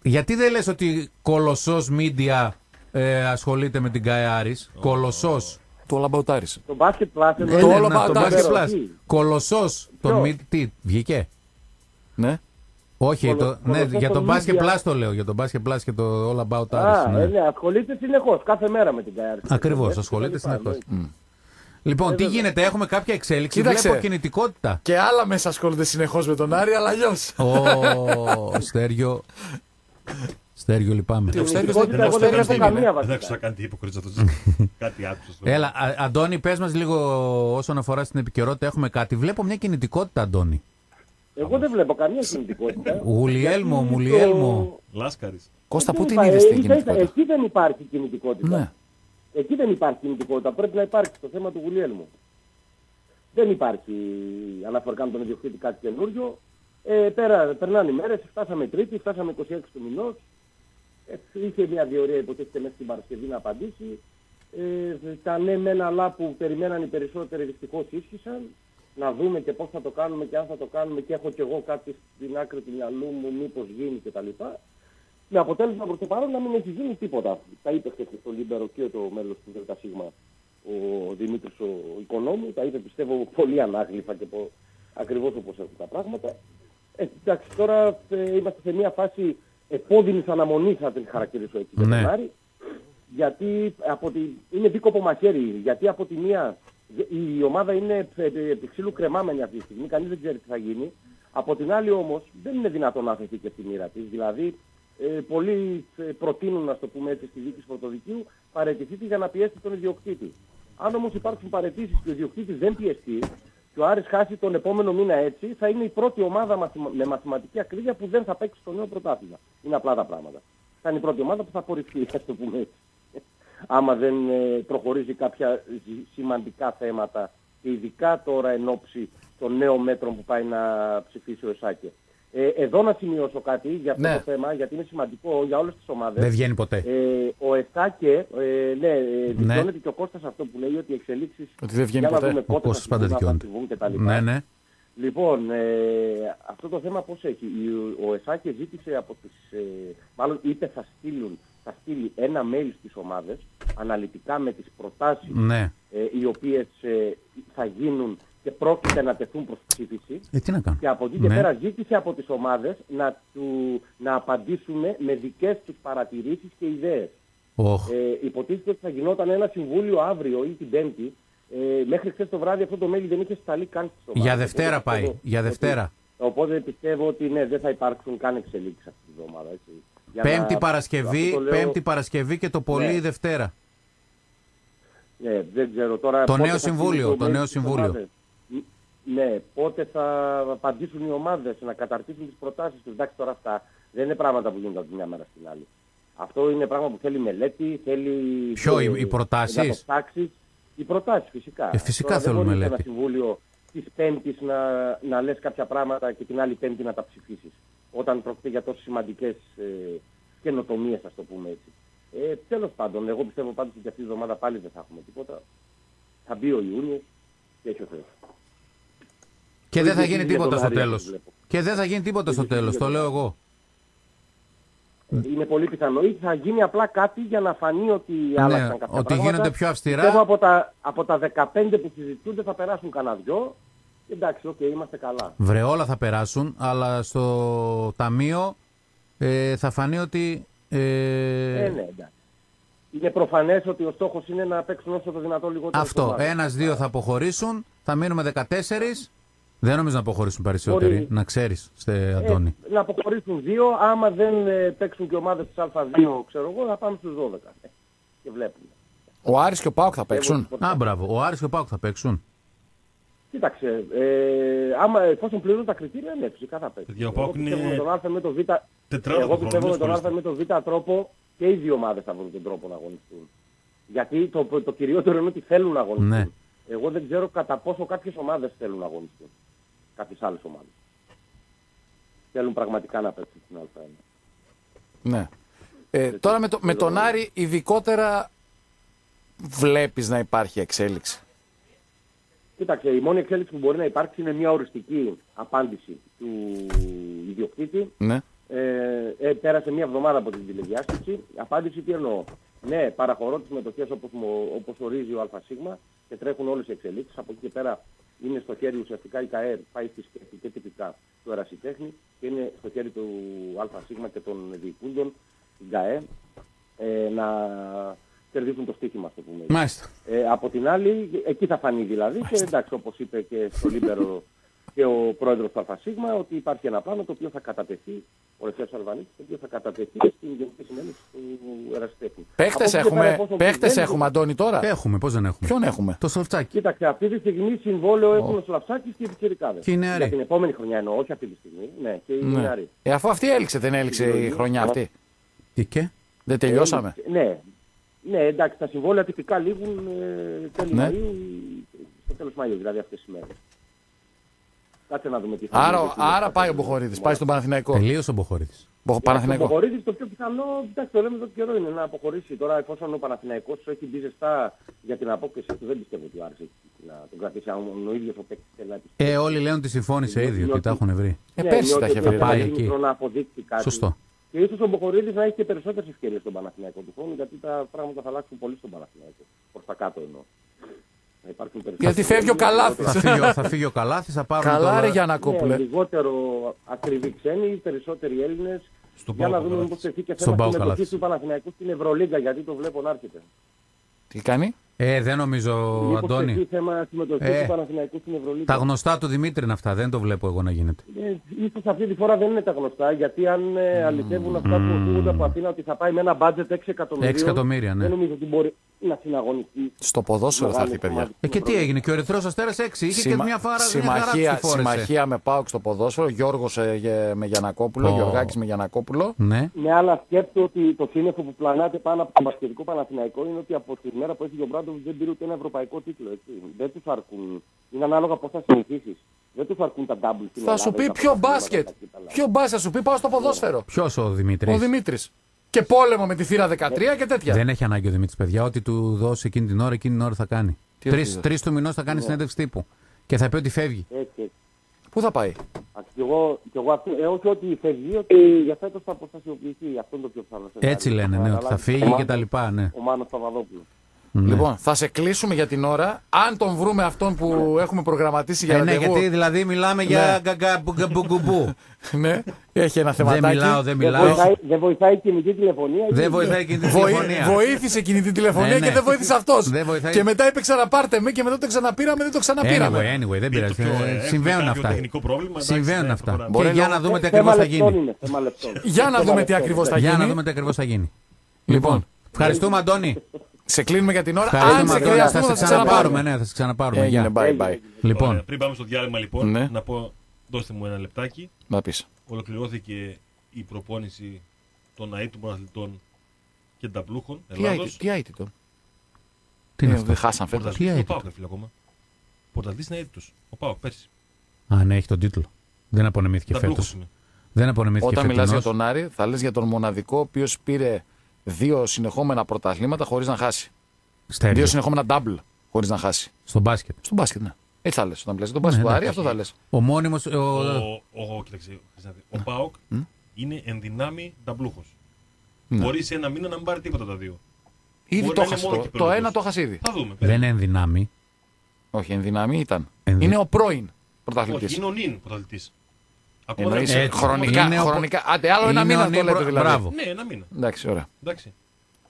γιατί δεν λες ότι Κολοσσός Media ε, ασχολείται με την ΚΑΕ Άρης. Κολοσσός. Το λαμπαουτάρισε. Το μπάσκετ πλάσε. Ε, Το ναι, όλο να, το μπατάκι. Basket Plus. Τι; Κολοσσός. Τον Ποιος; Media. Τι, βγήκε; Ναι. Όχι, Κολο- το, ναι, Κολοσσός για το τον Basket Media. Plus το λέω. Για τον Basket Plus και το All About Α, Άρης. ε, Ναι. ναι, ασχολείται συνεχώς, κάθε μέρα με την ΚΑΕΑΡ. Ακριβώς, ασχολείται συνεχώς. Λοιπόν, τι γίνεται, έχουμε κάποια εξέλιξη. Κοίταξε. Βλέπω κινητικότητα. Και άλλα μέσα ασχολούνται συνεχώς με τον Άρη, αλλά αλλιώς. Ω, Στέργιο. Στέργιο, λυπάμαι. Ο Στέργιος Κινητικότητα δεν- εγώ ο δεν Στέργιος βλέπω δεν είναι. καμία Δεν βασικά. άκουσα καν τι υποκρίτης αυτός. Κάτι άκουσα. στο- Έλα, Α- Αντώνη, πες μας λίγο όσον αφορά στην επικαιρότητα. Έχουμε κάτι. Βλέπω μια κινητικότητα, Αντώνη. Εγώ δεν βλέπω καμία κινητικότητα. Γουλιέλμο, Γιατί Μουλιέλμο. Λάσκαρης. Κώστα, πού Δεν την υπά- είδες ε, την ίσα-ίσα, κινητικότητα; Εκεί δεν υπάρχει κινητικότητα. Ναι. Εκεί δεν υπάρχει κινητικότητα. Πρέπει να υπάρξει το θέμα του Γουλιέλμου. Δεν υπάρχει αναφορικά με τον ιδιοκτήτη κάτι καινούριο. Ε, πέρα, περνάνε οι μέρες, φτάσαμε Τρίτη, φτάσαμε 26 του μηνός. Ε, είχε μια διορία υποτίθεται μέσα στην Παρασκευή να απαντήσει. Ε, τα ναι με ένα αλλά που περιμέναν οι περισσότεροι δυστυχώς ίσχυσαν. Να δούμε και πώς θα το κάνουμε και αν θα το κάνουμε και έχω και εγώ κάτι στην άκρη του μυαλού μου μήπως γίνει κτλ. Με αποτέλεσμα προς το παρόν να μην έχει γίνει τίποτα. Τα είπε χθες και στο Λίμπερο και το μέλος του ΔΣ ο Δημήτρης ο Οικονόμου. Τα είπε πιστεύω πολύ ανάγλυφα και πο, ακριβώς όπως έχουν τα πράγματα. Ε, εντάξει, τώρα ε, είμαστε σε μια φάση επώδυνης αναμονής, θα την χαρακτηρίσω έτσι, για Ναι. τον Άρη. Γιατί από τη, είναι δίκοπο μαχαίρι. Γιατί από τη μία η ομάδα είναι ε, ε, επί ξύλου κρεμάμενη αυτή τη στιγμή, κανείς δεν ξέρει τι θα γίνει. Από την άλλη όμως δεν είναι δυνατόν να αφαιθεί και από τη μοίρα της. Δηλαδή ε, πολλοί ε, προτείνουν, να το πούμε έτσι, στη δίκη πρωτοδικείου παραιτηθείτε για να πιέσετε τον ιδιοκτήτη. Αν όμως υπάρξουν παρετήσεις και ο ιδιοκτήτης δεν πιεστεί και ο Άρης χάσει τον επόμενο μήνα έτσι, θα είναι η πρώτη ομάδα μαθημα- με μαθηματική ακρίβεια που δεν θα παίξει στο νέο πρωτάθλημα. Είναι απλά τα πράγματα. Θα είναι η πρώτη ομάδα που θα απορριφθεί, ας το πούμε έτσι. Άμα δεν ε, προχωρήσει κάποια ζη- σημαντικά θέματα και ειδικά τώρα εν ώψη των νέων μέτρων που πάει να ψηφίσει ο ΕΣΑΚΕ. Ε, εδώ να σημειώσω κάτι για αυτό Ναι. το θέμα, γιατί είναι σημαντικό για όλες τις ομάδες. Δεν βγαίνει ποτέ. Ε, ο ΕΣΑΚΕ, ε, ναι, ε, δικαιώνεται και ο Κώστας αυτό που λέει ότι οι εξελίξεις Ότι δεν βγαίνει για να ποτέ. δούμε Ο πότε Κώστας θα πάντα συμβούν, να δικαιώνεται. θα συμβούν κτλ. Ναι, ναι. Λοιπόν, ε, αυτό το θέμα πώς έχει; Η- Ο ΕΣΑΚΕ ζήτησε από τις... Ε, μάλλον είπε θα στείλουν θα στείλει ένα mail στις ομάδες αναλυτικά με τις προτάσεις Ναι. ε, οι οποίες ε, θα γίνουν και πρόκειται να τεθούν προς ψήφιση Ε, τι να κάνω. και από εκεί και Ναι. πέρα ζήτησε από τις ομάδες να, του, να απαντήσουν με δικές τους παρατηρήσεις και ιδέες. Οχ. Ε, υποτίθεται ότι θα γινόταν ένα συμβούλιο αύριο ή την Πέμπτη. Ε, μέχρι χθες το βράδυ αυτό το mail δεν είχε σταλεί καν στις ομάδες. Για Οπότε Δευτέρα πιστεύω πάει. Για ότι- Δευτέρα. Οπότε πιστεύω ότι ναι, δεν θα υπάρξουν καν εξελίξεις αυτή τη εβδομάδα. Έτσι. Για Πέμπτη να- Παρασκευή, αυτό το λέω- Πέμπτη Παρασκευή και το πολύ Ναι. Δευτέρα. Ναι, δεν ξέρω τώρα. Το πότε νέο θα συμβούλιο, στείλει το mail νέο στις συμβούλιο. ομάδες. Ναι, πότε θα απαντήσουν οι ομάδες να καταρτήσουν τις προτάσεις τους. Εντάξει τώρα αυτά δεν είναι πράγματα που γίνονται από τη μια μέρα στην άλλη. Αυτό είναι πράγμα που θέλει μελέτη, θέλει... Ποιο, ε, οι- οι προτάσεις; να το ψάξεις. Οι προτάσεις φυσικά. Ε, φυσικά Τώρα δεν θέλουν μπορείς μελέτη. ένα συμβούλιο της Πέμπτης να, να λες κάποια πράγματα και την άλλη Πέμπτη να τα ψηφίσεις. Όταν πρόκειται για τόσο σημαντικές ε, καινοτομίες, ας το πούμε έτσι. Ε, τέλος πάντων, εγώ πιστεύω πάντως ότι αυτή τη εβδομάδα πάλι δεν θα έχουμε τίποτα. Θα μπει ο Ιούνιος και έχει ο Θεός. Και δεν θα ίδιο γίνει για τον τίποτα στο Άρη, τέλος. αυτό βλέπω. Και δεν θα γίνει τίποτα στο ίδιο τέλος. για Το τον λέω Άρη. εγώ. Είναι πολύ πιθανό. Ή θα γίνει απλά κάτι για να φανεί ότι άλλαξαν κάποια Ναι, ότι πράγματα. γίνονται πιο αυστηρά. Πιστεύω από τα, από τα 15 που συζητούνται θα περάσουν κανένα δυο. Εντάξει, οκ, είμαστε καλά. Βρε, όλα θα περάσουν, αλλά στο ταμείο ε, θα φανεί ότι. Ε, Ε, ναι, εντάξει. Είναι προφανές ότι ο στόχος είναι να παίξουν όσο το δυνατό λιγότερο. αυτό. Ένα-δύο θα αποχωρήσουν, θα μείνουμε 14. Δεν νομίζω να αποχωρήσουν περισσότεροι. Μπορεί. Να ξέρεις, Στε Ε, Αντώνη. να αποχωρήσουν δύο. Άμα δεν ε, παίξουν και ομάδες της Α2, ξέρω εγώ, θα πάμε στους 12. Ε, και βλέπουμε. Ο Άρης και ο Πάοκ θα παίξουν. Εγώ- Α, μπράβο. Ο Άρης και ο Πάκου θα παίξουν. Κοίταξε, ε, άμα εφόσον πληρούν τα κριτήρια, ναι, φυσικά θα παίξουν. Παιδιά, ο Εγώ Πάοκ πιστεύω είναι- με τον Α με το Β, Τετράδα Εγώ του χρόνου, πιστεύω με τον Α ασχολείστε. με τον Β τρόπο και οι δύο ομάδες θα βρουν τον τρόπο να αγωνιστούν. Γιατί το, το κυριότερο είναι ότι θέλουν να αγωνιστούν. Ναι. Εγώ δεν ξέρω κατά πόσο κάποιες ομάδες θέλουν να αγωνιστούν. Κάποιες άλλες ομάδες. Θέλουν πραγματικά να παίξουν στην Α1. Ναι. Ε, τώρα με, το, με τον Άρη ειδικότερα βλέπεις να υπάρχει εξέλιξη. Κοίταξε, η μόνη εξέλιξη που μπορεί να υπάρξει είναι μια οριστική απάντηση του ιδιοκτήτη. Ναι. Ε, ε, πέρασε μια εβδομάδα από την τηλεδιάσκεψη. Η απάντηση τι εννοώ; Ναι, παραχωρώ τις μετοχές όπως, μου- όπως ορίζει ο ΑΣ και τρέχουν όλες οι εξελίξεις. Από εκεί και πέρα είναι στο χέρι ουσιαστικά η ΚΑΕΡ, πάει στη σκέψη και τυπικά του Ερασιτέχνη και είναι στο χέρι του ΑΣ και των διοικούντων, την ΚΑΕ, ε, να κερδίσουν το στοίχημα, στο πούμε. Μάλιστα. Ε, από την άλλη, εκεί θα φανεί δηλαδή και εντάξει, όπως είπε και στο Λίμπερο και ο πρόεδρος του ΑΣ, ότι υπάρχει ένα πλάνο το οποίο θα κατατεθεί, ο Ρεφέας Αλβανής, το οποίο θα κατατεθεί στην Γενική Συνέλευση του Ερασιτέχνη. Από Παίχτες εκεί και πέρα, έχουμε, πόσο παίχτες δεν- έχουμε Αντώνη τώρα; Έχουμε, πώς δεν έχουμε; Ποιον έχουμε; Το Σοφτσάκι. Κοίταξε, αυτή τη στιγμή συμβόλαιο έχουν ο Σλαυσάκης και οι Πιτσιρικάδες. Και οι νεαροί. Για την επόμενη χρονιά εννοώ, όχι αυτή τη στιγμή. Ναι, και οι Ναι. νεαροί. Ε, αφού αυτή έληξε, δεν έληξε η χρονιά αυτή. Τι και; Δεν τελειώσαμε; Ε, ναι. Ναι, εντάξει, τα συμβόλαια τυπικά λήγουν ε, τέλη Ναι. Μαΐου, ή- στο τέλος Μαΐου, δηλαδή αυτές τις μέρες. Κάτσε να δούμε τι θα Άρα, γίνει. άρα πάει ο Μποχορίδης, πάει στον Παναθηναϊκό. Τελείωσε ο Μποχορίδης. Μπο- Ο Παναθηναϊκό. Μποχορίδης το πιο πιθανό, εντάξει, το λέμε εδώ και καιρό είναι να αποχωρήσει. Τώρα, εφόσον ο Παναθηναϊκός έχει μπει ζεστά για την απόκριση του, δεν πιστεύω ότι ο Άρης έχει να τον κρατήσει. Αν ο ίδιος ο παίκτης θέλει να επιστρέψει. Ε, όλοι λένε ότι συμφώνησε ήδη, ότι τα έχουν βρει. Ε, Ναι, πέρσι νιώθει τα είχε ότι βρει. θα Πάει έχει εκεί. μικρό να αποδείξει κάτι. Σωστό. Και ίσως ο Μποχορίδης να έχει και περισσότερες ευκαιρίες στον Παναθηναϊκό του χρόνου, γιατί τα πράγματα θα αλλάξουν πολύ στον Παναθηναϊκό. Προς τα κάτω εννοώ. Θα υπάρχουν περισσότερες Γιατί φεύγει ο ευκαιρίες, Καλάθης. Θα φύγει, ο- θα φύγει ο Καλάθης, θα πάρουν Καλά, το- ρε Ναι, Γιανακόπουλε. λιγότερο ακριβή ξένοι, περισσότεροι Έλληνες. Στον Για Πάο να ο δούμε Καλάθης. μήπως τεθεί και Στον θέμα Πάο συμμετοχής Καλάθης. του Παναθηναϊκού στην Ευρωλίγκα, γιατί το βλέπω να έρχεται. Τι κάνει; Ε, δεν νομίζω, Μήπως Αντώνη. τεθεί θέμα συμμετοχής Ε, του Παναθηναϊκού στην Ευρωλίγκα. Τα γνωστά του Δημήτρη είναι αυτά, δεν το βλέπω εγώ να γίνεται. Ε, ίσως αυτή τη φορά δεν είναι τα γνωστά, γιατί αν ε, αληθεύουν αυτά που ακούγονται από Αθήνα ότι θα πάει με ένα μπάτζετ 6 εκατομμυρίων, 6 εκατομμύρια, ναι. δεν νομίζω ότι μπορεί να συναγωνιστεί. Στο ποδόσφαιρο θα μεγάλη έρθει, παιδιά. κομμάτι Ε, και στην τι έγινε, και ο Ερυθρός Αστέρας 6, είχε Συμμα- και μια, φάρα, μια χαρά συμμαχία, τη φόρεσε. συμμαχία με Πάουκ στο ποδόσφαιρο, Γιώργος ε, γε- με Γιανακόπουλο, Ω. Γιωργάκης με Γιανακόπουλο. Ναι. Ναι, αλλά σκέφτομαι ότι το σύννεφο που πλανάται πάνω από το μπασκετικό Παναθηναϊκό είναι ότι από τη μέρα που έχει ο Μπράντοβιτς δεν πήρε ούτε ένα ευρωπαϊκό τίτλο. Έτσι. Δεν τους αρκούν. Είναι ανάλογα πώς θα συνηθίσεις. Δεν τους αρκούν τα double στην Θα σου Ελλάδα ή πει τα ποιο πρωταθλήματα, μπάσκετ. τα κύπελλα. Ποιο μπάσκετ θα σου πει, πάω στο ποδόσφαιρο. Ποιος ο Δημήτρης; Ο Δημήτρης. Και πόλεμο με τη θύρα 13 και τέτοια. Δεν έχει ανάγκη ο Δημήτρης, παιδιά. Ό,τι του δώσει εκείνη την ώρα, εκείνη την ώρα θα κάνει. Τι Τρει όχι, δε. τρεις του μηνός θα Ναι. κάνει συνέντευξη τύπου. Και θα πει ότι φεύγει. Έτσι, έτσι. Πού θα πάει; Α, Και εγώ, και εγώ αυτό, ε, όχι ότι φεύγει, ότι για φέτος θα αποστασιοποιηθεί. Αυτό είναι το πιο πιθανό. σενάριο. Έτσι λένε, ναι, ότι θα αναλάβει φύγει ο και Μάνος- τα λοιπά, ναι. Ο Μάνος Παπαδόπουλος. Ναι. Λοιπόν, θα σε κλείσουμε για την ώρα. Αν τον βρούμε αυτόν που έχουμε προγραμματίσει για Ε, ναι, ραντεβού. γιατί δηλαδή μιλάμε για γκαγκαμπουγκουμπού. ναι, έχει ένα Δεν θεματάκι. μιλάω, δεν Δεν μιλάω. βοηθάει, δεν βοηθάει η κινητή τηλεφωνία. Δεν γιατί- βοηθάει εκείνη τη Βοη- τηλεφωνία. βοήθησε κινητή τηλεφωνία Ναι, ναι. και δεν βοήθησε αυτός. Δεν βοηθάει. Και μετά είπε ξαναπάρτε με και μετά το ξαναπήραμε, δεν το ξαναπήραμε. Anyway, anyway, δεν Είναι πειράζει. το πιο, ε, Ε, έχουμε Συμβαίνουν κάποιο αυτά. τεχνικό πρόβλημα, εντάξει, Συμβαίνουν ναι, αυτά. αυτό Και Μπορεί για να- να δούμε τι Ε, θέμα ακριβώς θα λεπτών γίνει. είναι, θέμα λεπτών. Για να Θέμα δούμε τι λεπτών. ακριβώς θα Για να γίνει. δούμε τι ακριβώς θα γίνει. Λοιπόν, Ευχαριστούμε, Αντώνη. Σε κλείνουμε για την ώρα. Αν Ευχαριστούμε, σε Αντώνη. χρειαστούμε Θα θα σε σε ξαναπάρουμε. ξαναπάρουμε. Ναι, θα σε ξαναπάρουμε. Έγινε, Γεια. bye bye. Λοιπόν, Ωραία, πριν πάμε στο διάλειμμα λοιπόν, Ναι. να πω, δώστε μου ένα λεπτάκι. Να πεις. Ολοκληρώθηκε η προπόνηση των αίτων πρωταθλητών και ταμπλούχων Τι Ελλάδος. άιτι- Τι άιτητο. τι είναι Ε, αυτό; Δεν χάσαν φέτος. Πρωταθλητής Τι ο αίτητο; Πάοκ, ρε φίλε, ακόμα. Πρωταθλητής είναι αίτητος. Ο Πάοκ, πέρσι. Α, ναι, έχει τον τίτλο. Δεν απονεμήθηκε Ταμπλούχος φέτος. είναι. Δεν απονεμήθηκε Όταν μιλάς για φέτο. τον Άρη, θα λες για τον μοναδικό ο οποίος πήρε δύο συνεχόμενα πρωταθλήματα χωρίς να χάσει. Δύο συνεχόμενα double χωρίς να χάσει. Στον μπάσκετ. Στον μπάσκετ, ναι. Έτσι θα λες. Όταν μιλάς για τον μπάσκετ Ναι, του ναι. Άρη, αυτό θα λες. Ο μόνιμος. Ο, ο, κοίταξε, Χρυσάνθη, ο Πάοκ είναι εν δυνάμει ταμπλούχος. Ναι. Μπορείς σε ένα μήνα να μην πάρει τίποτα τα δύο. Ήδη Μπορεί το να είναι έχασε. μόνο Το, το κυπελλούχος. ένα το έχασε ήδη. Θα δούμε. Δεν είναι ενδυνάμει. Όχι, εν δυνάμει ήταν. Εν δι- Είναι ο πρώην Όχι, πρωταθλητής. είναι ο νυν πρωταθλητής. Ακόμα Εννοείς δεν- Έτσι. χρονικά, Είναι ο- χρονικά. Άντε, άλλο ένα είναι μήνα ο το νυν λέτε προ- δηλαδή. Μπράβο. Ναι, ένα μήνα. Εντάξει, ωραία. Εντάξει.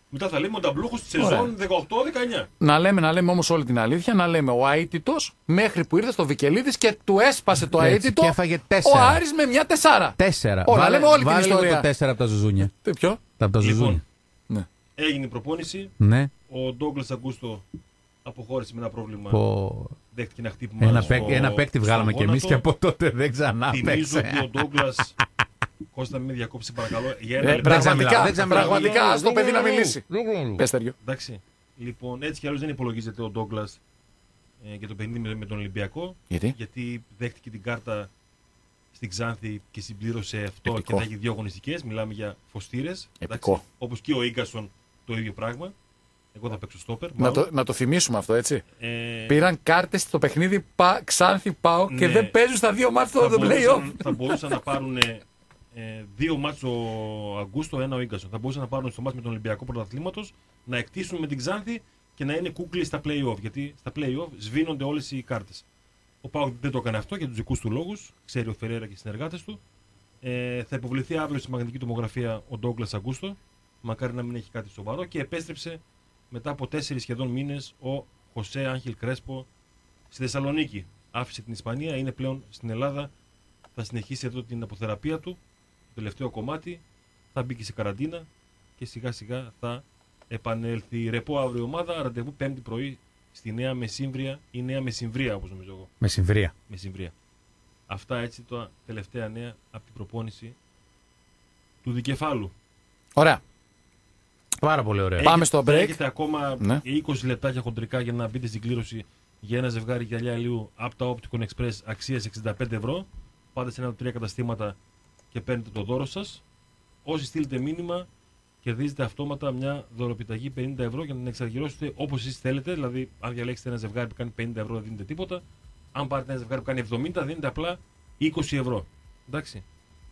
Μετά θα λέμε ο ταμπλούχος τη Ωραία. σεζόν 18-19. Να λέμε, να λέμε όμως όλη την αλήθεια, να λέμε ο αίτητος μέχρι που ήρθε στο Βικελίδης και του έσπασε το Έτσι, αίτητο και έφαγε ο τέσσερα. Άρης με μια τεσσάρα. Τέσσερα. Όλα, Βάλε- λέμε όλη την βάλε λίγο ιστορία. το τέσσερα από τα ζουζούνια. Τι ποιο; Από τα ζουζούνια. Λοιπόν, Ναι. έγινε η προπόνηση. Ναι. Ο Ντόγκλας Αγκούστο αποχώρησε με ένα πρόβλημα. Πω. Δέχτηκε ένα χτύπημα. Ένα, στο- παίκ- ένα παίκτη στο βγάλαμε κι εμείς γόνατο. και από τότε δεν ξανά Θυμίζω παίξε. ότι ο Ντόγκλας Κώστα, με διακόψει παρακαλώ. Για ένα Ε, λεπτό. πραγματικά, πραγματικά, δεν ξαμιλάω. πραγματικά, ας το παιδί να μιλήσει. Πες Τέριο. Εντάξει. Λοιπόν, έτσι κι αλλιώ δεν υπολογίζεται ο Ντόγκλα ε, για το παιχνίδι με, με τον Ολυμπιακό. Γιατί; Γιατί δέχτηκε την κάρτα στην Ξάνθη και συμπλήρωσε αυτό Επικό. και θα έχει δύο αγωνιστικές. Μιλάμε για φωστήρες. Επικό. Όπως και ο γκασον το ίδιο πράγμα. Εγώ θα παίξω στόπερ. Να το, να το θυμίσουμε αυτό, έτσι. Ε, Πήραν κάρτες στο παιχνίδι πα, Ξάνθη πάω και Ναι. δεν παίζουν στα δύο μάτια θα, το play-off. μπορούσαν, θα μπορούσαν να πάρουν ε, δύο μάτς ο Αγκούστο, ένα ο Ίγκασον. Θα μπορούσαν να πάρουν στο μάτς με τον Ολυμπιακό Πρωταθλήματος, να εκτίσουν με την Ξάνθη και να είναι κούκλοι στα play-off. Γιατί στα play-off σβήνονται όλες οι κάρτες. Ο Πάουκ δεν το έκανε αυτό για τους δικούς του λόγους. Ξέρει ο Φεραίρα και οι συνεργάτες του. Ε, θα υποβληθεί αύριο στη μαγνητική τομογραφία ο Ντόγκλας Αγκούστο. Μακάρι να μην έχει κάτι σοβαρό. Και επέστρεψε μετά από τέσσερις σχεδόν μήνες ο Χωσέ Άγχελ Κρέσπο στη Θεσσαλονίκη. Άφησε την Ισπανία, είναι πλέον στην Ελλάδα. Θα συνεχίσει εδώ την αποθεραπεία του. Το τελευταίο κομμάτι. Θα μπει και σε καραντίνα και σιγά σιγά θα επανέλθει. Ρεπό αύριο ομάδα, ραντεβού πέμπτη πρωί στη Νέα Μεσύμβρια ή Νέα Μεσυμβρία όπως νομίζω εγώ. Με συμβρία. Μεσυμβρία. Αυτά έτσι τα τελευταία νέα από την προπόνηση του δικεφάλου. Ωραία. Πάρα πολύ ωραία. Πάμε στο break. Έχετε ακόμα Ναι. 20 λεπτάκια χοντρικά για να μπείτε στην κλήρωση για ένα ζευγάρι γυαλιά ηλίου από τα Opticon Express αξίας 65 ευρώ. Πάτε σε ένα από τρία καταστήματα και παίρνετε το δώρο σας. Όσοι στείλετε μήνυμα, κερδίζετε αυτόματα μια δωροπιταγή 50 ευρώ για να την εξαργυρώσετε όπως εσείς θέλετε. Δηλαδή, αν διαλέξετε ένα ζευγάρι που κάνει 50 ευρώ, δεν δίνετε τίποτα. Αν πάρετε ένα ζευγάρι που κάνει 70, δίνετε απλά 20 ευρώ. Εντάξει.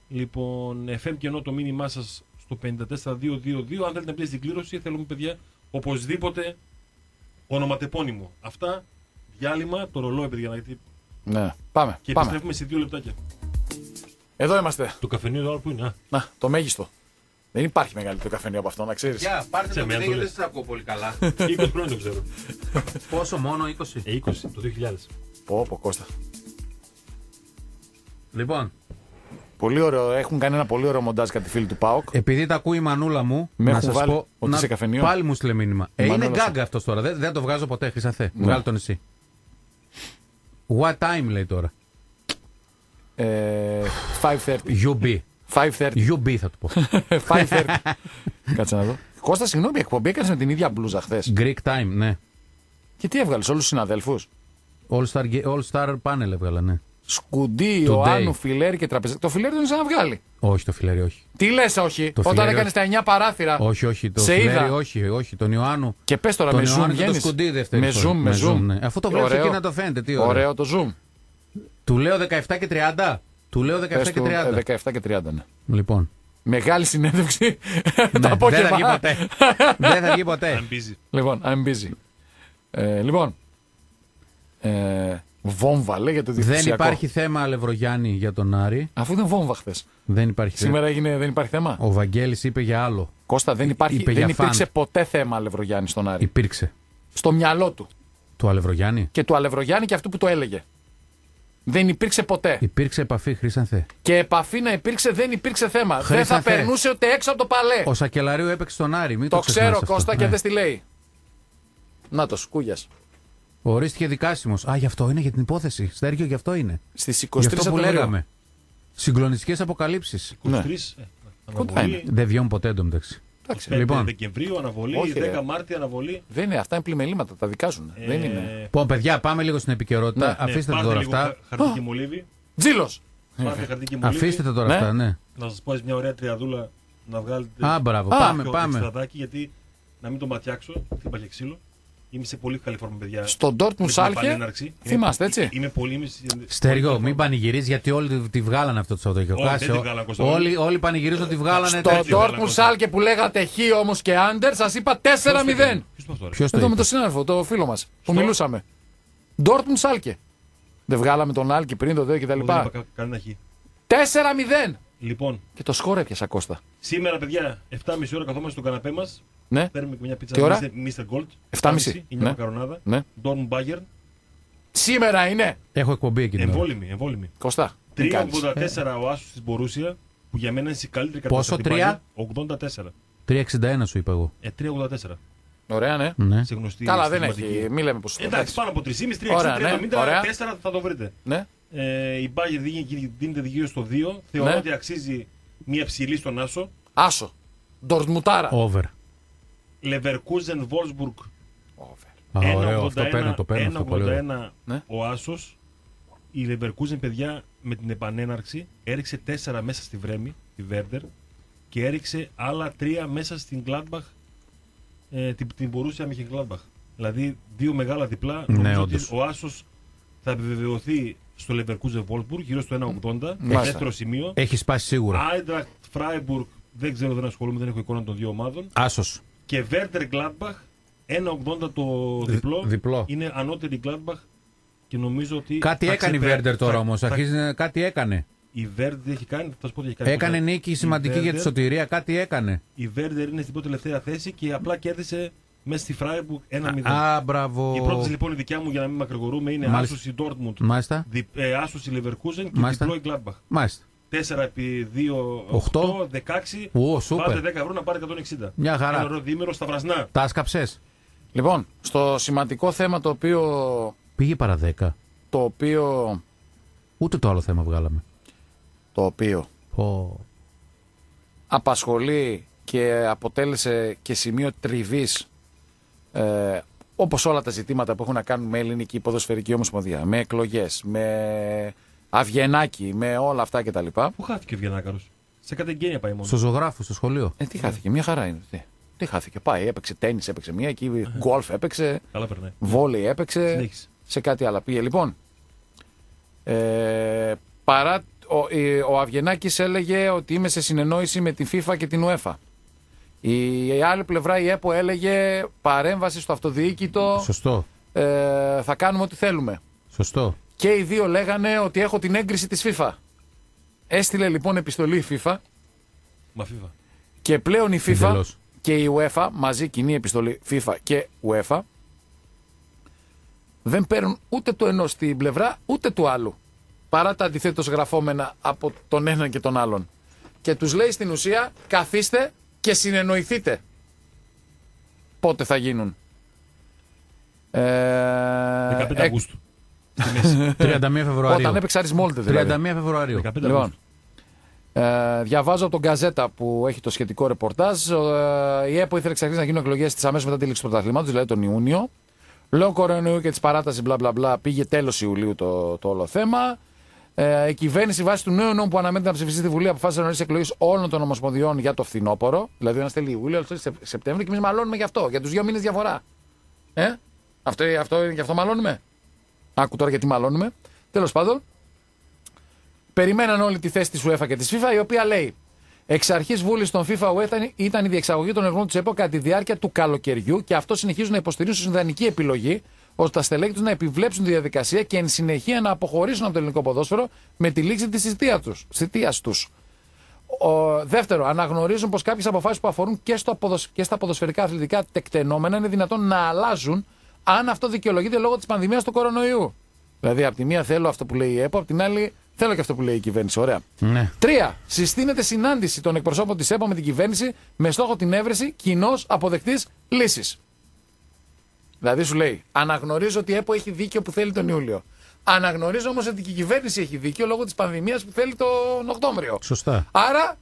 Λοιπόν, FM και ενώ το μήνυμά σας στο 54222. Αν θέλετε να μπείτε στην κλήρωση, θέλουμε παιδιά οπωσδήποτε ονοματεπώνυμο. Αυτά, διάλειμμα, το ρολόι, παιδιά, γιατί Ναι. Πάμε. και Πάμε. επιστρέφουμε σε δύο λεπτάκια. Εδώ είμαστε. Το καφενείο εδώ άλλο που είναι. Α, Να, το μέγιστο. Δεν υπάρχει μεγαλύτερο καφενείο από αυτό, να ξέρεις. Γεια, πάρτε Σε το μένα παιδί το γιατί δεν λες. σας ακούω πολύ καλά. 20 χρόνια το ξέρω. Πόσο μόνο, 20. Ε, 20, το 2000. Πω, πω, Κώστα. Λοιπόν, Πολύ ωραίο. Έχουν κάνει ένα πολύ ωραίο μοντάζ κατά τη φίλη του Πάοκ. επειδή τα ακούει η μανούλα μου, Με να έχουν σας βάλει πω. ότι να- είσαι καφενείο. Πάλι μου στείλε μήνυμα. Ε, είναι Μανούλα σου. γκάγκα αυτός τώρα. Δεν, δεν το βγάζω ποτέ, Χρυσαθέ. Ναι. Βγάλει τον εσύ. What time λέει τώρα. Ε, 5.30. You be. 5.30. You be θα του πω. 5.30. Κάτσε να δω. Κώστα, συγγνώμη, εκπομπή έκανε με την ίδια μπλούζα χθες. Greek time, ναι. Και τι έβγαλες, όλους τους συναδέλφους; All Star, ge- All Star Panel έβγαλα, ναι. Σκουντί, Today. Ιωάννου, Φιλέρη και Τραπεζάκι. Το Φιλέρη τον να βγάλει. Όχι το φιλέρι, όχι. Τι λες, όχι; Το Όταν Φιλέρη, έκανες τα 9 παράθυρα. Όχι, όχι. Το Σε φιλέρι, είδα. όχι, όχι. Τον Ιωάννου. Και πες τώρα τον με zoom Ιωάννου και το βγαίνεις. σκουντί δεύτερη Με φορά. zoom, με zoom. ναι. Αφού το βλέπεις Ωραίο. εκεί να το φαίνεται, τι ωραίο. Ωραίο το zoom. Του λέω 17 και 30. Του λέω 17 Πες και του, 30. ε, 17 και 30, ναι. Λοιπόν. Μεγάλη συνέντευξη. Ναι, το δεν θα βγει απόγευμα. ποτέ. δεν θα βγει ποτέ. I'm busy. Λοιπόν, I'm busy. Ε, λοιπόν. Ε, βόμβα λέει για το Δεν διευθυνσιακό. υπάρχει θέμα Αλευρογιάννη για τον Άρη. Αφού ήταν βόμβα χθες. Δεν υπάρχει θέμα. Σήμερα έγινε, δεν υπάρχει θέμα. Ο Βαγγέλης είπε για άλλο. Κώστα, δεν, υπάρχει, είπε δεν για υπήρξε φαν. ποτέ θέμα Αλευρογιάννη στον Άρη. Υπήρξε. Στο μυαλό του. Του Αλευρογιάννη; Και του Αλευρογιάννη και αυτού που το έλεγε. Δεν υπήρξε ποτέ. Υπήρξε επαφή, Χρήσανθε. Και επαφή να υπήρξε, δεν υπήρξε θέμα. δεν θα Χρήσανθε. περνούσε ούτε έξω από το παλέ. Ο Σακελαρίου έπαιξε στον Άρη. Μην το, Το ξεχνάς ξέρω, αυτό. Κώστα, και Ναι. δεν στη λέει. Να το σκούγιας. Ορίστηκε δικάσιμος. Α, γι' αυτό είναι για την υπόθεση. Στέργιο, γι' αυτό είναι. Στις 23 Γι' αυτό που Σεπτεμβρίου. λέγαμε. Συγκλονιστικές αποκαλύψεις. 23. Ναι. ε, Κοντά αναβολή. Δεν βγαίνουν ποτέ εντωμεταξύ. 5 Λοιπόν. Δεκεμβρίου αναβολή, Όχι, 10 ρε. Μάρτη αναβολή. Δεν είναι, αυτά είναι πλημελήματα, τα δικάζουν. Ε, Δεν είναι. Λοιπόν, παιδιά, πάμε λίγο στην επικαιρότητα. Ναι, Αφήστε ναι, τα πάρτε τώρα λίγο αυτά. χα- Χαρτί και μολύβι. Τζίλος! Πάρτε χαρτί και μολύβι. Αφήστε τα τώρα Ναι. αυτά, ναι. Να σας πω μια ωραία τριαδούλα να βγάλετε. Α, μπράβο. Α, πάμε, πιο πάμε. εξτραδάκι, γιατί να μην το ματιάξω, χτύπα και ξύλο. Είμαι σε πολύ καλή φόρμα, παιδιά. Στον Ντόρτμουν Με την Σάλκε. επανέναρξη. Θυμάστε, Είμαι- έτσι. Είμαι πολύ. Είμαι... Στέργιο, μην πανηγυρίζεις γιατί όλοι τη- τη βγάλανε αυτό το Σαββατοκύριακο. Όχι, Κάσε, δεν τη ο- βγάλανε, Κώστα. Όλοι, όλοι πανηγυρίζουν ότι βγάλανε. Στο τέτοιο. Ντόρ- Ντόρτμουν Σάλκε που λέγατε Χ όμως και Άντερ, σας είπα 4-0. Ποιος το αυτό, ρε; Ποιος το Εδώ με είπε; τον συνάδελφο, το φίλο μας που Στο- μιλούσαμε. Ντόρτμουν Σάλκε. Δεν βγάλαμε τον Άλκη πριν το ΔΕ και τα Εγώ δεν είπα λοιπά. κα- κανένα χ. 4-0. Λοιπόν, Και το σκόρ έπιασα Κώστα. σήμερα, παιδιά, 7.30 ώρα καθόμαστε στον καναπέ μας. Ναι, Παίρνουμε και μια πίτσα Τι ώρα; Mr. Gold. 7.30. Είναι Ναι. μακαρονάδα. ναι. Dortmund Bayern. Σήμερα είναι. Έχω εκπομπή εκεί την ώρα. Εμβόλυμη, εμβόλυμη. Κώστα. τι κάνεις. 3,84 ο Άσο τη Μπορούσια που για μένα είναι η καλύτερη Πόσο, κατάσταση. τρία; 84. 3,61 σου είπα εγώ. Ε, 3,84. Ωραία, ναι. Ναι. Σε γνωστή Καλά, δεν συστηματική. έχει. Μη λέμε ποσοστό. Εντάξει, πάνω από 3,5, 3,60, Ωραία, ναι, 3,70, ωραία. 4 θα το βρείτε. Ναι. Ε, η Bayern δίνει- δίνεται γύρω στο 2. Θεωρώ Ναι. ότι αξίζει Μία ψηλή στον Άσο. Άσο. Ντορτμουτάρα. Over. Leverkusen Wolfsburg Over. Α, ωραίο, 1,81, αυτό παίρνω, το παίρνω αυτό πολύ ωραίο. 1,81 Ναι. ο Άσος. Η Leverkusen, παιδιά, με την επανέναρξη έριξε 4 μέσα στη Βρέμη, τη Βέρντερ, και έριξε άλλα 3 μέσα στην Gladbach, ε, την, την Borussia Mönchengladbach. Δηλαδή, δύο μεγάλα διπλά. Ναι, Νομίζω ότι όντως. ο Άσος θα επιβεβαιωθεί στο Leverkusen Wolfsburg γύρω στο 1,80. Μάλιστα. Δεύτερο σημείο. Έχει σπάσει σίγουρα. Eintracht Freiburg, δεν ξέρω, δεν ασχολούμαι, δεν έχω εικόνα των δύο ομάδων. Άσος. Και Werder Gladbach, 1,80 το διπλό. διπλό. Είναι ανώτερη Gladbach και νομίζω ότι. Κάτι θα έκανε η ξεπε- Βέρντερ τώρα θα- όμως. θα- Αρχίζει να- κάτι έκανε. Η Werder τι έχει κάνει, θα σου πω τι έχει κάνει. Έκανε Η νίκη σημαντική για τη Werder- σωτηρία. Κάτι έκανε. Η Werder είναι στην πρώτη τελευταία θέση και απλά κέρδισε μέσα στη Freiburg 1-0. Α, μπράβο. Η πρώτη λοιπόν η δικιά μου για να μην μακρηγορούμε είναι Μάλιστα. Άσος η Dortmund, Μάλιστα. δι, ε, Άσος η Leverkusen και Μάλιστα. διπλό η Gladbach. Μάλιστα. 4 επί 2, Οχτώ. 8, 16. Ω, σούπερ. Πάτε 10 ευρώ να πάρετε 160. Μια χαρά. Ένα ωραίο διήμερο στα βρασνά. Τα άσκαψες. Λοιπόν, στο σημαντικό θέμα το οποίο, Πήγε παρά 10. το οποίο, Ούτε το άλλο θέμα βγάλαμε. το οποίο Πω. απασχολεί και αποτέλεσε και σημείο τριβής ε, όπως όλα τα ζητήματα που έχουν να κάνουν με ελληνική ποδοσφαιρική ομοσπονδία, με εκλογές, με αυγενάκι, με όλα αυτά κτλ. Πού χάθηκε ο Βιενάκαρο. Σε κατεγγένεια πάει μόνο. Στο ζωγράφο, στο σχολείο. Ε, τι χάθηκε, μια χαρά είναι. Τι, τι χάθηκε, πάει, έπαιξε τέννις, έπαιξε μία, εκεί γκολφ έπαιξε, Καλά περνάει. βόλεϊ έπαιξε, Συνέχισε. σε κάτι άλλα πήγε. Λοιπόν, ε, παρά, ο, ε, ο Αυγενάκης έλεγε ότι είμαι σε συνεννόηση με την FIFA και την UEFA. Η, η άλλη πλευρά, η ΕΠΟ, έλεγε παρέμβαση στο αυτοδιοίκητο, Σωστό. ε, θα κάνουμε ό,τι θέλουμε. Σωστό. Και οι δύο λέγανε ότι έχω την έγκριση της FIFA. Έστειλε λοιπόν επιστολή η FIFA Μα φίβα. και πλέον η FIFA Εντελώς. και η UEFA, μαζί κοινή επιστολή FIFA και UEFA, δεν παίρνουν ούτε το ενός στην πλευρά ούτε του άλλου. Παρά τα αντιθέτως γραφόμενα από τον έναν και τον άλλον. Και τους λέει στην ουσία καθίστε και συνεννοηθείτε. Πότε θα γίνουν. Ε, 15 εκ- Αυγούστου. Στη μέση. 31 Φεβρουαρίου. Όταν έπαιξε Άρης Μόλτε 31 δηλαδή. Φεβρουαρίου. 15 Λοιπόν, Αυγούστου. ε, διαβάζω από τον Καζέτα που έχει το σχετικό ρεπορτάζ. Ε, η ΕΠΟ ήθελε εξ αρχή να γίνουν εκλογές της αμέσως μετά τη λήξη του πρωταθλήματος, δηλαδή τον Ιούνιο. Λόγω κορονοϊού και της παράτασης, μπλα μπλα μπλα, πήγε τέλος Ιουλίου το, το όλο θέμα. Ε, η κυβέρνηση βάσει του νέου νόμου που αναμένεται να ψηφιστεί στη Βουλή αποφάσισε να ορίσει εκλογές όλων των ομοσπονδιών για το φθινόπωρο. Δηλαδή, ένα θέλει Ιούλιο, άλλο θέλει Σεπ- Σεπτέμβριο και εμείς μαλώνουμε γι' αυτό, για τους δύο μήνες διαφορά. Ε, αυτό, αυτό, γι' αυτό μαλώνουμε. Άκου τώρα γιατί μαλώνουμε. Τέλος πάντων, περιμέναν όλη τη θέση της UEFA και της FIFA, η οποία λέει Εξ αρχής βούληση των FIFA UEFA ήταν η διεξαγωγή των εργών της ΕΠΟ κατά τη διάρκεια του καλοκαιριού και αυτό συνεχίζουν να υποστηρίζουν στην ιδανική επιλογή ώστε τα στελέχη τους να επιβλέψουν τη διαδικασία και εν συνεχεία να αποχωρήσουν από το ελληνικό ποδόσφαιρο με τη λήξη της θητεία του. Δεύτερο, αναγνωρίζουν πως κάποιες αποφάσεις που αφορούν και, στο αποδοσ- και στα ποδοσφαιρικά αθλητικά τεκτενόμενα είναι δυνατόν να αλλάζουν αν αυτό δικαιολογείται λόγω της πανδημίας του κορονοϊού. Δηλαδή, από τη μία θέλω αυτό που λέει η ΕΠΟ, από την άλλη θέλω και αυτό που λέει η κυβέρνηση. Ωραία. Ναι. Τρία. Συστήνεται συνάντηση των εκπροσώπων της ΕΠΟ με την κυβέρνηση με στόχο την έβρεση κοινώς αποδεκτής λύσης. Δηλαδή σου λέει, αναγνωρίζω ότι η ΕΠΟ έχει δίκιο που θέλει τον Ιούλιο. Αναγνωρίζω όμως ότι και η κυβέρνηση έχει δίκιο λόγω της πανδημίας που θέλει τον Οκτώβριο. Σωστά. Άρα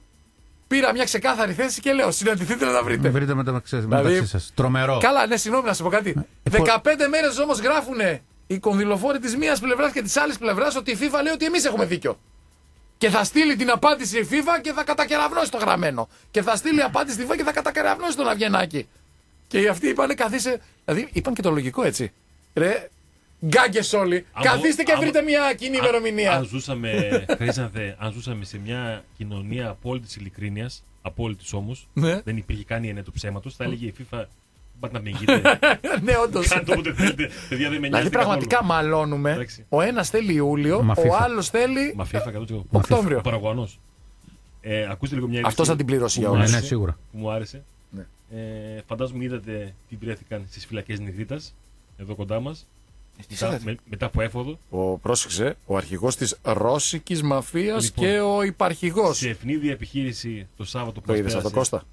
πήρα μια ξεκάθαρη θέση και λέω: Συναντηθείτε να τα βρείτε. Βρείτε μεταξύ, Δηλαδή- μεταξύ σας. Τρομερό. Καλά, ναι, συγγνώμη να σου πω κάτι. Ε, 15 μέρες όμως γράφουν οι κονδυλοφόροι της μίας πλευράς και της άλλης πλευράς ότι η FIFA λέει ότι εμείς έχουμε δίκιο. Και θα στείλει την απάντηση η FIFA και θα κατακεραυνώσει το γραμμένο. Και θα στείλει απάντηση στη FIFA και θα κατακεραυνώσει τον Αυγενάκη. Και οι αυτοί είπαν καθίστε. Δηλαδή είπαν και το λογικό έτσι. Ρε, γκάγκες όλοι. Αν καθίστε μπο- και αν- βρείτε μια κοινή Αν- ημερομηνία. Αν ζούσαμε, Χρήσανθε, αν ζούσαμε σε μια κοινωνία απόλυτης ειλικρίνειας, απόλυτης όμως, Ναι. δεν υπήρχε καν η έννοια του ψέματος, θα έλεγε η FIFA. Πάτε να με εγγύτε. ναι, όντως. Κάντε όποτε θέλετε. Παιδιά δεν με Δηλαδή νοιάζει. πραγματικά καθόλου. μαλώνουμε. Εντάξει. Ο ένας θέλει Ιούλιο, Μα ο FIFA. άλλος θέλει Μα FIFA 100%. Οκτώβριο. Ο Παραγωγανό. Ε, ακούστε λίγο μια είδηση Αυτός θα την πληρώσει για που μου όλους. Ναι, ναι, άρεσε, σίγουρα. Που μου άρεσε. Ναι. Ε, φαντάζομαι είδατε τι βρέθηκαν στις φυλακές Νιγρήτα, εδώ κοντά μας. Μετά, είδατε; με, μετά από έφοδο. Ο, πρόσεξε, ο αρχηγός της ρώσικης μαφίας Λοιπόν, και ο υπαρχηγός. Σε ευνίδια επιχείρηση το Σάββατο που Το μας είδες αυτό πέρασε. Κώστα;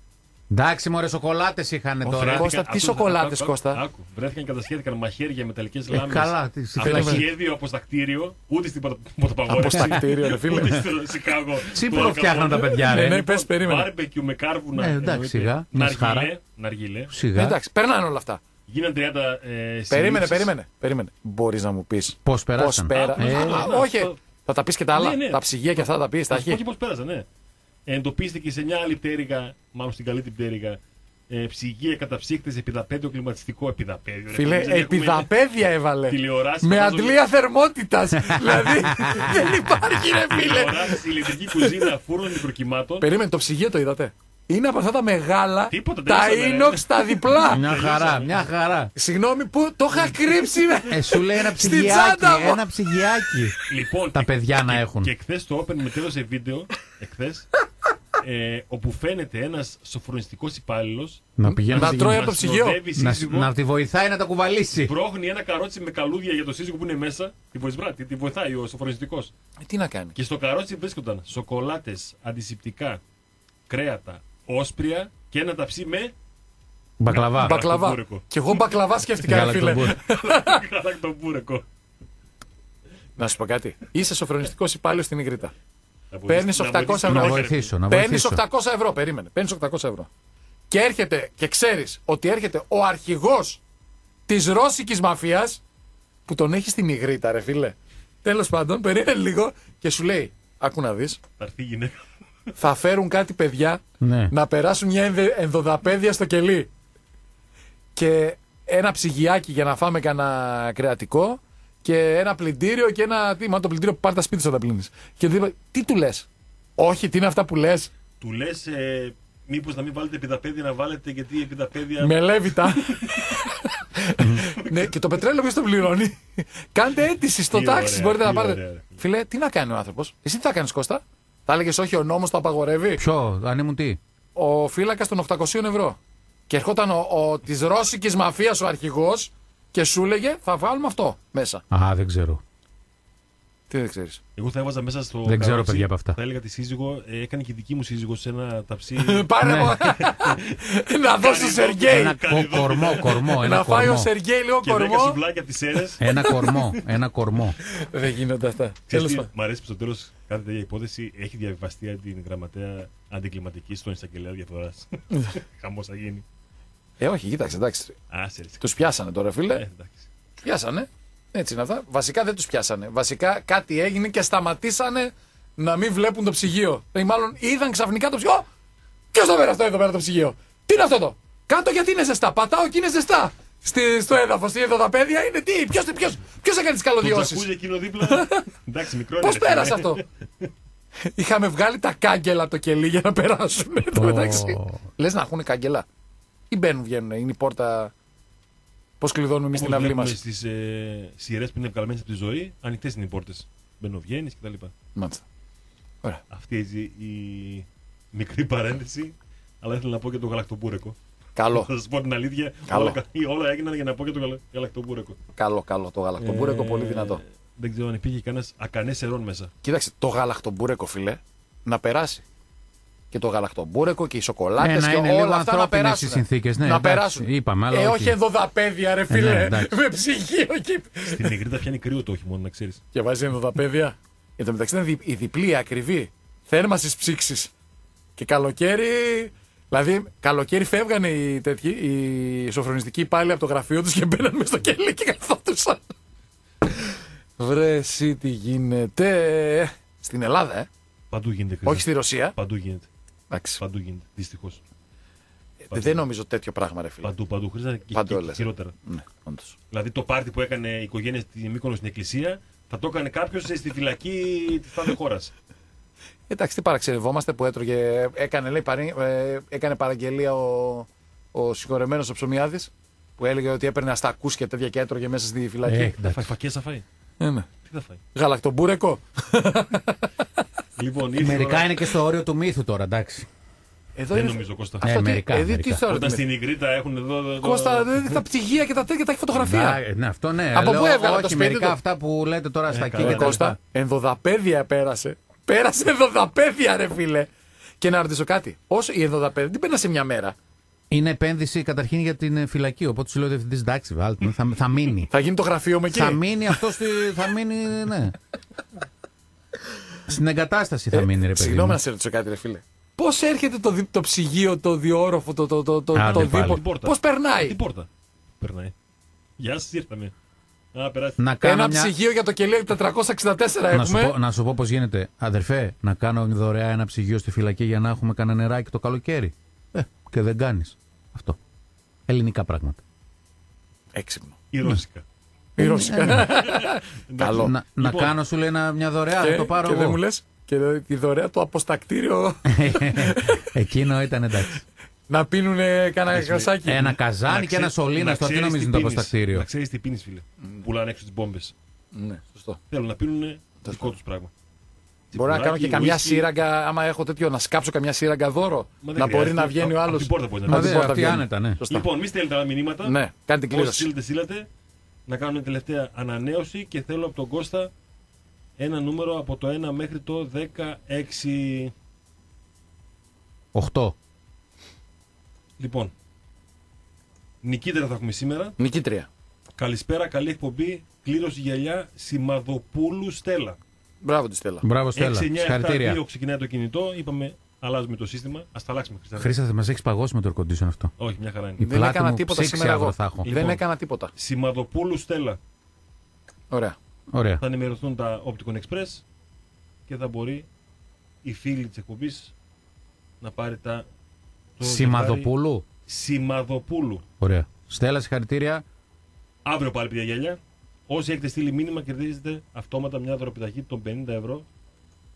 Εντάξει, μωρέ, σοκολάτες είχαν τώρα. Βρέθηκαν- Κώστα, τι άκου, σοκολάτες, άκου, Κώστα; Άκου, βρέθηκαν και κατασχέθηκαν μαχαίρια, μεταλλικές Ε, λάμψε. καλά, τι Από θέλαμε. σχέδιο αποστακτήριο, ούτε στην Ποτα- Πρωτοπαγόρευση. Αποστακτήριο, ρε φίλε. Ούτε στο Σικάγο. Σύμφωνο φτιάχναν τα παιδιά, Ναι, ρε; ναι, πες, περίμενε. Μπάρμπεκιου με κάρβουνα. Ναι, εντάξει, εννοείται. σιγά, μια χαρά. Ναργιλέ, Ναργιλέ. Σιγά. Εντάξει, περνάνε όλα αυτά. Γίναν 30 ε, Περίμενε, συλλήψεις. περίμενε. περίμενε. Μπορείς να μου πεις Πώς πώς περάσαν. πέρα. Ε, Α, ναι, όχι, αυτό- θα τα πεις και τα άλλα. Ναι, ναι. Τα ψυγεία και αυτά θα τα πεις. Τα Θα σου πω έχει. και πώς πέρασαν, ναι. Εντοπίστηκε σε μια άλλη πτέρυγα, μάλλον στην καλή την πτέρυγα, ε, ψυγεία καταψύχτες, επιδαπέδιο, κλιματιστικό επιδαπέδιο. Ρε, Φίλε, εμείς δεν έχουμε επιδαπέδια έβαλε. Τηλεοράσεις, Με φαντάζομαι- αντλία θερμότητας. δηλαδή δεν υπάρχει, ρε φίλε. Τηλεοράσεις, ηλεκτρική κουζίνα, φούρνο μικροκυμάτων. Περίμενε, το ψυγείο το είδατε. Είναι από αυτά τα μεγάλα. Τίποτα, τα τελειώσαμε, ρε. inox τα διπλά. Μια χαρά, μια χαρά. Συγγνώμη που το είχα κρύψει. με- Ε, σου λέει ένα Στην ψυγιάκι. τσάντα μου. Ένα ψυγιάκι. Λοιπόν, Τα και- παιδιά να και- έχουν. Και εχθές το Open μετέδωσε βίντεο, εχθές, ε, όπου φαίνεται ένας σοφρονιστικός υπάλληλος Να πηγαίνει Να να, τρώει να, από το ψυγείο. να, να τη βοηθάει να τα κουβαλήσει. Πρόχνει ένα καρότσι με καλούδια για το σύζυγο που είναι μέσα. Τη βοηθά, τη, τη βοηθάει ο σοφρονιστικός. Ε, Τι να κάνει. Και στο καρότσι βρίσκονταν σοκολάτες, αντισηπτικά, κρέατα, όσπρια και ένα ταψί με Μπακλαβά. Μπακλαβά. γαλακτομπούρεκο. Και εγώ μπακλαβά σκέφτηκα, ρε φίλε. Γαλακτομπούρ. γαλακτομπούρεκο. Να σου πω κάτι. Είσαι σοφρονιστικός υπάλληλος στην Ιγρήτα. Να Παίρνεις βοηθήσω- 800 βοηθήσω ευρώ. Να τον βοηθήσω, να Παίρνεις βοηθήσω. 800 ευρώ, περίμενε. Παίρνεις 800 ευρώ. Και έρχεται και ξέρεις ότι έρχεται ο αρχηγός της ρώσικης μαφίας που τον έχει στην Ιγρήτα, ρε φίλε. Τέλος πάντων, περίμενε λίγο και σου λέει: Άκου να δεις, Θα έρθει η γυναίκα. Θα φέρουν κάτι παιδιά Ναι. να περάσουν μια ενδε- ενδοδαπέδια στο κελί. Και ένα ψυγιάκι για να φάμε κανένα κρεατικό και ένα πλυντήριο και ένα. Τι, μα το πλυντήριο που πάρει τα σπίτι σου θα τα πλύνεις. Και του είπα, τι του λες; Όχι, τι είναι αυτά που λες; Του λες, ε, μήπως να μην βάλετε επιδαπέδια να βάλετε γιατί η επιδαπέδια. Με λέβητα. ναι, και το πετρέλαιο ποιος το πληρώνει; Κάντε αίτηση στο Τι τάξη. ωραία, Μπορείτε να τι πάρετε. ωραία, ρε. Φίλε, τι να κάνει ο άνθρωπος; Εσύ τι θα κάνεις, Κώστα; Θα έλεγες Όχι, ο νόμος το απαγορεύει; Ποιο, αν ήμουν τι; ο φύλακας των 800 ευρώ. Και ερχόταν ο, ο, της ρώσικης μαφίας ο αρχηγός και σου έλεγε θα βάλουμε αυτό μέσα. Α, δεν ξέρω. Τι δεν ξέρεις. Εγώ θα έβαζα μέσα στο. Δεν ξέρω, καρότσι, παιδιά, από αυτά. Θα έλεγα τη σύζυγο, ε, έκανε και η δική μου σύζυγο σε ένα ταψί. Πάρε μου. να δώσει στο Σεργέη. Ένα κο- κορμό, κορμό, ένα Να φάει ο κορμό. Σεργέη λίγο και δέκα κορμό. σουβλάκια από τις αίρε. Ένα κορμό, ένα κορμό. Δεν γίνονται αυτά. Τέλος πάντων. Μ' αρέσει που στο τέλος κάθε τέτοια υπόθεση έχει διαβιβαστεί από την γραμματέα αντικλιματική στον εισαγγελέα διαφθοράς. Χαμός θα γίνει. Ε, όχι, κοίταξε, εντάξει. Άσε, ρε. Τους πιάσανε τώρα, Ε, φίλε. εντάξει. Του πιάσανε. Έτσι είναι αυτά. Βασικά δεν τους πιάσανε. Βασικά κάτι έγινε και σταματήσανε να μην βλέπουν το ψυγείο. Ε, μάλλον είδαν ξαφνικά το ψυγείο. Ποιος το πέρα αυτό εδώ πέρα το ψυγείο; Τι είναι αυτό το. Κάτω γιατί είναι ζεστά; Πατάω και είναι ζεστά. Στη, στο έδαφος, εδώ τα παιδιά είναι; Τι. Ποιο ποιος, ποιος έκανε τις Το καλωδιώσεις; τζακούζι εκείνο δίπλα. Εντάξει, μικρό είναι. Πώ ρε, πέρασε φίλε. αυτό; Είχαμε βγάλει τα κάγκελα από το κελί για να περάσουν. Εν τω μεταξύ. Ω. Λες να έχουν κάγκελα; Ή μπαίνουν, βγαίνουν. Είναι η πόρτα. Πώς κλειδώνουμε εμείς την Όπως αυλή μας; βλέπουμε στις ε, σειρές που είναι βγαλμένε από τη ζωή, ανοιχτές είναι οι πόρτες. Μπαινοβγαίνει κτλ. Μάλιστα. Ωραία. Αυτή έτσι η μικρή παρένθεση. Αλλά ήθελα να πω και το γαλακτομπούρεκο. Καλό. Θα σας πω την αλήθεια. Καλό. Όλα, όλα έγιναν για να πω και το γαλα- γαλακτομπούρεκο. Καλό, καλό. Το γαλακτομπούρεκο Ε, πολύ δυνατό. Δεν ξέρω αν υπήρχε κανένας ακανές Σερρών μέσα. Κοίταξε, το γαλακτομπούρεκο, φίλε, να περάσει. Και το γαλακτομπούρεκο και οι σοκολάτες Ε, να και είναι λίγο όλα αυτά να ανθρώπινες περάσουν. οι συνθήκες, ναι, να εντάξει, περάσουν. είπαμε, αλλά ε, όχι. όχι ενδοδαπέδια, ρε φίλε. ναι, εντάξει. με ψυγείο εκεί. Στην Ιγρήτα πιάνει κρύο το χειμώνα, να ξέρεις. Και βάζει ενδοδαπέδια. Εν τω μεταξύ ήταν δι- η διπλή, η ακριβή. Θέρμανση ψήξη. Και καλοκαίρι. Δηλαδή, καλοκαίρι φεύγανε οι, τέτοιοι, οι σοφρονιστικοί πάλι από το γραφείο τους και μπαίναν μέσα στο κελί και καθόντουσαν. Βρε, εσύ τι γίνεται. Στην Ελλάδα, ε. Παντού γίνεται κρύο. Όχι στη Ρωσία. Παντού γίνεται. Εντάξει. Παντού γίνεται. Δυστυχώς. Δεν νομίζω τέτοιο πράγμα, ρε φίλε. Παντού, παντού. Χρήζα και, Παντού και, όλες. χειρότερα. Ναι, όντως. Δηλαδή το πάρτι που έκανε η οικογένεια στη Μύκονο στην εκκλησία θα το έκανε κάποιος στη φυλακή της τάδε χώρας. Εντάξει, τι παραξενευόμαστε που έτρωγε. Έκανε, λέει, παρή- ε, έκανε παραγγελία ο, ο συγχωρεμένος ο Ψωμιάδης που έλεγε ότι έπαιρνε αστακούς και τέτοια και έτρωγε μέσα στη φυλακή. Ε, Θα εντάξει. φάει φακές, θα φάει. Ε, ναι. Τι θα φάει; Γαλακτομπούρεκο. λοιπόν, ήρθε η Μερικά ώρα- είναι και στο όριο του μύθου τώρα, εντάξει. Εδώ Δεν είναι- νομίζω Κώστα. Ναι, Αυτό τι- μερικά, ε, δι- μερικά. τι θεωρώ Όταν ότι είναι. στην Ιγρήτα έχουν εδώ. εδώ- Κώστα, δηλαδή, τα ψυγεία και τα τέτοια τα έχει φωτογραφία. Να, ναι, αυτό ναι. Από πού Λέω, έβγαλε το όχι, σπίτι μερικά του; αυτά που λέτε τώρα στα καλά, εκεί Ε, και τα Κώστα, λοιπά. ενδοδαπέδια πέρασε. Πέρασε ενδοδαπέδια, ρε φίλε. Και να ρωτήσω κάτι. Όσο η 75 δεν παίρνει σε μια μέρα. Είναι επένδυση καταρχήν για την ε, φυλακή. Οπότε σου λέω ότι διευθυντή εντάξει, βάλτε, θα, θα μείνει. Θα γίνει το γραφείο μου εκεί. θα μείνει αυτό στη. Θα μείνει, ναι. Στην εγκατάσταση θα μείνει, ρε παιδί. Συγγνώμη μου. να σε ρωτήσω κάτι, ρε φίλε. Πώς έρχεται το, δι- το ψυγείο, το διόροφο, το, το, το, το, Άντε το πάλι. δίπο. Την πόρτα. Πώς περνάει; Την πόρτα. Περνάει. Γεια σας, ήρθαμε. Α, περάσει. Να κάνω Ένα μια... ψυγείο για το κελί 464 Να σου, έχουμε. πω, να σου πω πώς γίνεται. Αδερφέ, να κάνω δωρεά ένα ψυγείο στη φυλακή για να έχουμε κανένα νεράκι το καλοκαίρι. Ε, και δεν κάνεις. Αυτό. Ελληνικά πράγματα. Έξυπνο. Η Ρώσικα. Η Ρώσικα. Καλό. Να, να Λοιπόν. κάνω, σου λέει, ένα- μια δωρεά, Και, να το πάρω και εγώ. δεν μου λες; Και τη δωρεά το αποστακτήριο Εκείνο ήταν εντάξει. να πίνουν κανένα κρασάκι. Ένα καζάνι και ένα σωλήνα στο τι νομίζουν το αποστακτήριο. Να ξέρεις τι πίνεις, φίλε. Πουλάνε έξω τις μπόμπες. Ναι, σωστό. Θέλουν να πίνουν δικό τους πράγμα. Μπορεί να κάνω και Τσιπουράκι, καμιά ουίσκι. σύραγγα, άμα έχω τέτοιο, να σκάψω καμιά σύραγγα δώρο. Μα δεν Να μπορεί χρειάζεται. να βγαίνει ο Από άλλος. την πόρτα μπορείς να Μα βγει. δεν, πόρτα αυτή βγαίνει. άνετα, ναι. Σωστά. Λοιπόν, μη στέλνετε άλλα μηνύματα. Ναι, κάνει την Όσοι κλήρωση. στείλετε, στείλετε. Να κάνουμε τελευταία ανανέωση και θέλω από τον Κώστα ένα νούμερο από το 1 μέχρι το 16. 8. Λοιπόν, νικήτερα θα έχουμε σήμερα. Νικήτρια. Καλησπέρα, καλή εκπομπή. Κλήρωση γυαλιά Σιμαδοπούλου Στέλλα. Μπράβο τη Στέλλα. Μπράβο, Στέλλα. 6-9-7-2 Συγχαρητήρια. ξεκινάει το κινητό. Είπαμε, αλλάζουμε το σύστημα. Α τα αλλάξουμε, Χριστιανέ. Χρήστα, θα μας έχεις παγώσει με το air condition αυτό. Όχι, μια χαρά Η είναι. Δεν πλάτη έκανα μου τίποτα ψήξη σήμερα αύριο εγώ. θα έχω. Δεν Λοιπόν. έκανα τίποτα. Σιμαδοπούλου Στέλλα. Ωραία. Ωραία. Θα ενημερωθούν τα Opticon Express και θα μπορεί η φίλη της εκπομπής να πάρει τα. το Σημαδοπούλου. ζευγάρι Σημαδοπούλου; Ωραία. Στέλλα, συγχαρητήρια. Αύριο πάλι παιδιά γέλια. Όσοι έχετε στείλει μήνυμα κερδίζετε αυτόματα μια δωροπιταγή των 50 ευρώ.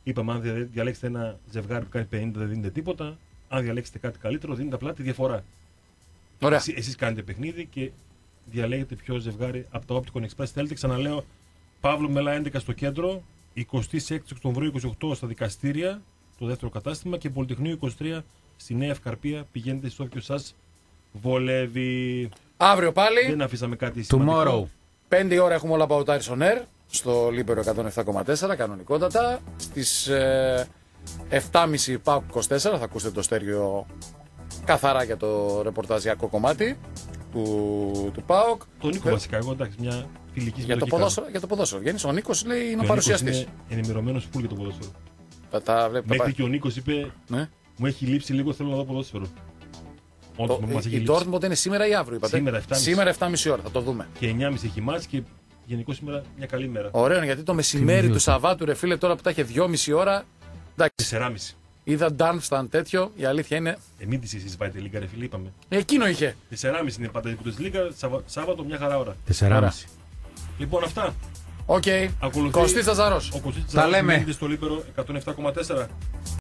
Είπαμε, αν δια- διαλέξετε ένα ζευγάρι που κάνει 50 δεν δίνετε τίποτα. Αν διαλέξετε κάτι καλύτερο, δίνετε απλά τη διαφορά. Ωραία. Εσεί εσείς κάνετε παιχνίδι και διαλέγετε ποιο ζευγάρι από τα Opticon Express θέλετε. Ξαναλέω, Παύλου Μελά 11 στο κέντρο, 26 Οκτωβρίου 28 στα δικαστήρια, το δεύτερο κατάστημα και Πολυτεχνείο 23 στη Νέα Ευκαρπία. Πηγαίνετε στο όποιο σας βολεύει. Αύριο πάλι, Δεν αφήσαμε κάτι σημαντικό. Tomorrow. 5 η ώρα έχουμε όλα από Tires on Air στο Λίμπερο 107,4 κανονικότατα. Στις ε, 7.30 ΠΑΟΚ 24 θα ακούσετε το Στέργιο καθαρά για το ρεπορταζιακό κομμάτι του, του ΠΑΟΚ. Τον Νίκο Ε, βασικά, εγώ εντάξει, μια φιλική Για το, συμμετοχή ποδόσφαιρο, για το ποδόσφαιρο. Βγαίνει ο Νίκος λέει είναι ο κάνω. Και παρουσιαστής. Νίκος Είναι ενημερωμένος φουλ για το ποδόσφαιρο. Τα, τα βλέπει. τα Μέχρι πάει. και ο Νίκος είπε: Ναι. Μου έχει λείψει λίγο, θέλω να δω ποδόσφαιρο. Όντως, Το- μα έχει η λείψει. Dortmund είναι σήμερα ή αύριο, είπατε; Σήμερα, 7.30. Σήμερα 7.30 ώρα, θα το δούμε. Και 9.30 έχει μάτς και γενικώ σήμερα μια καλή μέρα. Ωραίο είναι γιατί το μεσημέρι του μιλούσα. Σαββάτου, ρε φίλε, τώρα που τα είχε 2,5 ώρα. Εντάξει, 4.30. είδα Darmstadt τέτοιο, η αλήθεια είναι. Ε, μην της εσεί πάτε λίγα, ρε φίλε, είπαμε. Εκείνο είχε. 4.30 είναι πάντα η Bundesliga, Σαββα- Σάββατο μια χαρά ώρα. 4,5. Λοιπόν, αυτά. Οκ. Ακολουθεί Κωστής Ζαρό. ο Κωστής Τα λέμε. Τσαράκης, στο Λίμπερο 107,4.